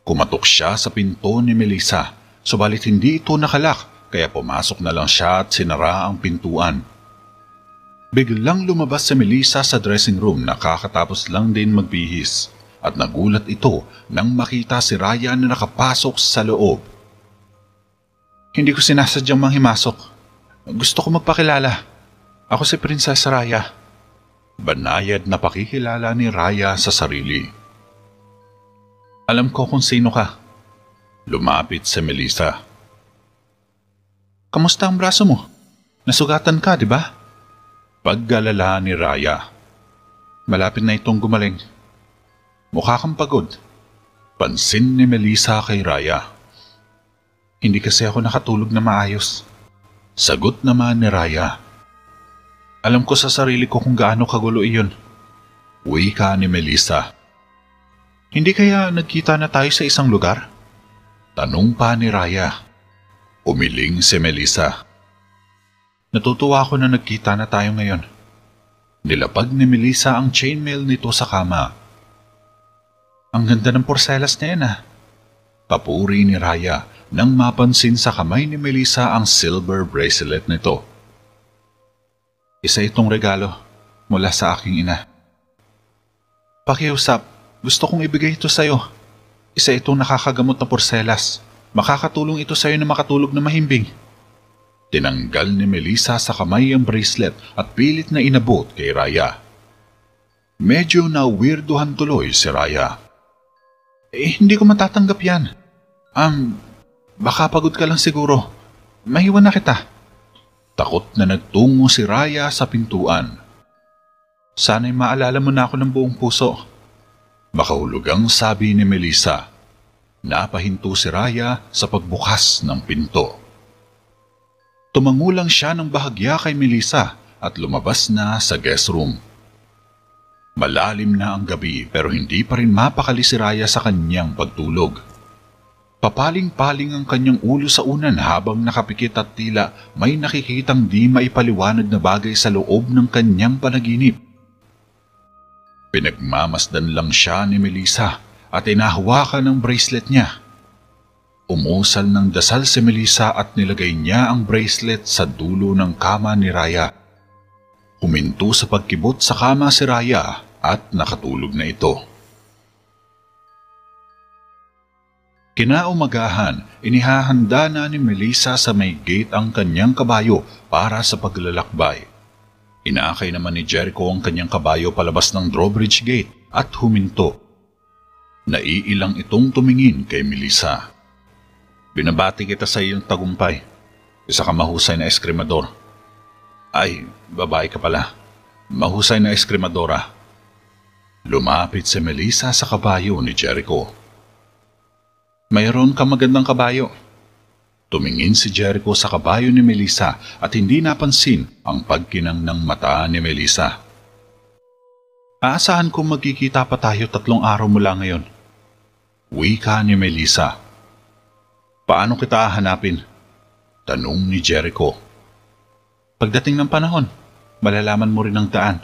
Kumatok siya sa pinto ni Melissa, subalit hindi ito nakalak kaya pumasok na lang siya at sinara ang pintuan. Biglang lumabas si Melissa sa dressing room na kakatapos lang din magbihis at nagulat ito nang makita si Raya na nakapasok sa loob. Hindi ko sinasadyang manghimasok. Gusto ko magpakilala. Ako si Princess Raya. Banayad na pakikilala ni Raya sa sarili. Alam ko kung sino ka. Lumapit si Melissa. Kamusta ang braso mo? Nasugatan ka, di ba? Paggalala ni Raya. Malapit na itong gumaling. Mukha kang pagod. Pansin ni Melissa kay Raya. Hindi kasi ako nakatulog na maayos. Sagot naman ni Raya. Alam ko sa sarili ko kung gaano kagulo iyon. Uwi ka ni Melissa. Hindi kaya nagkita na tayo sa isang lugar? Tanong pa ni Raya. Umiling si Melissa. Natutuwa ako na nagkita na tayo ngayon. Nilapag ni Melissa ang chainmail nito sa kama. Ang ganda ng porselas niya yan ah. Papuri ni Raya nang mapansin sa kamay ni Melissa ang silver bracelet nito. Isa itong regalo mula sa aking ina. Pakiusap, gusto kong ibigay ito sa'yo. Isa itong nakakagamot na porselas. Makakatulong ito sa'yo na makatulog na mahimbing. Tinanggal ni Melissa sa kamay ang bracelet at pilit na inabot kay Raya. Medyo na-weirdohan tuloy si Raya. Eh, hindi ko matatanggap yan. Um, Baka pagod ka lang siguro. Mahiwan na kita. Takot na nagtungo si Raya sa pintuan. Sana'y maalala mo na ako ng buong puso. Makahulugang sabi ni Melissa. Napahinto si Raya sa pagbukas ng pinto. Tumangulang siya ng bahagya kay Melissa at lumabas na sa guest room. Malalim na ang gabi pero hindi pa rin mapakali si Raya sa kanyang pagtulog. Papaling-paling ang kanyang ulo sa unan habang nakapikit at tila may nakikitang di maipaliwanag na bagay sa loob ng kanyang panaginip. Pinagmamasdan lang siya ni Melissa at inahawakan ng bracelet niya. Umusal ng dasal si Melissa at nilagay niya ang bracelet sa dulo ng kama ni Raya. Huminto sa pagkibot sa kama si Raya at nakatulog na ito. Kinaumagahan, inihahanda na ni Melissa sa may gate ang kanyang kabayo para sa paglalakbay. Inaakay naman ni Jericho ang kanyang kabayo palabas ng drawbridge gate at huminto. Naiilang itong tumingin kay Melissa. Binabati kita sa iyong tagumpay. Isa ka mahusay na eskrimador. Ay, babae ka pala. Mahusay na eskrimadora. Lumapit si Melissa sa kabayo ni Jericho. Mayroon ka magandang kabayo. Tumingin si Jericho sa kabayo ni Melissa at hindi napansin ang pagkinang ng mata ni Melissa. Aasahan kong magkikita pa tayo tatlong araw mula ngayon. Wika ni Melissa. Paano kita hanapin? Tanong ni Jericho. Pagdating ng panahon, malalaman mo rin ang daan.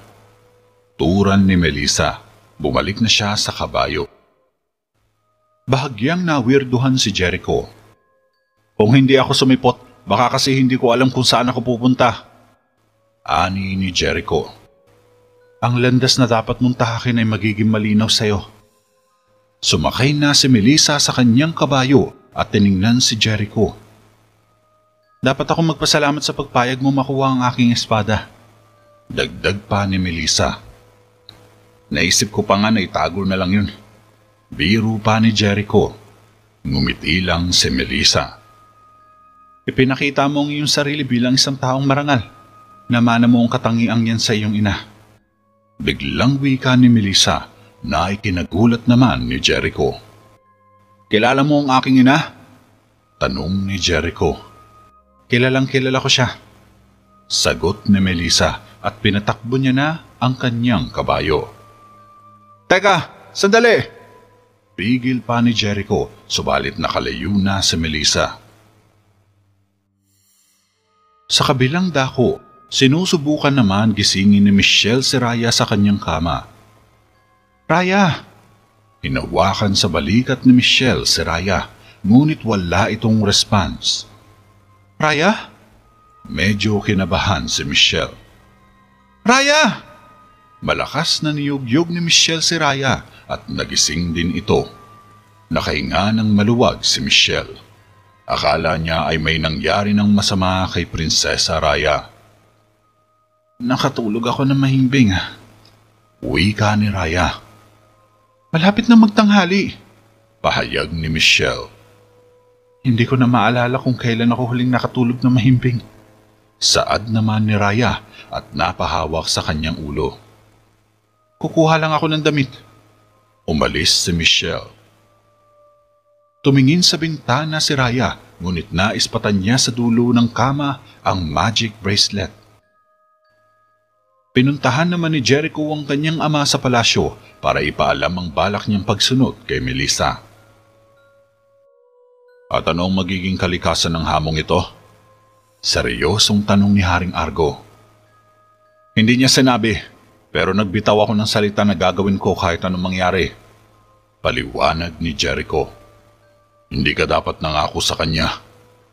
Turan ni Melissa. Bumalik na siya sa kabayo. Bahagyang nawirduhan si Jericho. Kung hindi ako sumipot, baka kasi hindi ko alam kung saan ako pupunta. Ani ni Jericho. Ang landas na dapat mong tahakin ay magiging malinaw sa'yo. Sumakay na si Melissa sa kanyang kabayo at tiningnan si Jericho. Dapat ako magpasalamat sa pagpayag mo makuha ang aking espada. Dagdag pa ni Melissa. Naisip ko pa nga na itago na lang yun. Biro pa ni Jericho. Ngumiti lang si Melissa. Ipinakita mo ang iyong sarili bilang isang taong marangal. Namana mo ang katangiang yan sa iyong ina. Biglang wika ni Melissa na ikinagulat naman ni Jericho. Kilala mo ang aking ina? Tanong ni Jericho. Kilalang kilala ko siya. Sagot ni Melissa at pinatakbo niya na ang kanyang kabayo. Teka, sandali! Pigil pa ni Jericho, subalit nakalayo na si Melissa. Sa kabilang dako, sinusubukan naman gisingin ni Michelle si Raya sa kanyang kama. Raya! Hinawakan sa balikat ni Michelle si Raya, ngunit wala itong response. Raya? Medyo kinabahan si Michelle. Raya! Malakas na niyugyog ni Michelle si Raya at nagising din ito. Nakahinga ng maluwag si Michelle. Akala niya ay may nangyari ng masama kay Prinsesa Raya. Nakatulog ako ng mahimbing. Uwi ka ni Raya. Malapit na magtanghali. Pahayag ni Michelle. Hindi ko na maalala kung kailan ako huling nakatulog ng mahimbing. Saad naman ni Raya at napahawak sa kanyang ulo. Kukuha lang ako ng damit. Umalis si Michelle. Tumingin sa bintana si Raya, ngunit naispatan niya sa dulo ng kama ang magic bracelet. Pinuntahan naman ni Jericho ang kanyang ama sa palasyo para ipaalam ang balak niyang pagsunod kay Melissa. At anong magiging kalikasan ng hamong ito? Seryosong tanong ni Haring Argo. Hindi niya sinabi pero nagbitaw ako ng salita na gagawin ko kahit anong mangyari. Paliwanag ni Jericho. Hindi ka dapat nangako sa kanya.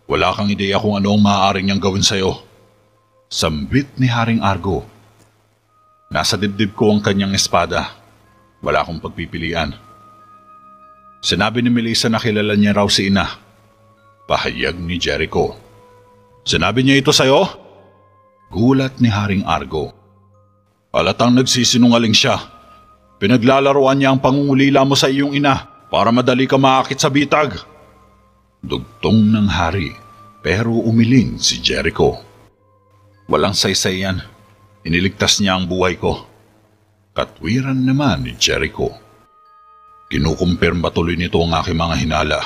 Wala kang ideya kung ano ang maaaring niyang gawin sa'yo. Sambit ni Haring Argo. Nasa dibdib ko ang kanyang espada. Wala akong pagpipilian. Sinabi ni Melissa na kilala niya raw si Ina. Pahayag ni Jericho. Sinabi niya ito sa'yo? Gulat ni Haring Argo. Alatang nagsisinungaling siya. Pinaglalaroan niya ang pangungulila mo sa iyong ina para madali ka maakit sa bitag. Dugtong ng hari pero umiling si Jericho. Walang saysay yan. Iniligtas niya ang buhay ko. Katwiran naman ni Jericho. Kinukumpirma tuloy nito ang aking mga hinala.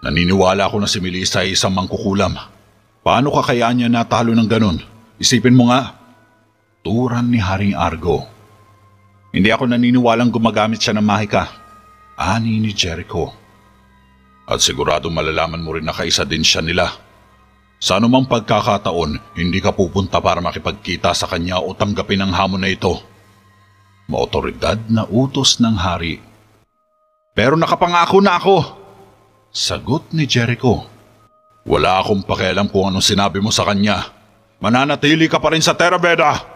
Naniniwala ako na si Melissa ay isang mangkukulam. Paano ka kaya niya natalo ng ganon? Isipin mo nga, Turan ni Haring Argo. Hindi ako naniniwalang gumagamit siya ng mahika. Ani ni Jericho. At sigurado malalaman mo rin na kaisa din siya nila. Sa anumang pagkakataon, hindi ka pupunta para makipagkita sa kanya o tanggapin ang hamon na ito. Maotoridad na utos ng hari. Pero nakapangako na ako. Sagot ni Jericho. Wala akong pakialam kung anong sinabi mo sa kanya. Mananatili ka pa rin sa Terabeda!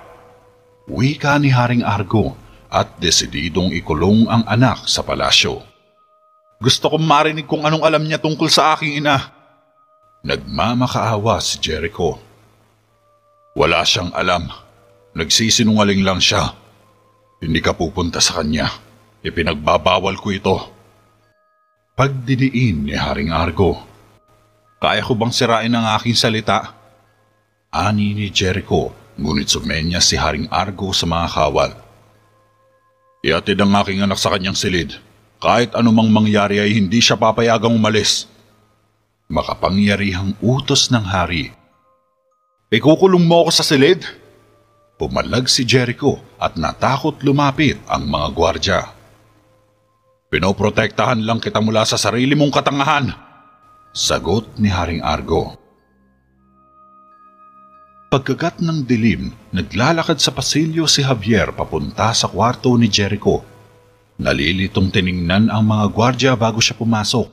Wika ni Haring Argo at desididong ikulong ang anak sa palasyo. Gusto kong marinig kung anong alam niya tungkol sa aking ina. Nagmamakaawa si Jericho. Wala siyang alam. Nagsisinungaling lang siya. Hindi ka pupunta sa kanya. Ipinagbabawal ko ito. Pagdidiin ni Haring Argo. Kaya ko bang sirain ang aking salita? Ani ni Jericho, ngunit sumenya si Haring Argo sa mga kawal. Iatid ang aking anak sa kanyang silid. Kahit anumang mangyari ay hindi siya papayagang umalis. Makapangyarihang utos ng hari. Ikukulong mo ako sa silid? Pumalag si Jericho at natakot lumapit ang mga gwardya. Pinoprotektahan lang kita mula sa sarili mong katangahan. Sagot ni Haring Argo. Pagkagat ng dilim, naglalakad sa pasilyo si Javier papunta sa kwarto ni Jericho. Nalilitong tiningnan ang mga gwardya bago siya pumasok.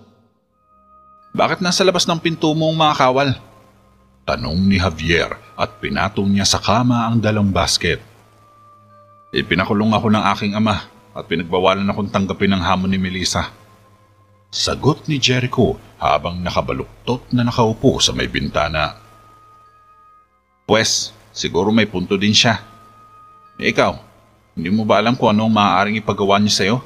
Bakit nasa labas ng pinto mo ang mga kawal? Tanong ni Javier at pinatong niya sa kama ang dalang basket. Ipinakulong ako ng aking ama at pinagbawalan akong tanggapin ang hamon ni Melissa. Sagot ni Jericho habang nakabaluktot na nakaupo sa may bintana. Pwes, siguro may punto din siya. E ikaw, hindi mo ba alam kung ano ang maaaring ipagawa niya sa'yo?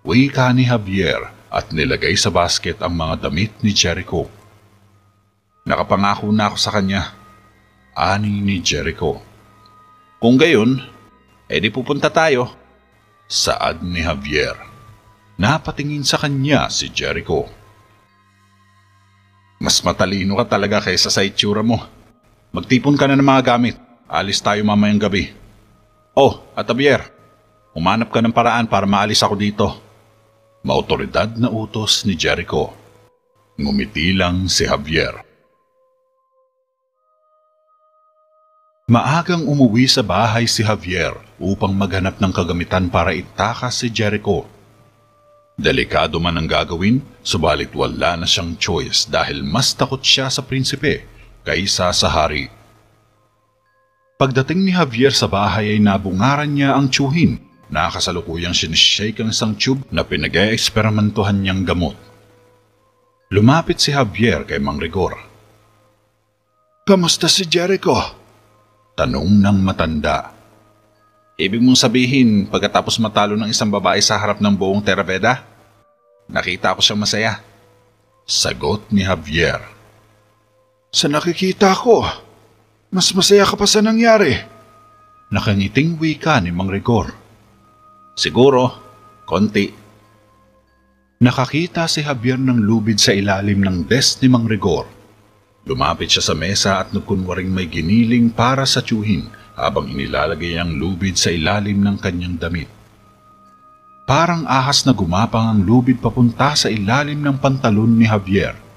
Wika ni Javier at nilagay sa basket ang mga damit ni Jericho. Nakapangako na ako sa kanya. Ani ni Jericho. Kung gayon, edi pupunta tayo. Saad ni Javier. Napatingin sa kanya si Jericho. Mas matalino ka talaga kaysa sa itsura mo. Magtipon ka na ng mga gamit. Alis tayo mamayang gabi. Oh, at Javier, umanap ka ng paraan para maalis ako dito. Maotoridad na utos ni Jericho. Ngumiti lang si Javier. Maagang umuwi sa bahay si Javier upang maghanap ng kagamitan para itakas si Jericho. Delikado man ang gagawin, subalit wala na siyang choice dahil mas takot siya sa prinsipe kaysa sa hari. Pagdating ni Javier sa bahay ay nabungaran niya ang tsuhin na kasalukuyang sinishake ang isang tube na pinag-eeksperimentuhan niyang gamot. Lumapit si Javier kay Mang Rigor. Kamusta si Jericho? Tanong ng matanda. Ibig mong sabihin pagkatapos matalo ng isang babae sa harap ng buong Terabeda? Nakita ko siyang masaya. Sagot ni Javier. Sa nakikita ko, mas masaya ka pa sa nangyari. Nakangiting wika ni Mang Rigor. Siguro, konti. Nakakita si Javier ng lubid sa ilalim ng desk ni Mang Rigor. Lumapit siya sa mesa at nagkunwaring may giniling para sa tsuhin habang inilalagay ang lubid sa ilalim ng kanyang damit. Parang ahas na gumapang ang lubid papunta sa ilalim ng pantalon ni Javier.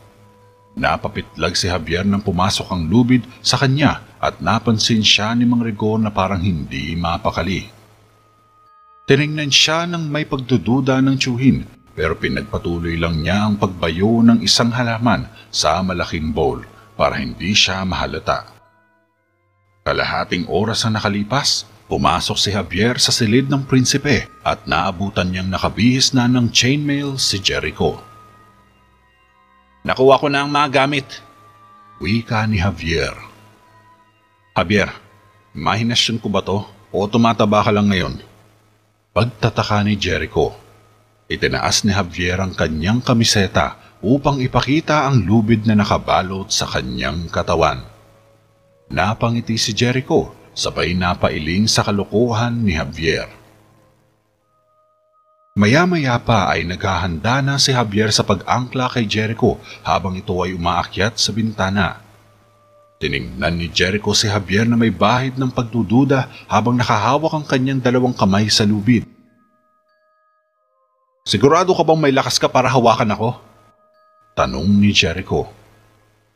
Napapitlag si Javier nang pumasok ang lubid sa kanya at napansin siya ni Mang Rigor na parang hindi mapakali. Tiningnan siya ng may pagdududa ng tsuhin pero pinagpatuloy lang niya ang pagbayo ng isang halaman sa malaking bowl para hindi siya mahalata. Kalahating oras ang nakalipas, pumasok si Javier sa silid ng prinsipe at naabutan niyang nakabihis na ng chainmail si Jericho. Nakuha ko na ang mga gamit. Wika ni Javier. Javier, mahinasyon ko ba to o tumataba ka lang ngayon? Pagtataka ni Jericho, itinaas ni Javier ang kanyang kamiseta upang ipakita ang lubid na nakabalot sa kanyang katawan. Napangiti si Jericho, sabay napailing sa kalukuhan ni Javier. Maya-maya pa ay naghahanda na si Javier sa pag-angkla kay Jericho habang ito ay umaakyat sa bintana. Tiningnan ni Jericho si Javier na may bahid ng pagdududa habang nakahawak ang kanyang dalawang kamay sa lubid. Sigurado ka bang may lakas ka para hawakan ako? Tanong ni Jericho.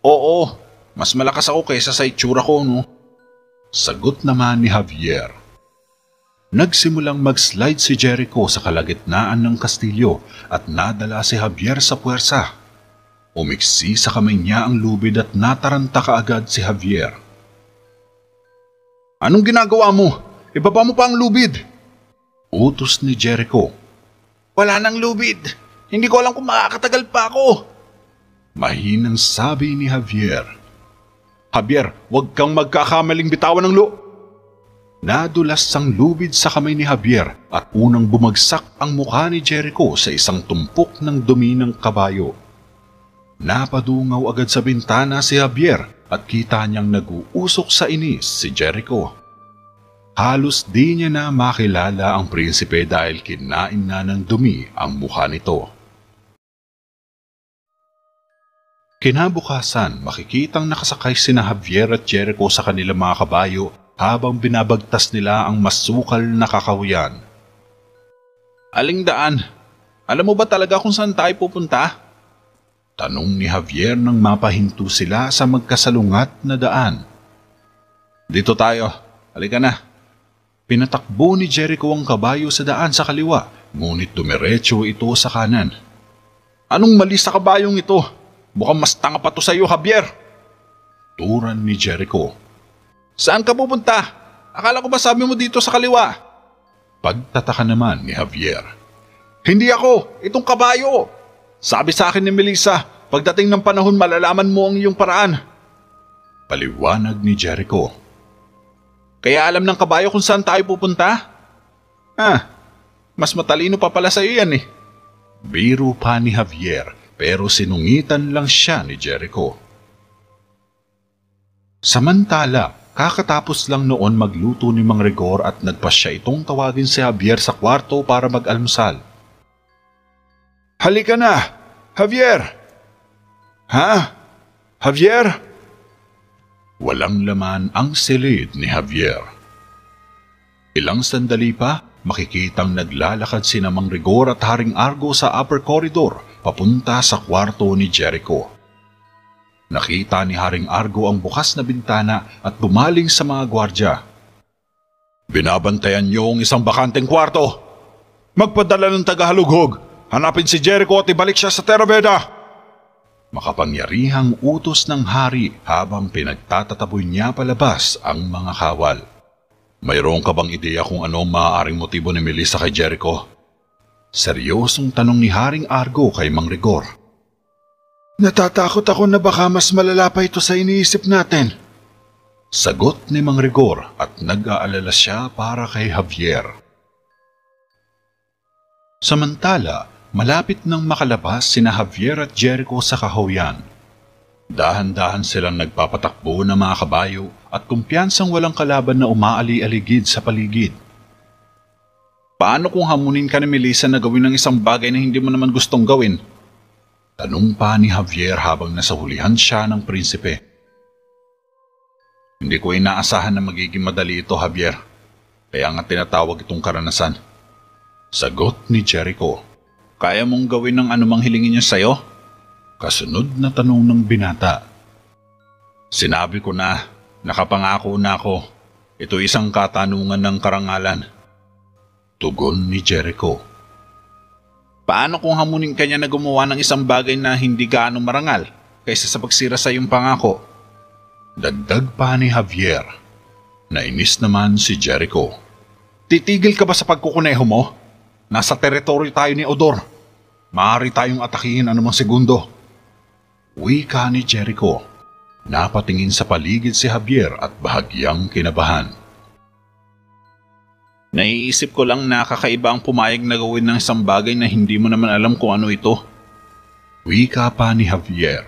Oo, mas malakas ako kaysa sa itsura ko, no? Sagot naman ni Javier. Nagsimulang mag-slide si Jericho sa kalagitnaan ng kastilyo at nadala si Javier sa puwersa. Umiksi sa kamay niya ang lubid at nataranta kaagad si Javier. Anong ginagawa mo? Ibaba mo pa ang lubid. Utos ni Jericho. Wala nang lubid. Hindi ko alam kung makakatagal pa ako. Mahinang sabi ni Javier. Javier, huwag kang magkakamaling bitawan ng lo... Nadulas ang lubid sa kamay ni Javier at unang bumagsak ang mukha ni Jericho sa isang tumpok ng dumi ng kabayo. Napadungaw agad sa bintana si Javier at kita niyang nag-uusok sa inis si Jericho. Halos di niya na makilala ang prinsipe dahil kinain na ng dumi ang mukha nito. Kinabukasan, makikitang nakasakay sina Javier at Jericho sa kanilang mga kabayo habang binabagtas nila ang masukal na kakahuyan. Aling daan, alam mo ba talaga kung saan tayo pupunta? Tanong ni Javier nang mapahinto sila sa magkasalungat na daan. Dito tayo, halika na. Pinatakbo ni Jericho ang kabayo sa daan sa kaliwa, ngunit dumiretso ito sa kanan. Anong mali sa kabayong ito? Mukhang mas tanga pa to sa iyo, Javier. Turan ni Jericho. Saan ka pupunta? Akala ko ba sabi mo dito sa kaliwa? Pagtataka naman ni Javier. Hindi ako, itong kabayo. Sabi sa akin ni Melissa, pagdating ng panahon malalaman mo ang iyong paraan. Paliwanag ni Jericho. Kaya alam ng kabayo kung saan tayo pupunta? Ah, mas matalino pa pala sa iyo yan eh. Biro pa ni Javier pero sinungitan lang siya ni Jericho. Samantala, kakatapos lang noon magluto ni Mang Rigor at nagpasya itong tawagin si Javier sa kwarto para mag-almusal. Halika na, Javier! Ha? Javier? Walang laman ang silid ni Javier. Ilang sandali pa, makikitang naglalakad si Namang Rigor at Haring Argo sa upper corridor papunta sa kwarto ni Jericho. Nakita ni Haring Argo ang bukas na bintana at bumaling sa mga gwardya. Binabantayan niyo ang isang bakanteng kwarto. Magpadala ng tagahalughog Hanapin si Jericho at ibalik siya sa Terabeda! Makapangyarihang utos ng hari habang pinagtatataboy niya palabas ang mga kawal. Mayroon ka bang ideya kung ano ang maaaring motibo ni Melissa kay Jericho? Seryosong tanong ni Haring Argo kay Mang Rigor. Natatakot ako na baka mas malala pa ito sa iniisip natin. Sagot ni Mang Rigor at nag-aalala siya para kay Javier. Samantala, Malapit nang makalabas sina Javier at Jericho sa kahoyan. Dahan-dahan silang nagpapatakbo ng mga kabayo at kumpiyansang walang kalaban na umaali-aligid sa paligid. Paano kung hamunin ka ni Melissa na gawin ng isang bagay na hindi mo naman gustong gawin? Tanong pa ni Javier habang nasa hulihan siya ng prinsipe. Hindi ko inaasahan na magiging madali ito, Javier. Kaya nga tinatawag itong karanasan. Sagot ni Jericho. Kaya mong gawin ng anumang hilingin niya sa'yo? Kasunod na tanong ng binata. Sinabi ko na, nakapangako na ako. Ito isang katanungan ng karangalan. Tugon ni Jericho. Paano kung hamunin ka niya na gumawa ng isang bagay na hindi gaano marangal kaysa sa pagsira sa iyong pangako? Dagdag pa ni Javier. Nainis naman si Jericho. Titigil ka ba sa pagkukuneho mo? Nasa teritoryo tayo ni Odor. Maaari tayong atakihin anumang segundo. Wika ni Jericho. Napatingin sa paligid si Javier at bahagyang kinabahan. Naiisip ko lang na kakaiba ang pumayag na gawin ng isang bagay na hindi mo naman alam kung ano ito. Wika pa ni Javier.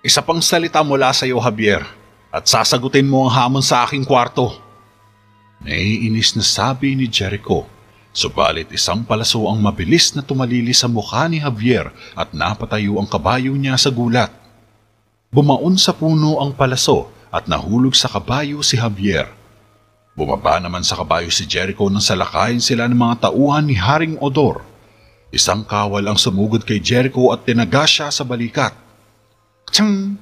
Isa pang salita mula sa iyo, Javier, at sasagutin mo ang hamon sa aking kwarto. Naiinis na sabi ni Jericho Subalit isang palaso ang mabilis na tumalili sa mukha ni Javier at napatayo ang kabayo niya sa gulat. Bumaon sa puno ang palaso at nahulog sa kabayo si Javier. Bumaba naman sa kabayo si Jericho nang salakayin sila ng mga tauhan ni Haring Odor. Isang kawal ang sumugod kay Jericho at tinaga siya sa balikat. Tiyang!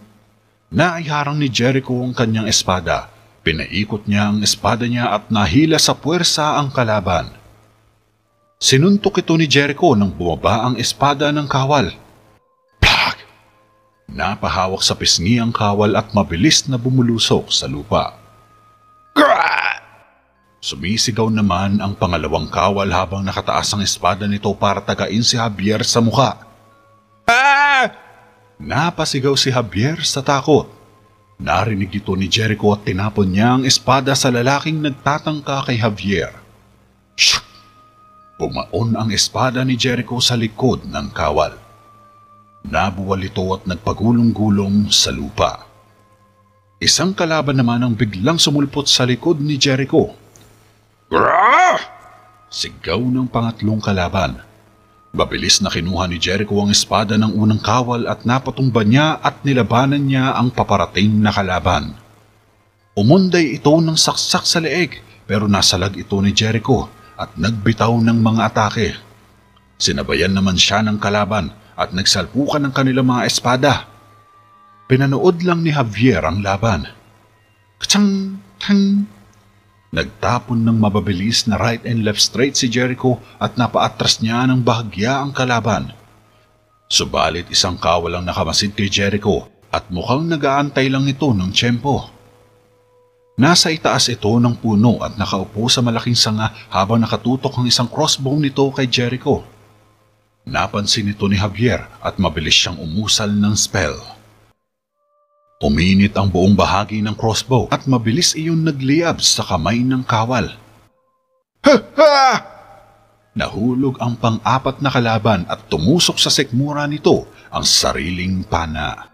Naiharang ni Jericho ang kanyang espada. Pinaikot niya ang espada niya at nahila sa puwersa ang kalaban. Sinuntok ito ni Jericho nang bumaba ang espada ng kawal. Plag! Napahawak sa pisngi ang kawal at mabilis na bumulusok sa lupa. Sumisigaw naman ang pangalawang kawal habang nakataas ang espada nito para tagain si Javier sa mukha. Ah! Napasigaw si Javier sa takot. Narinig ito ni Jericho at tinapon niya ang espada sa lalaking nagtatangka kay Javier. Shh! Pumaon ang espada ni Jericho sa likod ng kawal. Nabuwal ito at nagpagulong-gulong sa lupa. Isang kalaban naman ang biglang sumulpot sa likod ni Jericho. Grah! Sigaw ng pangatlong kalaban. Mabilis na kinuha ni Jericho ang espada ng unang kawal at napatumba niya at nilabanan niya ang paparating na kalaban. Umunday ito ng saksak sa leeg pero nasalag ito ni Jericho at nagbitaw ng mga atake. Sinabayan naman siya ng kalaban at nagsalpukan ng kanilang mga espada. Pinanood lang ni Javier ang laban. Kachang, tang, Nagtapon ng mababilis na right and left straight si Jericho at napaatras niya ng bahagya ang kalaban. Subalit isang kawal ang nakamasid kay Jericho at mukhang nagaantay lang ito ng tiyempo. Nasa itaas ito ng puno at nakaupo sa malaking sanga habang nakatutok ang isang crossbow nito kay Jericho. Napansin ito ni Javier at mabilis siyang umusal ng spell. Uminit ang buong bahagi ng crossbow at mabilis iyon nagliyab sa kamay ng kawal. Ha! ha! Nahulog ang pang-apat na kalaban at tumusok sa sekmura nito ang sariling pana.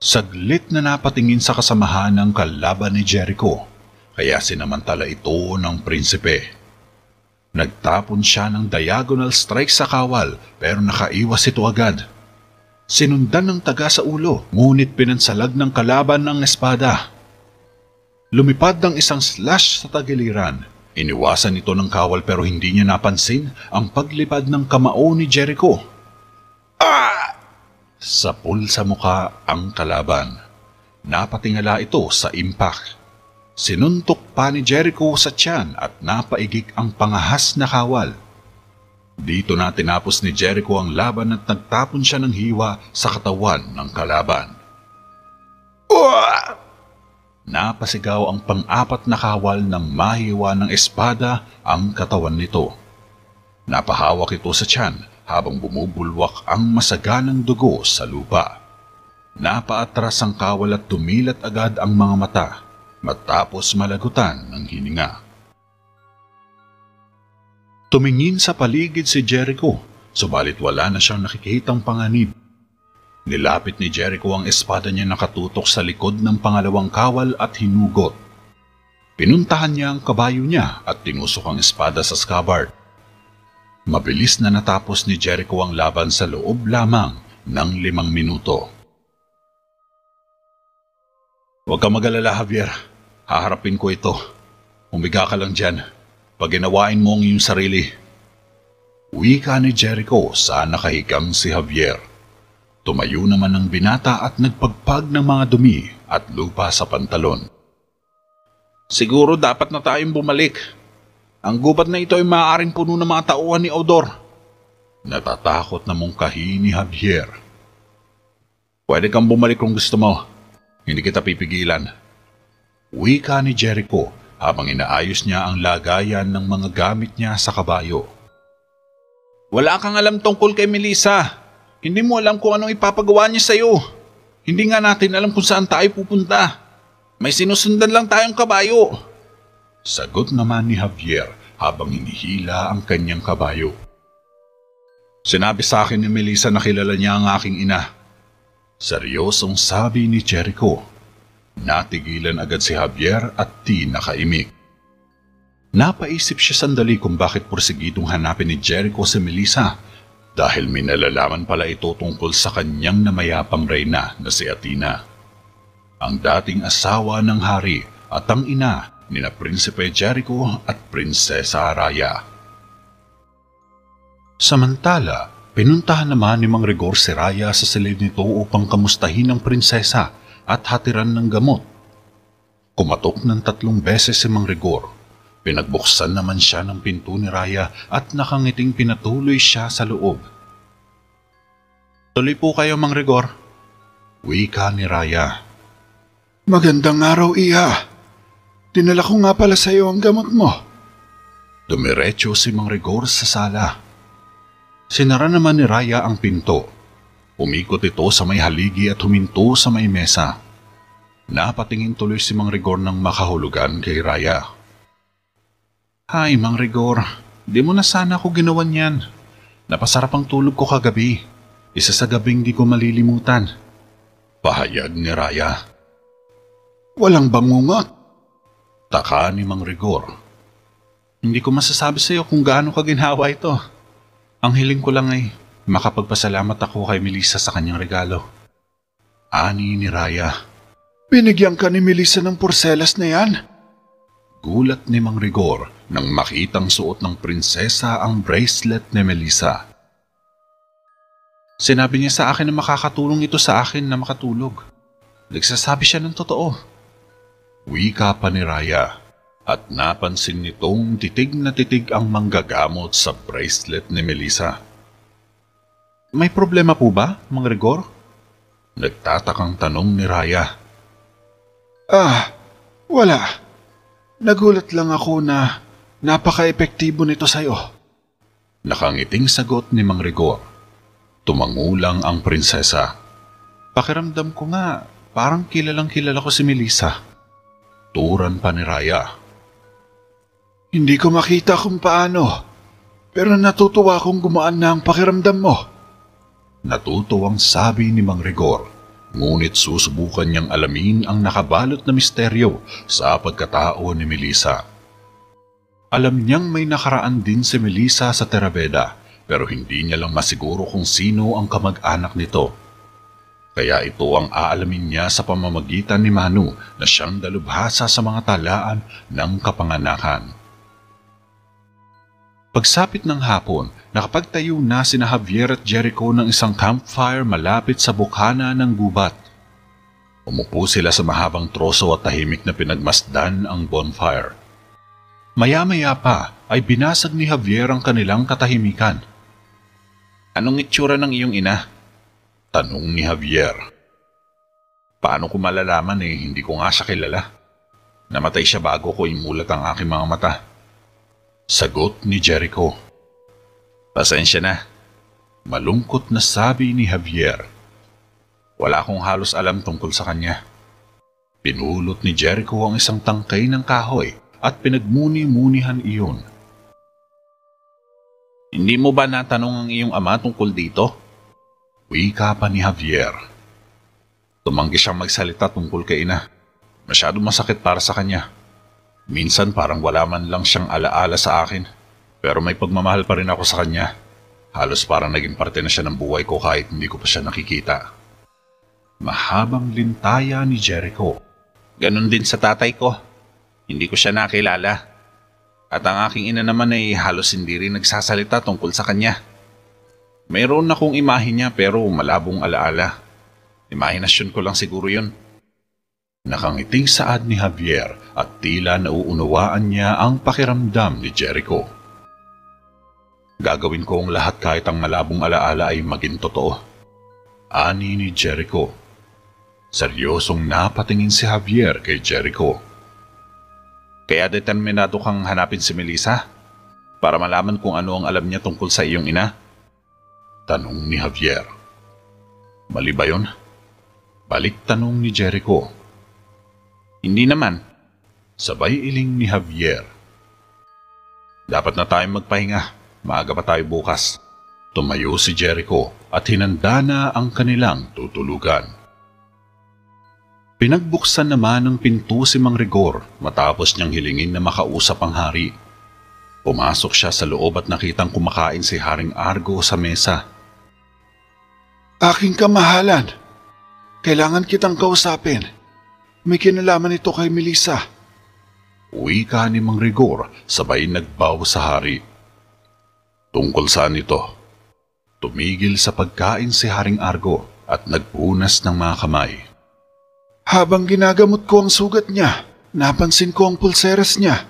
Saglit na napatingin sa kasamahan ng kalaban ni Jericho, kaya sinamantala ito ng prinsipe. Nagtapon siya ng diagonal strike sa kawal pero nakaiwas ito agad. Sinundan ng taga sa ulo, ngunit pinansalag ng kalaban ng espada. Lumipad ng isang slash sa tagiliran. Iniwasan ito ng kawal pero hindi niya napansin ang paglipad ng kamao ni Jericho. Ah! Sapul sa muka ang kalaban. Napatingala ito sa impact. Sinuntok pa ni Jericho sa tiyan at napaigik ang pangahas na kawal. Dito na tinapos ni Jericho ang laban at nagtapon siya ng hiwa sa katawan ng kalaban. Uah! Napasigaw ang pang-apat na kawal ng mahiwa ng espada ang katawan nito. Napahawak ito sa tiyan habang bumubulwak ang masaganang dugo sa lupa. Napaatras ang kawal at tumilat agad ang mga mata matapos malagutan ng hininga. Tumingin sa paligid si Jericho, subalit wala na siyang nakikitang panganib. Nilapit ni Jericho ang espada niya nakatutok sa likod ng pangalawang kawal at hinugot. Pinuntahan niya ang kabayo niya at tinusok ang espada sa scabbard. Mabilis na natapos ni Jericho ang laban sa loob lamang ng limang minuto. Huwag ka magalala, Javier. Haharapin ko ito. Umiga ka lang dyan pag ginawain mo ang iyong sarili. Wika ni Jericho sa nakahigang si Javier. Tumayo naman ang binata at nagpagpag ng mga dumi at lupa sa pantalon. Siguro dapat na tayong bumalik. Ang gubat na ito ay maaaring puno ng mga tauhan ni Odor. Natatakot na mungkahi ni Javier. Pwede kang bumalik kung gusto mo. Hindi kita pipigilan. Wika ni Jericho habang inaayos niya ang lagayan ng mga gamit niya sa kabayo. Wala kang alam tungkol kay Melissa. Hindi mo alam kung anong ipapagawa niya sa'yo. Hindi nga natin alam kung saan tayo pupunta. May sinusundan lang tayong kabayo. Sagot naman ni Javier habang hinihila ang kanyang kabayo. Sinabi sa akin ni Melissa na kilala niya ang aking ina. Seryosong sabi ni Jericho. Natigilan agad si Javier at di nakaimik. Napaisip siya sandali kung bakit porsigidong hanapin ni Jericho si Melissa. dahil minalalaman pala ito tungkol sa kanyang namayapang reyna na si Athena. Ang dating asawa ng hari at ang ina ni na Prinsipe Jericho at Prinsesa Araya. Samantala, pinuntahan naman ni Mang Rigor si Raya sa silid nito upang kamustahin ang prinsesa at hatiran ng gamot. Kumatok ng tatlong beses si Mang Rigor. Pinagbuksan naman siya ng pinto ni Raya at nakangiting pinatuloy siya sa loob. Tuloy po kayo, Mang Rigor. Wika ni Raya. Magandang araw, Iha. Dinala ko nga pala sa iyo ang gamot mo. Dumiretso si Mang Rigor sa sala. Sinara naman ni Raya ang pinto. Umikot ito sa may haligi at huminto sa may mesa. Napatingin tuloy si Mang Rigor ng makahulugan kay Raya. Hay, Mang Rigor. Di mo na sana ako ginawan yan. Napasarap ang tulog ko kagabi. Isa sa gabing di ko malilimutan. Pahayag ni Raya. Walang bangungot. Taka ni Mang Rigor. Hindi ko masasabi sa iyo kung gaano ka ginhawa ito. Ang hiling ko lang ay makapagpasalamat ako kay Melissa sa kanyang regalo. Ani ni Raya. Binigyan ka ni Melissa ng porselas na yan? Gulat ni Mang Rigor nang makitang suot ng prinsesa ang bracelet ni Melissa. Sinabi niya sa akin na makakatulong ito sa akin na makatulog. Nagsasabi siya ng totoo. Wika pa ni Raya at napansin nitong titig na titig ang manggagamot sa bracelet ni Melissa. May problema po ba, Mang Rigor? Nagtatakang tanong ni Raya. Ah, wala. Nagulat lang ako na napaka-epektibo nito sa'yo. Nakangiting sagot ni Mang Rigor. Tumangulang ang prinsesa. Pakiramdam ko nga, parang kilalang kilala ko si Melissa. Turan pa ni Raya. Hindi ko makita kung paano, pero natutuwa akong gumaan na ang pakiramdam mo. Natutuwang sabi ni Mang Rigor, ngunit susubukan niyang alamin ang nakabalot na misteryo sa pagkatao ni Melissa. Alam niyang may nakaraan din si Melissa sa Terabeda pero hindi niya lang masiguro kung sino ang kamag-anak nito. Kaya ito ang aalamin niya sa pamamagitan ni Manu na siyang dalubhasa sa mga talaan ng kapanganakan. Pagsapit ng hapon, nakapagtayo na sina Javier at Jericho ng isang campfire malapit sa bukhana ng gubat. Umupo sila sa mahabang troso at tahimik na pinagmasdan ang bonfire. Maya-maya pa ay binasag ni Javier ang kanilang katahimikan. Anong itsura ng iyong ina? Tanong ni Javier. Paano ko malalaman eh, hindi ko nga siya kilala. Namatay siya bago ko imulat ang aking mga mata. Sagot ni Jericho. Pasensya na. Malungkot na sabi ni Javier. Wala akong halos alam tungkol sa kanya. Pinulot ni Jericho ang isang tangkay ng kahoy at pinagmuni-munihan iyon. Hindi mo ba natanong ang iyong ama tungkol dito? Wika pa ni Javier. Tumanggi siyang magsalita tungkol kay ina. Masyado masakit para sa kanya. Minsan parang wala man lang siyang alaala sa akin. Pero may pagmamahal pa rin ako sa kanya. Halos parang naging parte na siya ng buhay ko kahit hindi ko pa siya nakikita. Mahabang lintaya ni Jericho. Ganon din sa tatay ko. Hindi ko siya nakilala. At ang aking ina naman ay halos hindi rin nagsasalita tungkol sa kanya. Mayroon akong imahe niya pero malabong alaala. Imahinasyon ko lang siguro yun. Nakangiting saad ni Javier at tila nauunawaan niya ang pakiramdam ni Jericho. Gagawin ko ang lahat kahit ang malabong alaala ay maging totoo. Ani ni Jericho. Seryosong napatingin si Javier kay Jericho. Kaya determinado kang hanapin si Melissa? Para malaman kung ano ang alam niya tungkol sa iyong ina? Tanong ni Javier. Mali ba yun? Balik tanong ni Jericho. Hindi naman. Sabay iling ni Javier. Dapat na tayong magpahinga. Maaga pa tayo bukas. Tumayo si Jericho at hinanda na ang kanilang tutulugan. Pinagbuksan naman ng pinto si Mang Rigor matapos niyang hilingin na makausap ang hari. Pumasok siya sa loob at nakitang kumakain si Haring Argo sa mesa. Aking kamahalan, kailangan kitang kausapin. May kinalaman ito kay Melissa. Wika ni Mang Rigor sabay nagbaw sa hari. Tungkol saan ito? Tumigil sa pagkain si Haring Argo at nagpunas ng mga kamay. Habang ginagamot ko ang sugat niya, napansin ko ang pulseras niya.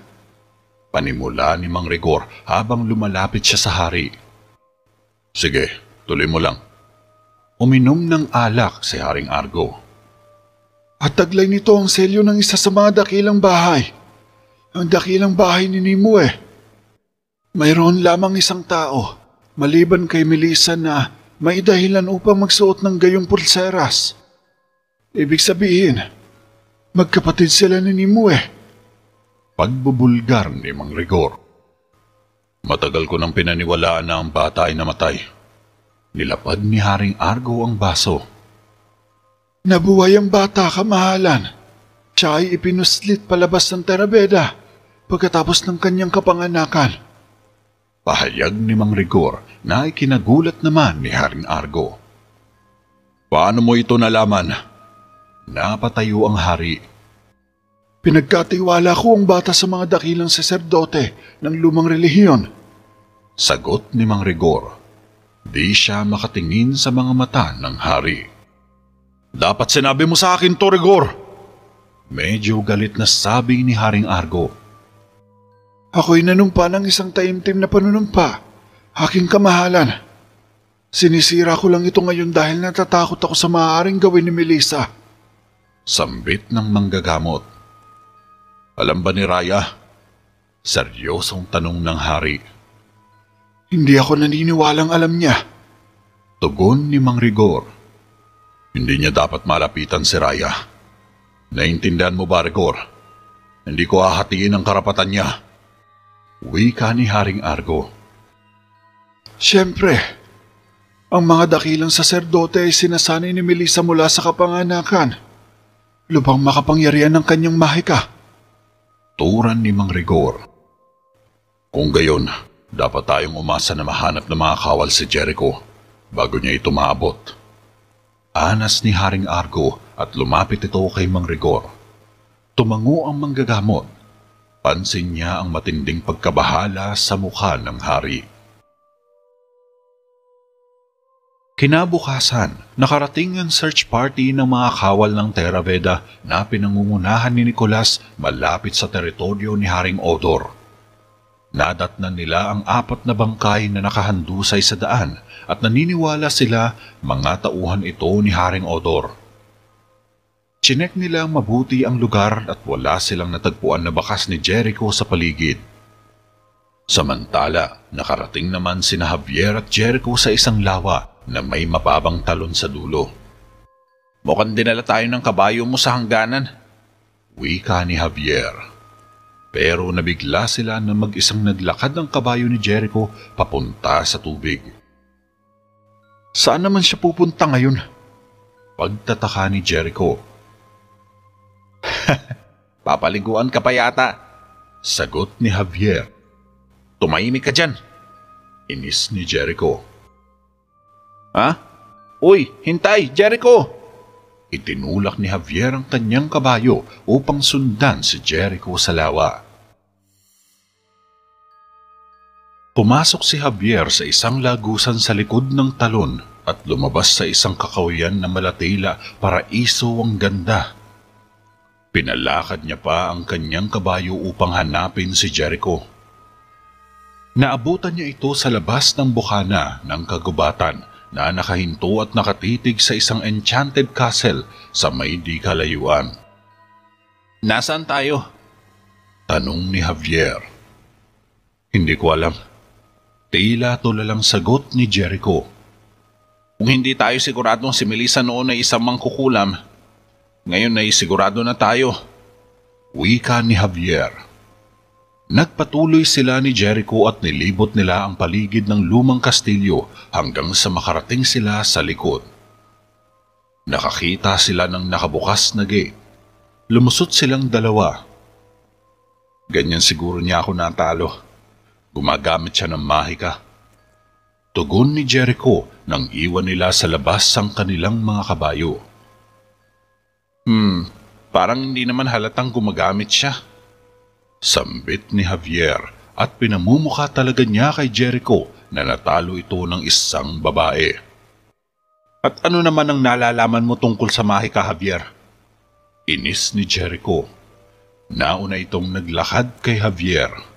Panimula ni Mang Rigor habang lumalapit siya sa hari. Sige, tuloy mo lang. Uminom ng alak si Haring Argo. At taglay nito ang selyo ng isa sa mga dakilang bahay. Ang dakilang bahay ni Nimue. Mayroon lamang isang tao, maliban kay Melissa na may dahilan upang magsuot ng gayong pulseras. Ibig sabihin, magkapatid sila ni Nimue. Pagbubulgar ni Mang Rigor. Matagal ko nang pinaniwalaan na ang bata ay namatay. Nilapad ni Haring Argo ang baso. Nabuhay ang bata, kamahalan. Siya ay ipinuslit palabas ng Terabeda pagkatapos ng kanyang kapanganakan. Pahayag ni Mang Rigor na ikinagulat naman ni Haring Argo. Paano mo ito nalaman? Napatayo ang hari. Pinagkatiwala ko ang bata sa mga dakilang saserdote ng lumang relihiyon. Sagot ni Mang Rigor. Di siya makatingin sa mga mata ng hari. Dapat sinabi mo sa akin to, Rigor! Medyo galit na sabi ni Haring Argo. Ako'y nanumpa ng isang taimtim na panunumpa. Aking kamahalan. Sinisira ko lang ito ngayon dahil natatakot ako sa maaaring gawin ni Melissa. Sambit ng manggagamot. Alam ba ni Raya? Seryosong tanong ng hari. Hindi ako naniniwalang alam niya. Tugon ni Mang Rigor. Hindi niya dapat malapitan si Raya. Naintindihan mo ba, Rigor? Hindi ko hahatiin ang karapatan niya. Wika ni Haring Argo. Siyempre, ang mga dakilang saserdote ay sinasanay ni Melissa mula sa kapanganakan. Lubang makapangyarihan ng kanyang mahika. Turan ni Mang Rigor. Kung gayon, dapat tayong umasa na mahanap ng mga kawal si Jericho bago niya ito maabot. Anas ni Haring Argo at lumapit ito kay Mang Rigor. Tumango ang manggagamot. Pansin niya ang matinding pagkabahala sa mukha ng hari. Kinabukasan, nakarating ang search party ng mga kawal ng Theraveda na pinangungunahan ni Nicolas malapit sa teritoryo ni Haring Odor. Nadatnan nila ang apat na bangkay na nakahandusay sa daan at naniniwala sila mga tauhan ito ni Haring Odor. Chinek nila mabuti ang lugar at wala silang natagpuan na bakas ni Jericho sa paligid. Samantala, nakarating naman sina Javier at Jericho sa isang lawa na may mababang talon sa dulo. Mukhang dinala tayo ng kabayo mo sa hangganan. Wika ni Javier. Pero nabigla sila na mag-isang naglakad ang kabayo ni Jericho papunta sa tubig. Saan naman siya pupunta ngayon? Pagtataka ni Jericho. Papaliguan ka pa yata. Sagot ni Javier. Tumahimik ka dyan. Inis ni Jericho. Ha? Uy, hintay, Jericho! Itinulak ni Javier ang kanyang kabayo upang sundan si Jericho sa lawa. Pumasok si Javier sa isang lagusan sa likod ng talon at lumabas sa isang kakawian na malatila para iso ang ganda. Pinalakad niya pa ang kanyang kabayo upang hanapin si Jericho. Naabutan niya ito sa labas ng bukana ng kagubatan na nakahinto at nakatitig sa isang enchanted castle sa may di kalayuan. Nasaan tayo? Tanong ni Javier. Hindi ko alam. Tila tulalang sagot ni Jericho. Kung hindi tayo siguradong si Melissa noon ay isang mangkukulam, ngayon ay sigurado na tayo. Wika ni Javier. Nagpatuloy sila ni Jericho at nilibot nila ang paligid ng lumang kastilyo hanggang sa makarating sila sa likod. Nakakita sila ng nakabukas na gate. Lumusot silang dalawa. Ganyan siguro niya ako natalo. Gumagamit siya ng mahika. Tugon ni Jericho nang iwan nila sa labas ang kanilang mga kabayo. Hmm, parang hindi naman halatang gumagamit siya. Sambit ni Javier at pinamumukha talaga niya kay Jericho na natalo ito ng isang babae. At ano naman ang nalalaman mo tungkol sa mahika, Javier? Inis ni Jericho. Nauna itong naglakad kay Javier.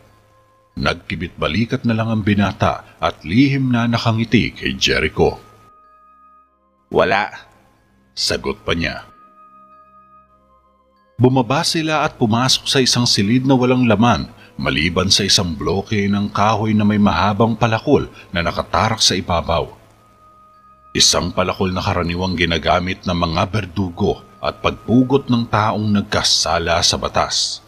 Nagkibit balikat na lang ang binata at lihim na nakangiti kay Jericho. Wala. Sagot pa niya. Bumaba sila at pumasok sa isang silid na walang laman maliban sa isang bloke ng kahoy na may mahabang palakol na nakatarak sa ibabaw. Isang palakol na karaniwang ginagamit ng mga berdugo at pagpugot ng taong nagkasala sa batas.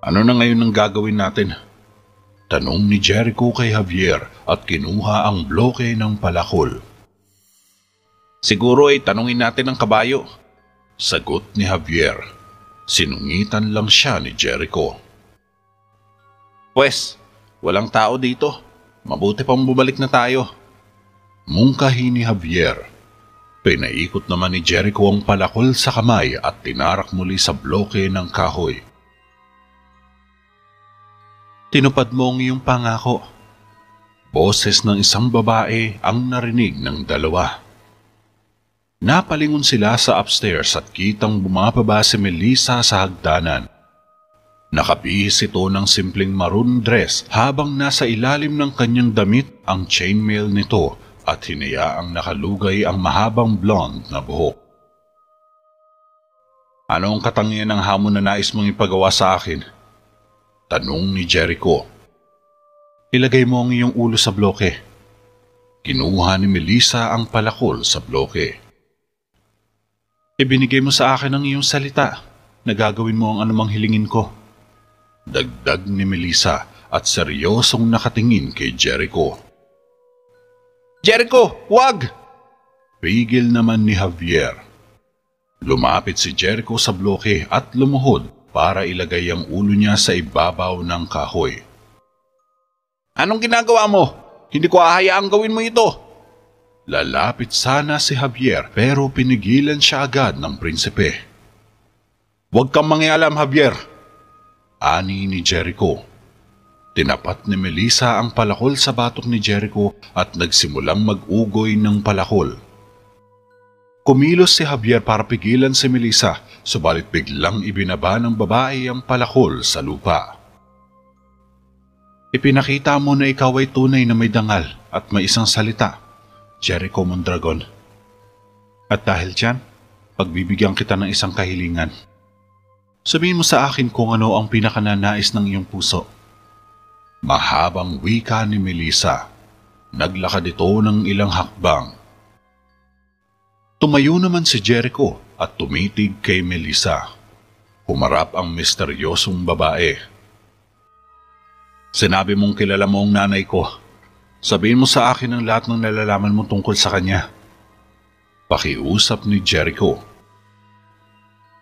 Ano na ngayon ang gagawin natin? Tanong ni Jericho kay Javier at kinuha ang bloke ng palakol. Siguro ay tanungin natin ang kabayo. Sagot ni Javier. Sinungitan lang siya ni Jericho. Pwes, walang tao dito. Mabuti pang bumalik na tayo. Mungkahi ni Javier. Pinaikot naman ni Jericho ang palakol sa kamay at tinarak muli sa bloke ng kahoy. Tinupad mo ang iyong pangako. Boses ng isang babae ang narinig ng dalawa. Napalingon sila sa upstairs at kitang bumababa si Melissa sa hagdanan. Nakabihis ito ng simpleng maroon dress habang nasa ilalim ng kanyang damit ang chainmail nito at hinayaang nakalugay ang mahabang blonde na buhok. Ano ang katangian ng hamon na nais mong ipagawa sa akin? Tanong ni Jericho. Ilagay mo ang iyong ulo sa bloke. Kinuha ni Melissa ang palakol sa bloke. Ibinigay mo sa akin ang iyong salita na gagawin mo ang anumang hilingin ko. Dagdag ni Melissa at seryosong nakatingin kay Jericho. Jericho, wag! Pigil naman ni Javier. Lumapit si Jericho sa bloke at lumuhod para ilagay ang ulo niya sa ibabaw ng kahoy. Anong ginagawa mo? Hindi ko ahayaang gawin mo ito. Lalapit sana si Javier pero pinigilan siya agad ng prinsipe. Huwag kang mangialam, Javier. Ani ni Jericho. Tinapat ni Melissa ang palakol sa batok ni Jericho at nagsimulang mag-ugoy ng palakol. Kumilos si Javier para pigilan si Melissa, subalit biglang ibinaba ng babae ang palakol sa lupa. Ipinakita mo na ikaw ay tunay na may dangal at may isang salita, Jericho Mondragon. At dahil dyan, pagbibigyan kita ng isang kahilingan. Sabihin mo sa akin kung ano ang pinakananais ng iyong puso. Mahabang wika ni Melissa. Naglakad ito ng ilang hakbang. Tumayo naman si Jericho at tumitig kay Melissa. Humarap ang misteryosong babae. Sinabi mong kilala mo ang nanay ko. Sabihin mo sa akin ang lahat ng nalalaman mo tungkol sa kanya. Pakiusap ni Jericho.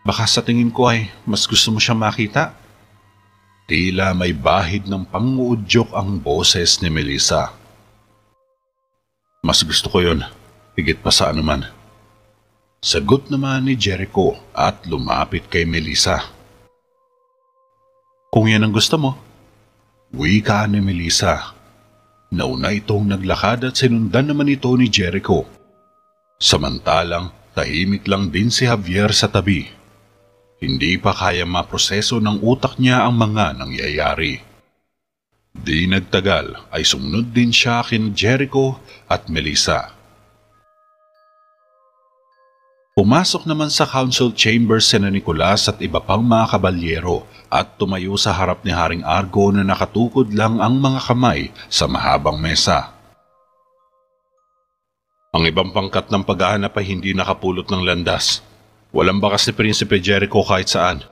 Baka sa tingin ko ay mas gusto mo siyang makita. Tila may bahid ng panguudyok ang boses ni Melissa. Mas gusto ko yon, higit pa sa anuman. Sagot naman ni Jericho at lumapit kay Melissa. Kung yan ang gusto mo, Wika ni Melissa. Nauna itong naglakad at sinundan naman ito ni Jericho. Samantalang tahimik lang din si Javier sa tabi. Hindi pa kaya maproseso ng utak niya ang mga nangyayari. Di nagtagal ay sumunod din siya kin Jericho at Melissa. Pumasok naman sa council chambers si Nicolas at iba pang mga kabalyero at tumayo sa harap ni Haring Argo na nakatukod lang ang mga kamay sa mahabang mesa. Ang ibang pangkat ng paghahanap ay hindi nakapulot ng landas. Walang bakas ni Prinsipe Jericho kahit saan.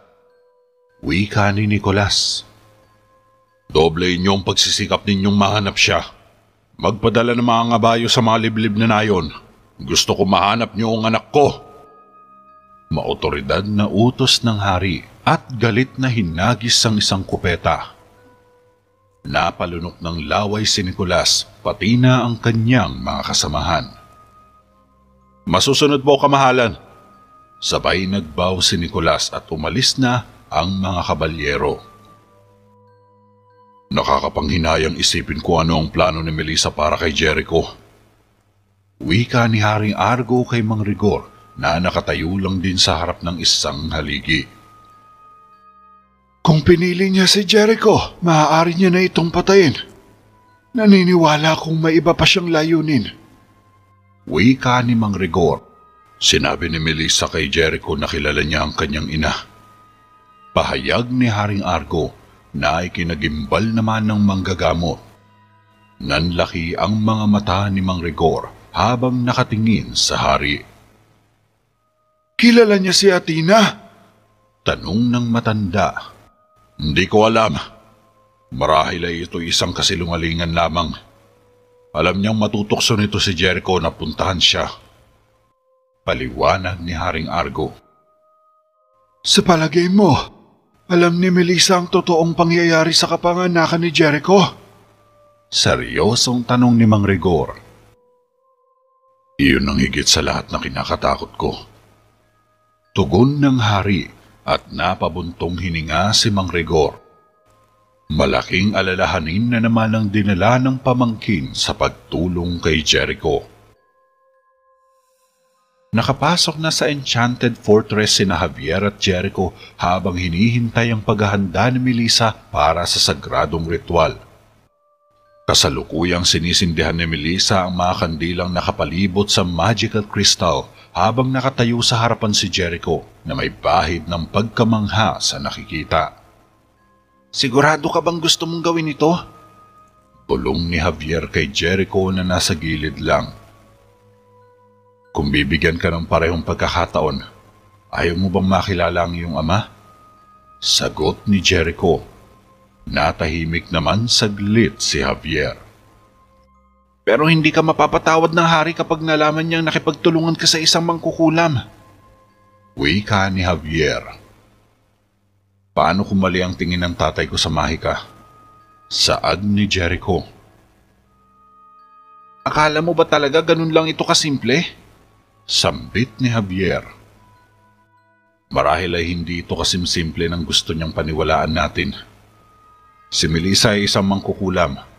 Wika ni Nicolas. Doble inyong pagsisikap ninyong mahanap siya. Magpadala ng mga ngabayo sa mga liblib na nayon. Gusto ko mahanap niyo ang anak ko. Maotoridad na utos ng hari at galit na hinagis ang isang kupeta. Napalunok ng laway si Nicolas, pati na ang kanyang mga kasamahan. Masusunod po kamahalan. Sabay nagbaw si Nicolas at umalis na ang mga kabalyero. Nakakapanghinayang isipin ko ano ang plano ni Melissa para kay Jericho. Wika ni Haring Argo kay Mang Rigor na nakatayo lang din sa harap ng isang haligi. Kung pinili niya si Jericho, maaari niya na itong patayin. Naniniwala kong may iba pa siyang layunin. Wika ni Mang Rigor. Sinabi ni Melissa kay Jericho na kilala niya ang kanyang ina. Pahayag ni Haring Argo na ikinagimbal naman ng manggagamot. Nanlaki ang mga mata ni Mang Rigor habang nakatingin sa hari. Kilala niya si Atina? Tanong ng matanda. Hindi ko alam. Marahil ay ito isang kasilungalingan lamang. Alam niyang matutokso nito si Jericho na puntahan siya. Paliwanag ni Haring Argo. Sa palagay mo, alam ni Melissa ang totoong pangyayari sa kapanganakan ni Jericho? Seryosong tanong ni Mang Rigor. Iyon ang higit sa lahat na kinakatakot ko. Tugon ng hari at napabuntong hininga si Mang Rigor. Malaking alalahanin na naman ang dinala ng pamangkin sa pagtulong kay Jericho. Nakapasok na sa Enchanted Fortress sina Javier at Jericho habang hinihintay ang paghahanda ni Melissa para sa sagradong ritual. Kasalukuyang sinisindihan ni Melissa ang mga kandilang nakapalibot sa magical crystal habang nakatayo sa harapan si Jericho na may bahid ng pagkamangha sa nakikita. Sigurado ka bang gusto mong gawin ito? Bulong ni Javier kay Jericho na nasa gilid lang. Kung bibigyan ka ng parehong pagkakataon, ayaw mo bang makilala ang iyong ama? Sagot ni Jericho. Natahimik naman saglit si Javier. Pero hindi ka mapapatawad ng hari kapag nalaman niyang nakipagtulungan ka sa isang mangkukulam. Wika ni Javier. Paano kung mali ang tingin ng tatay ko sa Mahika? Saad ni Jericho. Akala mo ba talaga ganun lang ito kasimple? Sambit ni Javier. Marahil ay hindi ito kasimsimple ng gusto niyang paniwalaan natin. Si Melissa ay isang mangkukulam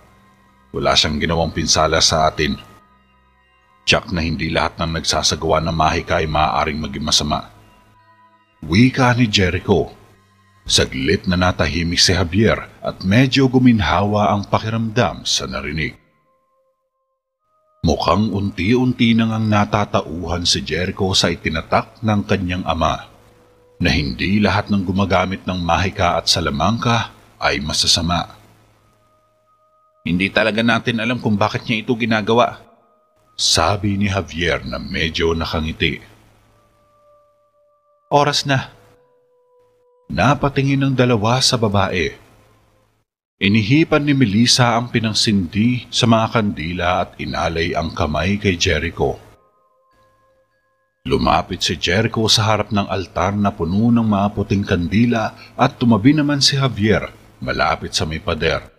wala siyang ginawang pinsala sa atin. Tiyak na hindi lahat ng nagsasagawa ng mahika ay maaaring maging masama. Wika ni Jericho. Saglit na natahimik si Javier at medyo guminhawa ang pakiramdam sa narinig. Mukhang unti-unti nang ang natatauhan si Jericho sa itinatak ng kanyang ama na hindi lahat ng gumagamit ng mahika at salamangka ay masasama. Hindi talaga natin alam kung bakit niya ito ginagawa. Sabi ni Javier na medyo nakangiti. Oras na. Napatingin ng dalawa sa babae. Inihipan ni Melissa ang pinangsindi sa mga kandila at inalay ang kamay kay Jericho. Lumapit si Jericho sa harap ng altar na puno ng mga puting kandila at tumabi naman si Javier malapit sa may pader.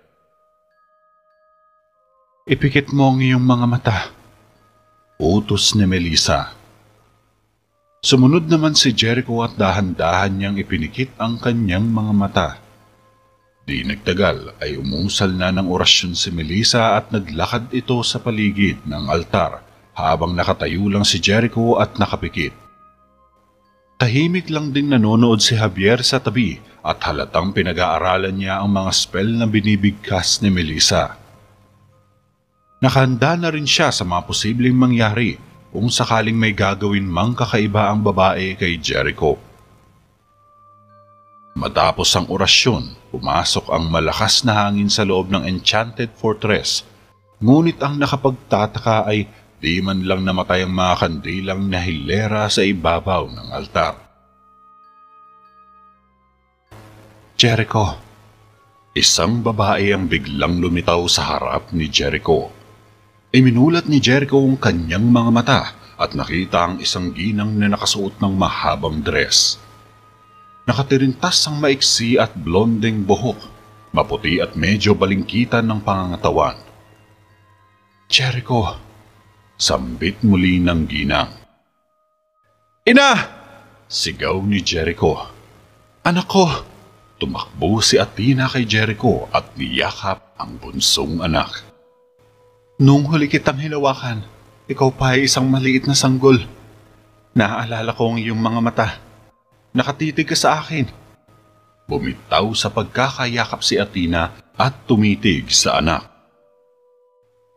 Ipikit mo ang iyong mga mata. Utos ni Melissa. Sumunod naman si Jericho at dahan-dahan niyang ipinikit ang kanyang mga mata. Di nagtagal ay umusal na ng orasyon si Melissa at naglakad ito sa paligid ng altar habang nakatayo lang si Jericho at nakapikit. Tahimik lang ding nanonood si Javier sa tabi at halatang pinag-aaralan niya ang mga spell na binibigkas ni Melissa. Nakahanda na rin siya sa mga posibleng mangyari kung sakaling may gagawin mang kakaiba ang babae kay Jericho. Matapos ang orasyon, pumasok ang malakas na hangin sa loob ng Enchanted Fortress. Ngunit ang nakapagtataka ay di man lang namatay ang mga kandilang na hilera sa ibabaw ng altar. Jericho. Isang babae ang biglang lumitaw sa harap ni Jericho. Iminulat ni Jericho ang kanyang mga mata at nakita ang isang ginang na nakasuot ng mahabang dress. Nakatirintas ang maiksi at blondeng buhok. maputi at medyo balingkitan ng pangangatawan. Jericho, sambit muli ng ginang. Ina! Sigaw ni Jericho. Anak ko! Tumakbo si Athena kay Jericho at niyakap ang bunsong anak. Nung huli kitang hinawakan, ikaw pa ay isang maliit na sanggol. Naaalala ko ang iyong mga mata. Nakatitig ka sa akin. Bumitaw sa pagkakayakap si Athena at tumitig sa anak.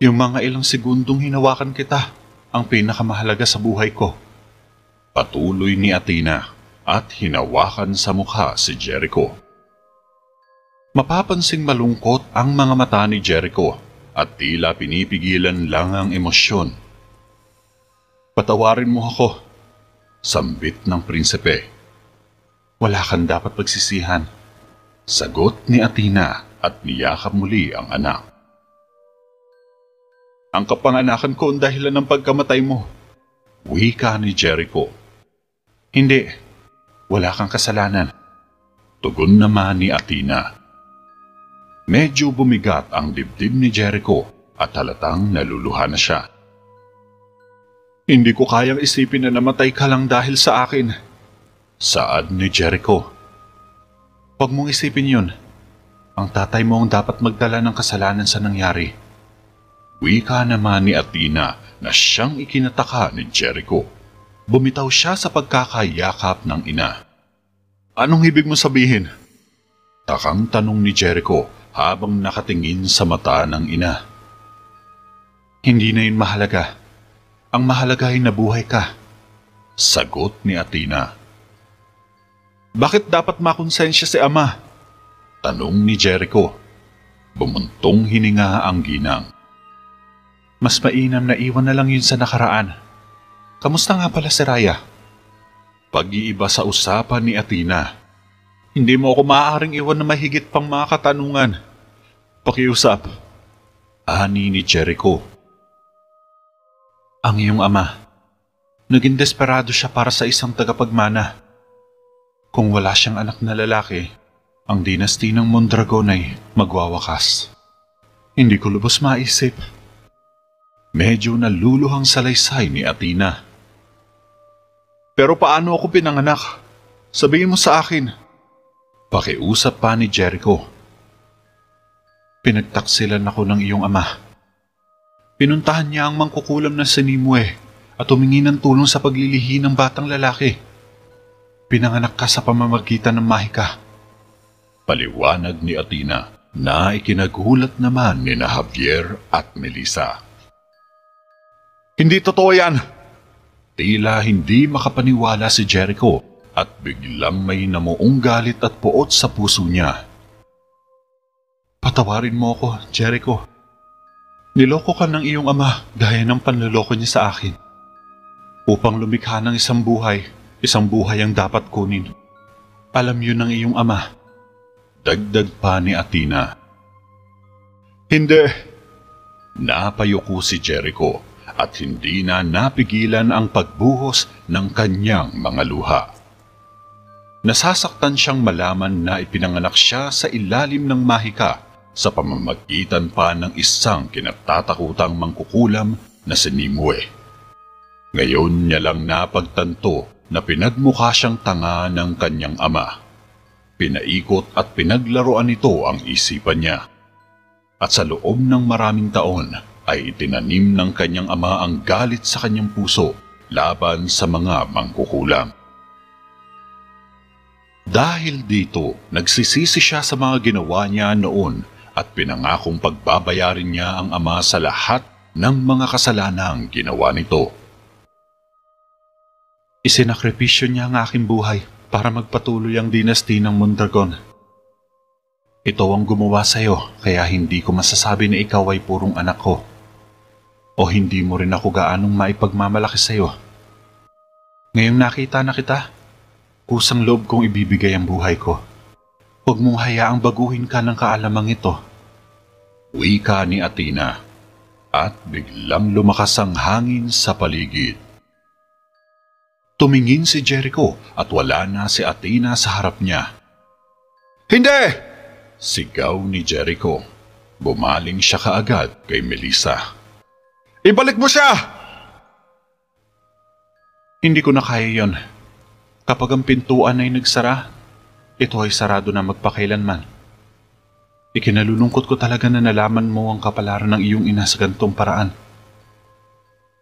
Yung mga ilang segundong hinawakan kita, ang pinakamahalaga sa buhay ko. Patuloy ni Athena at hinawakan sa mukha si Jericho. Mapapansing malungkot ang mga mata ni Jericho at tila pinipigilan lang ang emosyon. Patawarin mo ako, sambit ng prinsipe. Wala kang dapat pagsisihan. Sagot ni Athena at niyakap muli ang anak. Ang kapanganakan ko ang dahilan ng pagkamatay mo. Wika ni Jericho. Hindi, wala kang kasalanan. Tugon naman ni Athena. Medyo bumigat ang dibdib ni Jericho at halatang naluluha na siya. Hindi ko kayang isipin na namatay ka lang dahil sa akin. Saad ni Jericho. Huwag mong isipin yun. Ang tatay mo ang dapat magdala ng kasalanan sa nangyari. Wika naman ni Athena na siyang ikinataka ni Jericho. Bumitaw siya sa pagkakayakap ng ina. Anong ibig mo sabihin? Takang tanong ni Jericho habang nakatingin sa mata ng ina. Hindi na yun mahalaga. Ang mahalaga ay nabuhay ka. Sagot ni Athena. Bakit dapat makonsensya si ama? Tanong ni Jericho. Bumuntong hininga ang ginang. Mas mainam na iwan na lang yun sa nakaraan. Kamusta nga pala si Raya? Pag-iiba sa usapan ni Athena. Hindi mo ako maaaring iwan na mahigit pang mga katanungan. Pakiusap. Ani ni Jericho. Ang iyong ama. Naging desperado siya para sa isang tagapagmana. Kung wala siyang anak na lalaki, ang dinasti ng Mondragon ay magwawakas. Hindi ko lubos maisip. Medyo naluluhang salaysay ni Athena. Pero paano ako pinanganak? Sabihin mo sa akin. Pakiusap pa ni Jericho. Pinagtaksilan ako ng iyong ama. Pinuntahan niya ang mangkukulam na Sinimue at humingi ng tulong sa paglilihi ng batang lalaki. Pinanganak ka sa pamamagitan ng mahika. Paliwanag ni Athena na ikinagulat naman ni na Javier at Melissa. Hindi totoo yan! Tila hindi makapaniwala si Jericho at biglang may namuong galit at puot sa puso niya. Patawarin mo ako, Jericho. Niloko ka ng iyong ama gaya ng panluloko niya sa akin. Upang lumikha ng isang buhay, isang buhay ang dapat kunin. Alam yun ng iyong ama. Dagdag pa ni Athena. Hindi. Napayuko si Jericho at hindi na napigilan ang pagbuhos ng kanyang mga luha. Nasasaktan siyang malaman na ipinanganak siya sa ilalim ng mahika sa pamamagitan pa ng isang kinatatakutang mangkukulam na si Nimue. Ngayon niya lang napagtanto na pinagmukha siyang tanga ng kanyang ama. Pinaikot at pinaglaruan nito ang isipan niya. At sa loob ng maraming taon ay itinanim ng kanyang ama ang galit sa kanyang puso laban sa mga mangkukulam. Dahil dito, nagsisisi siya sa mga ginawa niya noon at pinangakong pagbabayarin niya ang ama sa lahat ng mga kasalanang ginawa nito. Isinakripisyo niya ang aking buhay para magpatuloy ang dinasti ng Mondragon. Ito ang gumawa sa iyo kaya hindi ko masasabi na ikaw ay purong anak ko. O hindi mo rin ako gaanong maipagmamalaki sa iyo. Ngayong nakita na kita, kusang loob kong ibibigay ang buhay ko. Huwag mong hayaang baguhin ka ng kaalamang ito. Wika ni Athena at biglang lumakas ang hangin sa paligid. Tumingin si Jericho at wala na si Athena sa harap niya. Hindi! Sigaw ni Jericho. Bumaling siya kaagad kay Melissa. Ibalik mo siya! Hindi ko na kaya yon. Kapag ang pintuan ay nagsara, ito ay sarado na magpakailanman. Ikinalulungkot ko talaga na nalaman mo ang kapalaran ng iyong ina sa gantong paraan.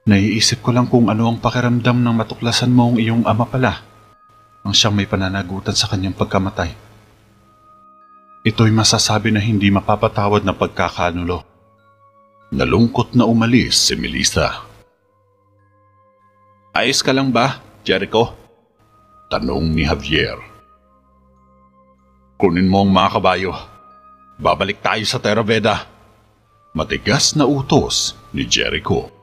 Naiisip ko lang kung ano ang pakiramdam ng matuklasan mo ang iyong ama pala ang siyang may pananagutan sa kanyang pagkamatay. Ito'y masasabi na hindi mapapatawad na pagkakanulo. Nalungkot na umalis si Melissa. Ayos ka lang ba, Jericho? Tanong ni Javier. Kunin mo ang mga kabayo. Babalik tayo sa Terraveda. Matigas na utos ni Jericho.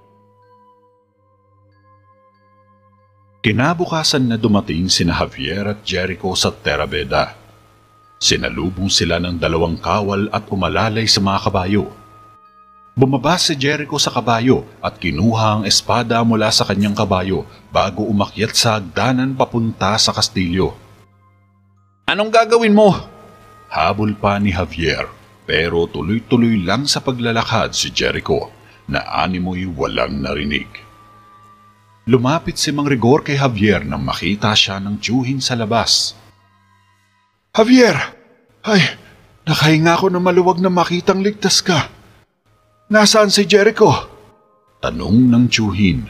Kinabukasan na dumating sina Javier at Jericho sa Terraveda. Sinalubong sila ng dalawang kawal at umalalay sa mga kabayo. Bumaba si Jericho sa kabayo at kinuha ang espada mula sa kanyang kabayo bago umakyat sa hagdanan papunta sa kastilyo. Anong gagawin mo? Habol pa ni Javier pero tuloy-tuloy lang sa paglalakad si Jericho na animoy walang narinig. Lumapit si Mang Rigor kay Javier nang makita siya ng tiyuhin sa labas. Javier! Ay, nakahinga ako na maluwag na makitang ligtas ka. Nasaan si Jericho? Tanong ng tiyuhin.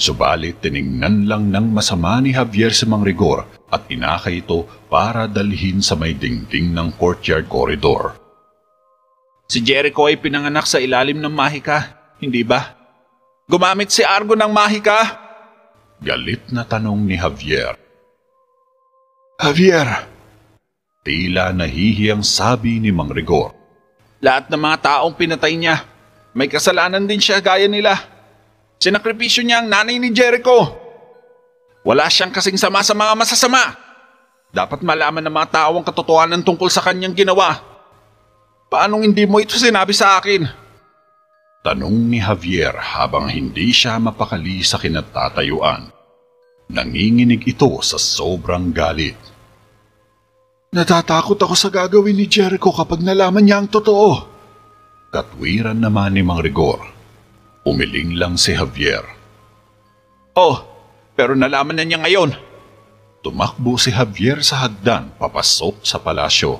Subalit tiningnan lang ng masama ni Javier si Mang Rigor at inakay ito para dalhin sa may dingding ng courtyard corridor. Si Jericho ay pinanganak sa ilalim ng mahika, hindi ba? Gumamit si Argo ng mahika? Galit na tanong ni Javier. Javier, Tila nahihiyang sabi ni Mang Rigor. Lahat ng mga taong pinatay niya, may kasalanan din siya gaya nila. Sinakripisyo niya ang nanay ni Jericho. Wala siyang kasing sama sa mga masasama. Dapat malaman ng mga tao ang katotohanan tungkol sa kanyang ginawa. Paanong hindi mo ito sinabi sa akin? Tanong ni Javier habang hindi siya mapakali sa kinatatayuan. Nanginginig ito sa sobrang galit. Natatakot ako sa gagawin ni Jericho kapag nalaman niya ang totoo. Katwiran naman ni Mang Rigor. Umiling lang si Javier. Oh, pero nalaman na niya ngayon. Tumakbo si Javier sa hagdan papasok sa palasyo.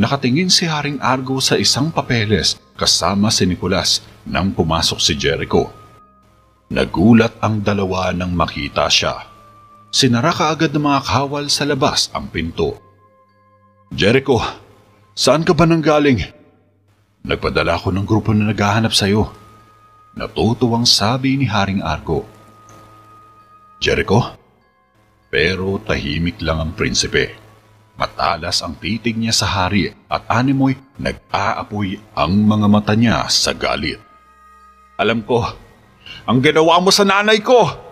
Nakatingin si Haring Argo sa isang papeles kasama si Nicolas nang pumasok si Jericho. Nagulat ang dalawa nang makita siya. Sinara kaagad ng mga kawal sa labas ang pinto. Jericho, saan ka ba nanggaling? Nagpadala ko ng grupo na naghahanap sa'yo. Natutuwang sabi ni Haring Argo. Jericho? Pero tahimik lang ang prinsipe. Matalas ang titig niya sa hari at animoy nag-aapoy ang mga mata niya sa galit. Alam ko, ang ginawa mo sa nanay ko.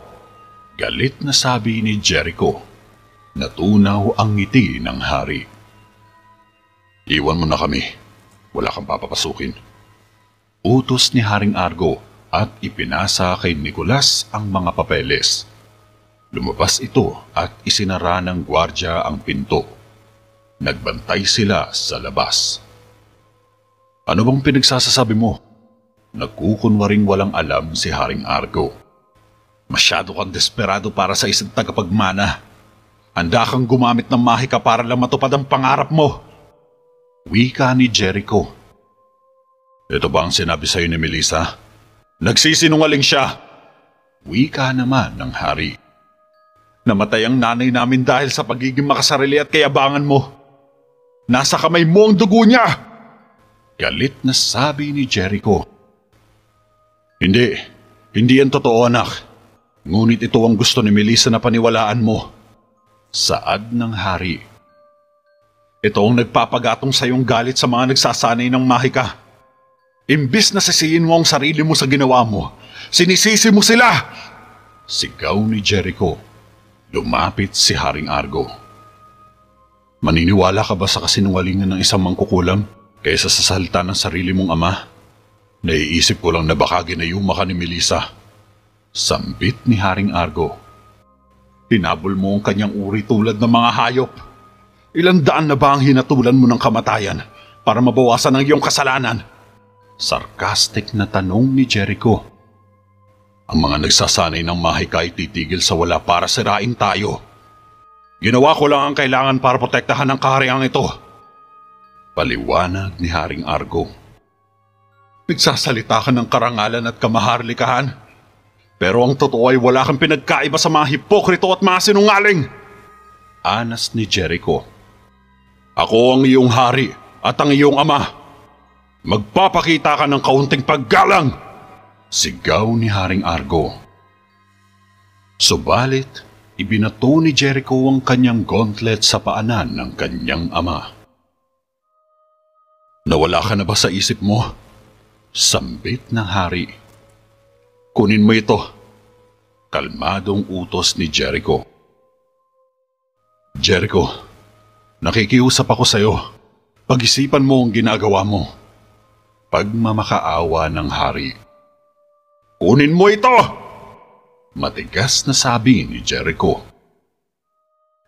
Galit na sabi ni Jericho. Natunaw ang ngiti ng hari. Iwan mo na kami. Wala kang papapasukin. Utos ni Haring Argo at ipinasa kay Nicolas ang mga papeles. Lumabas ito at isinara ng gwardya ang pinto. Nagbantay sila sa labas. Ano bang pinagsasasabi mo? Nagkukunwaring walang alam si Haring Argo. Masyado kang desperado para sa isang tagapagmana. Handa kang gumamit ng mahika para lang matupad ang pangarap mo. Wika ni Jericho. Ito ba ang sinabi sa'yo ni Melissa? Nagsisinungaling siya. Wika naman ng hari. Namatay ang nanay namin dahil sa pagiging makasarili at kayabangan mo. Nasa kamay mo ang dugo niya! Galit na sabi ni Jericho. Hindi, hindi yan totoo anak. Ngunit ito ang gusto ni Melissa na paniwalaan mo. Saad ng hari. Ito ang nagpapagatong sa iyong galit sa mga nagsasanay ng mahika. Imbis na sisihin mo ang sarili mo sa ginawa mo, sinisisi mo sila! Sigaw ni Jericho. Lumapit si Haring Argo. Maniniwala ka ba sa kasinungalingan ng isang mangkukulam kaysa sa salita ng sarili mong ama? Naiisip ko lang na baka ginayuma ka ni Melissa. Sambit ni Haring Argo. Hinabol mo ang kanyang uri tulad ng mga hayop. Ilang daan na ba ang hinatulan mo ng kamatayan para mabawasan ang iyong kasalanan? Sarcastic na tanong ni Jericho. Ang mga nagsasanay ng mahika ay titigil sa wala para sirain tayo. Ginawa ko lang ang kailangan para protektahan ang kahariang ito. Paliwanag ni Haring Argo. Nagsasalita ka ng karangalan at kamaharlikahan. Pero ang totoo ay wala kang pinagkaiba sa mga hipokrito at mga sinungaling. Anas ni Jericho. Ako ang iyong hari at ang iyong ama. Magpapakita ka ng kaunting paggalang! Sigaw ni Haring Argo. Subalit, ibinato ni Jericho ang kanyang gauntlet sa paanan ng kanyang ama. Nawala ka na ba sa isip mo? Sambit ng hari. Kunin mo ito. Kalmadong utos ni Jericho. Jericho, nakikiusap ako sa iyo. Pag-isipan mo ang ginagawa mo. Pagmamakaawa ng hari. Kunin mo ito! Matigas na sabi ni Jericho.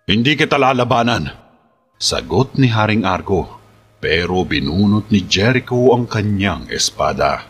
Hindi kita lalabanan. Sagot ni Haring Argo pero binunot ni Jericho ang kanyang espada.